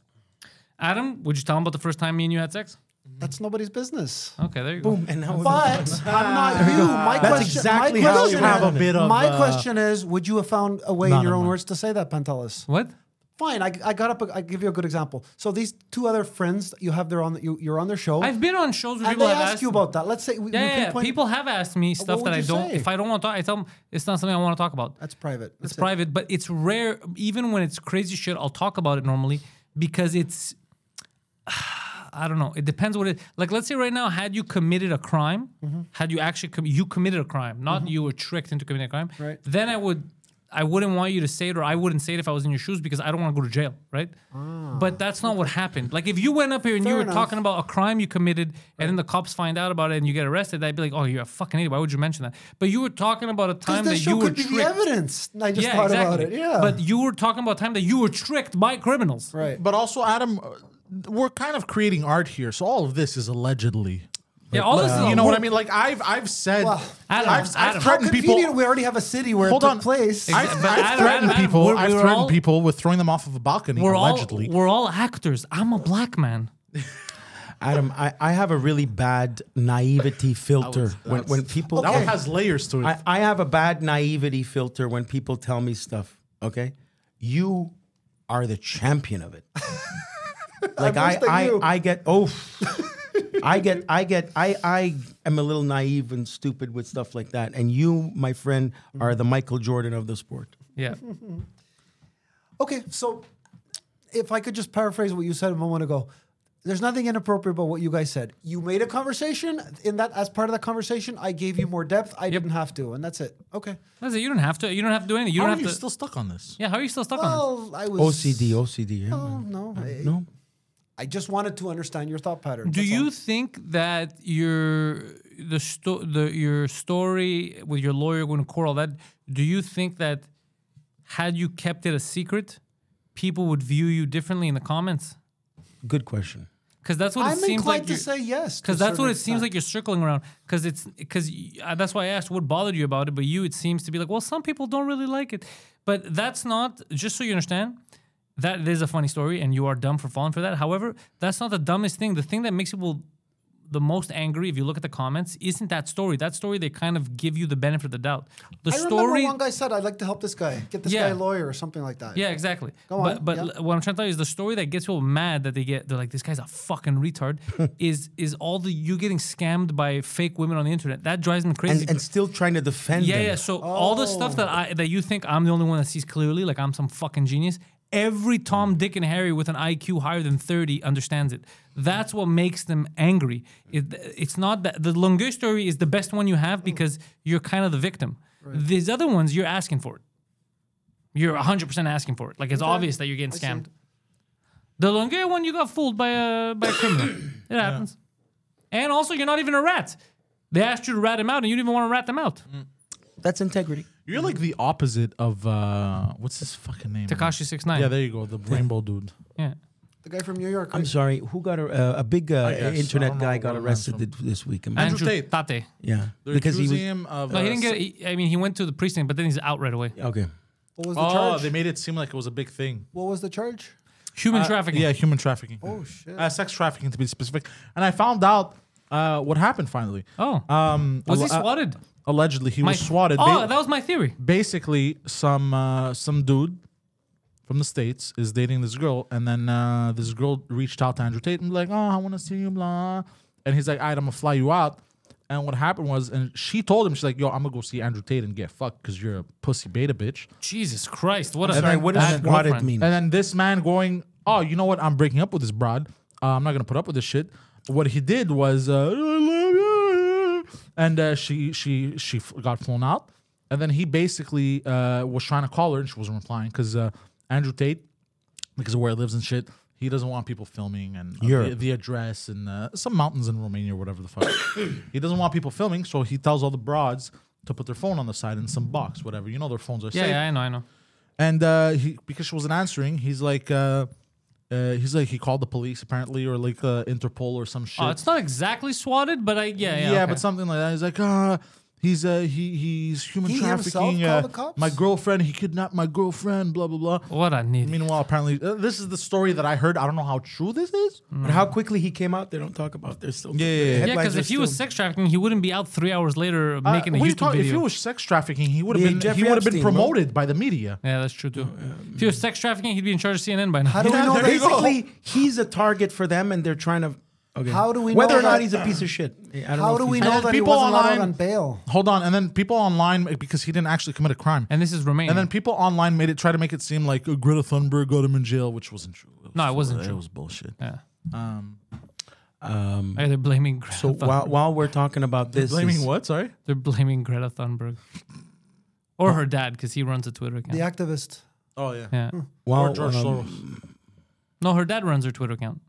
Adam, would you tell him about the first time me and you had sex? That's nobody's business. Okay, there you go. Boom, and now But I'm not you. My That's question, exactly my how question you have is- a bit of, My uh, question is: Would you have found a way, in your own mine. words, to say that, Pantelis? What? Fine. I, I got up. I give you a good example. So these two other friends that you have there on you, you're on their show, I've been on shows where and people they have ask asked you about that. Let's say we, Yeah, yeah, yeah. People have asked me stuff that I don't. say? If I don't want to talk, I tell them it's not something I want to talk about. That's private. It's it. private, but it's rare. Even when it's crazy shit, I'll talk about it normally because it's. I don't know. It depends what it. Like, let's say right now, had you committed a crime, Mm-hmm. had you actually com- you committed a crime, not you were tricked into committing a crime. Right. Then I would, I wouldn't want you to say it, or I wouldn't say it if I was in your shoes because I don't want to go to jail, right? But that's not what happened. Like, if you went up here and you Ah. Were enough. talking about a crime you committed, and then the cops find out about it and you get arrested, I'd be like, oh, you're a fucking idiot. Why would you mention that? But you were talking about a time Because that you were could be the tricked. evidence. I just thought about it. Yeah. But you were talking about time that you were tricked by criminals. right. But also, Adam, uh, we're kind of creating art here, so all of this is allegedly. Yeah, all this is uh, you know what I mean? Like I've I've said, Well, Adam, I've, I've Adam. How threatened people. convenient. We already have a city where Hold it took on. place. I've, I've Adam, threatened Adam, people. we're- I've we're threatened all- people with throwing them off of a balcony. We're allegedly. all we're all actors. I'm a black man. Adam, I, I have a really bad naivety filter when, when people. that one has layers to it. I, I have a bad naivety filter when people tell me stuff. Okay, you are the champion of it. like I, worse than I. I get oh, I get, I get, I, I am a little naive and stupid with stuff like that. And you, my friend, are the Michael Jordan of the sport. Yeah. Okay, so if I could just paraphrase what you said a moment ago, there's nothing inappropriate about what you guys said. You made a conversation in that as part of that conversation. I gave you more depth. I didn't have to, and that's it. Okay. That's it. You don't have to. You don't have to do anything. You How don't are have you to. still stuck on this? yeah. How are you still stuck on this? Well, I was OCD, OCD. Yeah. Oh no, I, No. I just wanted to understand your thought pattern. Do that's you all. think that your the sto- the your story with your lawyer going to court all that? Do you think that had you kept it a secret, people would view you differently in the comments? Good question. Because that's what it I'm seems inclined like. to you're- say yes. Because that's what certain it seems extent. like you're circling around. Because it's because uh, that's why I asked what bothered you about it. But you, it seems to be like, well, some people don't really like it. But that's not just so you understand. That is a funny story, and you are dumb for falling for that. However, that's not the dumbest thing. The thing that makes people the most angry, if you look at the comments, isn't that story. That story they kind of give you the benefit of the doubt. The I remember story, one guy said, "I'd like to help this guy, get this Yeah. guy a lawyer or something like that." yeah, exactly. Go but on, but yeah. l- what I'm trying to tell you is the story that gets people mad that they get they're like this guy's a fucking retard is is all the you getting scammed by fake women on the internet. That drives me crazy. And, and still trying to defend yeah, them. yeah. So all the stuff that oh. I that you think I'm the only one that sees clearly, like I'm some fucking genius. Every Tom, Dick, and Harry with an IQ higher than 30 understands it. That's what makes them angry. It, it's not that the Longueuil story is the best one you have because you're kind of the victim. These other ones, you're asking for it. You're 100% asking for it. Like it's obvious that you're getting scammed. The Longueuil one, you got fooled by a by a criminal. it happens. And also, you're not even a rat. They asked you to rat him out, and you didn't even want to rat them out. That's integrity. You're like the opposite of uh, what's his fucking name? Tekashi six nine. Yeah, there you go. The rainbow dude. yeah. the guy from New York. I'm right? sorry. Who got a, uh, a big uh, guess. Internet guy got arrested went th- this week? Andrew Andrew Tate. Tate. yeah, They're because he was accusing him of. No, he uh, didn't get. He, I mean, he went to the precinct, but then he's out right away. okay. What was the Oh, charge? they made it seem like it was a big thing. what was the charge? Human Uh, trafficking. Yeah, human trafficking. Oh shit! Uh, sex trafficking to be specific. And I found out uh, what happened finally. Oh. Um, was he alle- uh, swatted? Allegedly, he My- was swatted. Oh, Ba- that was my theory. basically, some uh, some dude from the states is dating this girl, and then uh, this girl reached out to Andrew Tate and like, "Oh, I want to see you," blah. And he's like, "All right, I'm gonna fly you out." And what happened was, and she told him, she's like, "Yo, I'm gonna go see Andrew Tate and get fucked because you're a pussy beta bitch." Jesus Christ! What a And then what does bad swatted mean? And then this man going, "Oh, you know what? I'm breaking up with this broad. Uh, I'm not gonna put up with this shit." What he did was, uh, "I love you," and uh, she she she got flown out. And then he basically uh, was trying to call her, and she wasn't replying because uh, Andrew Tate, because of where he lives and shit, he doesn't want people filming and uh, the, the address and uh, some mountains in Romania, or whatever the fuck. he doesn't want people filming, so he tells all the broads to put their phone on the side in some box, whatever. You know, their phones are Yeah, safe. yeah, I know, I know. And uh, he because she wasn't answering, he's like, uh, he's like, he called the police apparently, or like uh, Interpol or some shit. Oh, it's not exactly swatted, but I yeah yeah. yeah, okay. but something like that. He's like, uh, he's uh, he he's human He himself trafficking. called Uh, the cops? my girlfriend, he kidnapped my girlfriend. Blah blah blah. what I need. Meanwhile, apparently, uh, this is the story that I heard. I don't know how true this is. But how quickly he came out, they don't talk about. There's still Yeah, yeah, yeah. yeah, because if he was sex trafficking, he wouldn't be out three hours later Uh, making a what are you YouTube talking- If video. he was sex trafficking, he would have Yeah, been Jeffrey he would have been Epstein, bro. promoted by the media. yeah, that's true too. if he was sex trafficking, he'd be in charge of CNN by now. How do we Yeah, know there you go. basically he's a target for them, and they're trying to. Okay. How do we whether know or not that- he's a piece of shit? I don't How if do we know And that he people wasn't online- on bail? Hold on, and then people online because he didn't actually commit a crime. and this is Romania. And then people online made it try to make it seem like uh, Greta Thunberg got him in jail, which wasn't true. was No, it wasn't true. It was bullshit. yeah. Um, Um, Hey, they're blaming Greta. so Thunberg. while while we're talking about this, blaming is- what? Sorry. They're blaming Greta Thunberg. Or her dad, because he runs a Twitter account. The activist. Oh yeah. yeah. While, or George um, Soros. No, her dad runs her Twitter account.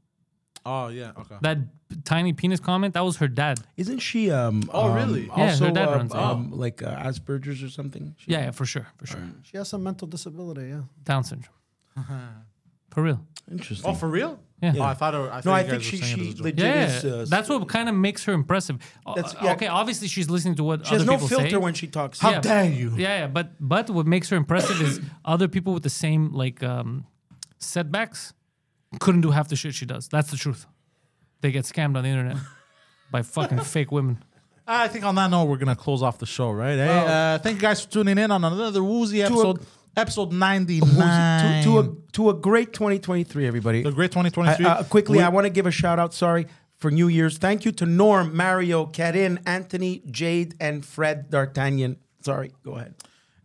Oh yeah. Okay. That tiny penis comment, that was her dad. Isn't she? Um, Oh, um, really? Yeah, her Also, dad uh, runs it. um, like uh, Asperger's or something. She- Yeah, yeah, for sure, for sure. She has some mental disability. Yeah. Down syndrome. for real. Interesting. Oh, for real? Yeah. Oh, I thought. I thought no, I you think guys she saying it she as a joke. legit Yeah, is. Uh, that's what kind of makes her impressive. Uh, That's- yeah. Okay, obviously she's listening to what she has other no people filter say. when she talks. How Yeah. dare you? Yeah, yeah, but but what makes her impressive is other people with the same like um, setbacks couldn't do half the shit she does. That's the truth. They get scammed on the internet by fucking fake women. I think on that note, we're gonna close off the show, right? Hey, uh, thank you guys for tuning in on another Woozy episode, episode ninety nine. to, to a to a great 2023, everybody. the great twenty twenty three. I- three. uh, quickly, I want to give a shout out. Sorry for New Year's. Thank you to Norm, Mario, Karin, Anthony, Jade, and Fred D'Artagnan. Sorry, go ahead.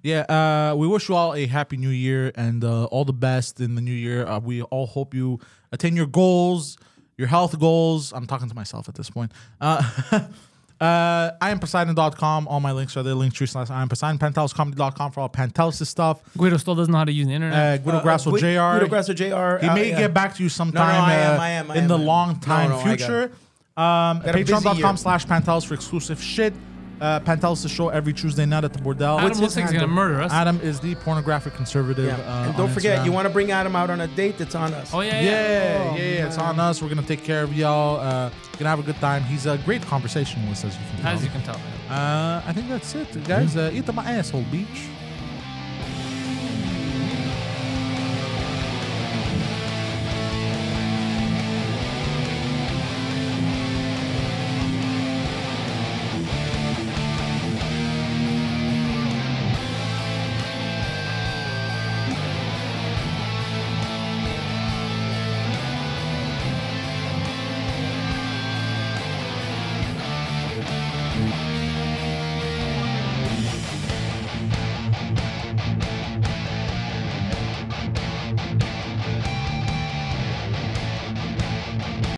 Yeah, uh, we wish you all a happy new year and uh, all the best in the new year. Uh, we all hope you attain your goals, your health goals. I'm talking to myself at this point. Uh, uh, I am Poseidon.com. All my links are there. Link tree slash I am Poseidon. Panteliscomedy.com for all Pantelis stuff. Guido still doesn't know how to use the internet. Uh, Guido Grasso Gui- Jr. Guido Grasso Jr. He uh, may yeah. get back to you sometime I am, uh, I am, I in am, the long time no, I future. Um, Got a busy Patreon.com year. slash Pantelis for exclusive shit. Uh, Pantelis' show every Tuesday night at the Bordel. Adam What's looks his like he's gonna murder us. Adam is the pornographic conservative. Yeah. Uh, and don't forget, Instagram. you want to bring Adam out on a date? It's on us. oh yeah, Yeah, yeah. yeah, yeah, it's on us. We're gonna take care of y'all. Uh, gonna have a good time. He's a great conversationalist, as you can tell. As you can tell. Uh, I think that's it, guys. Uh, eat my asshole, beach.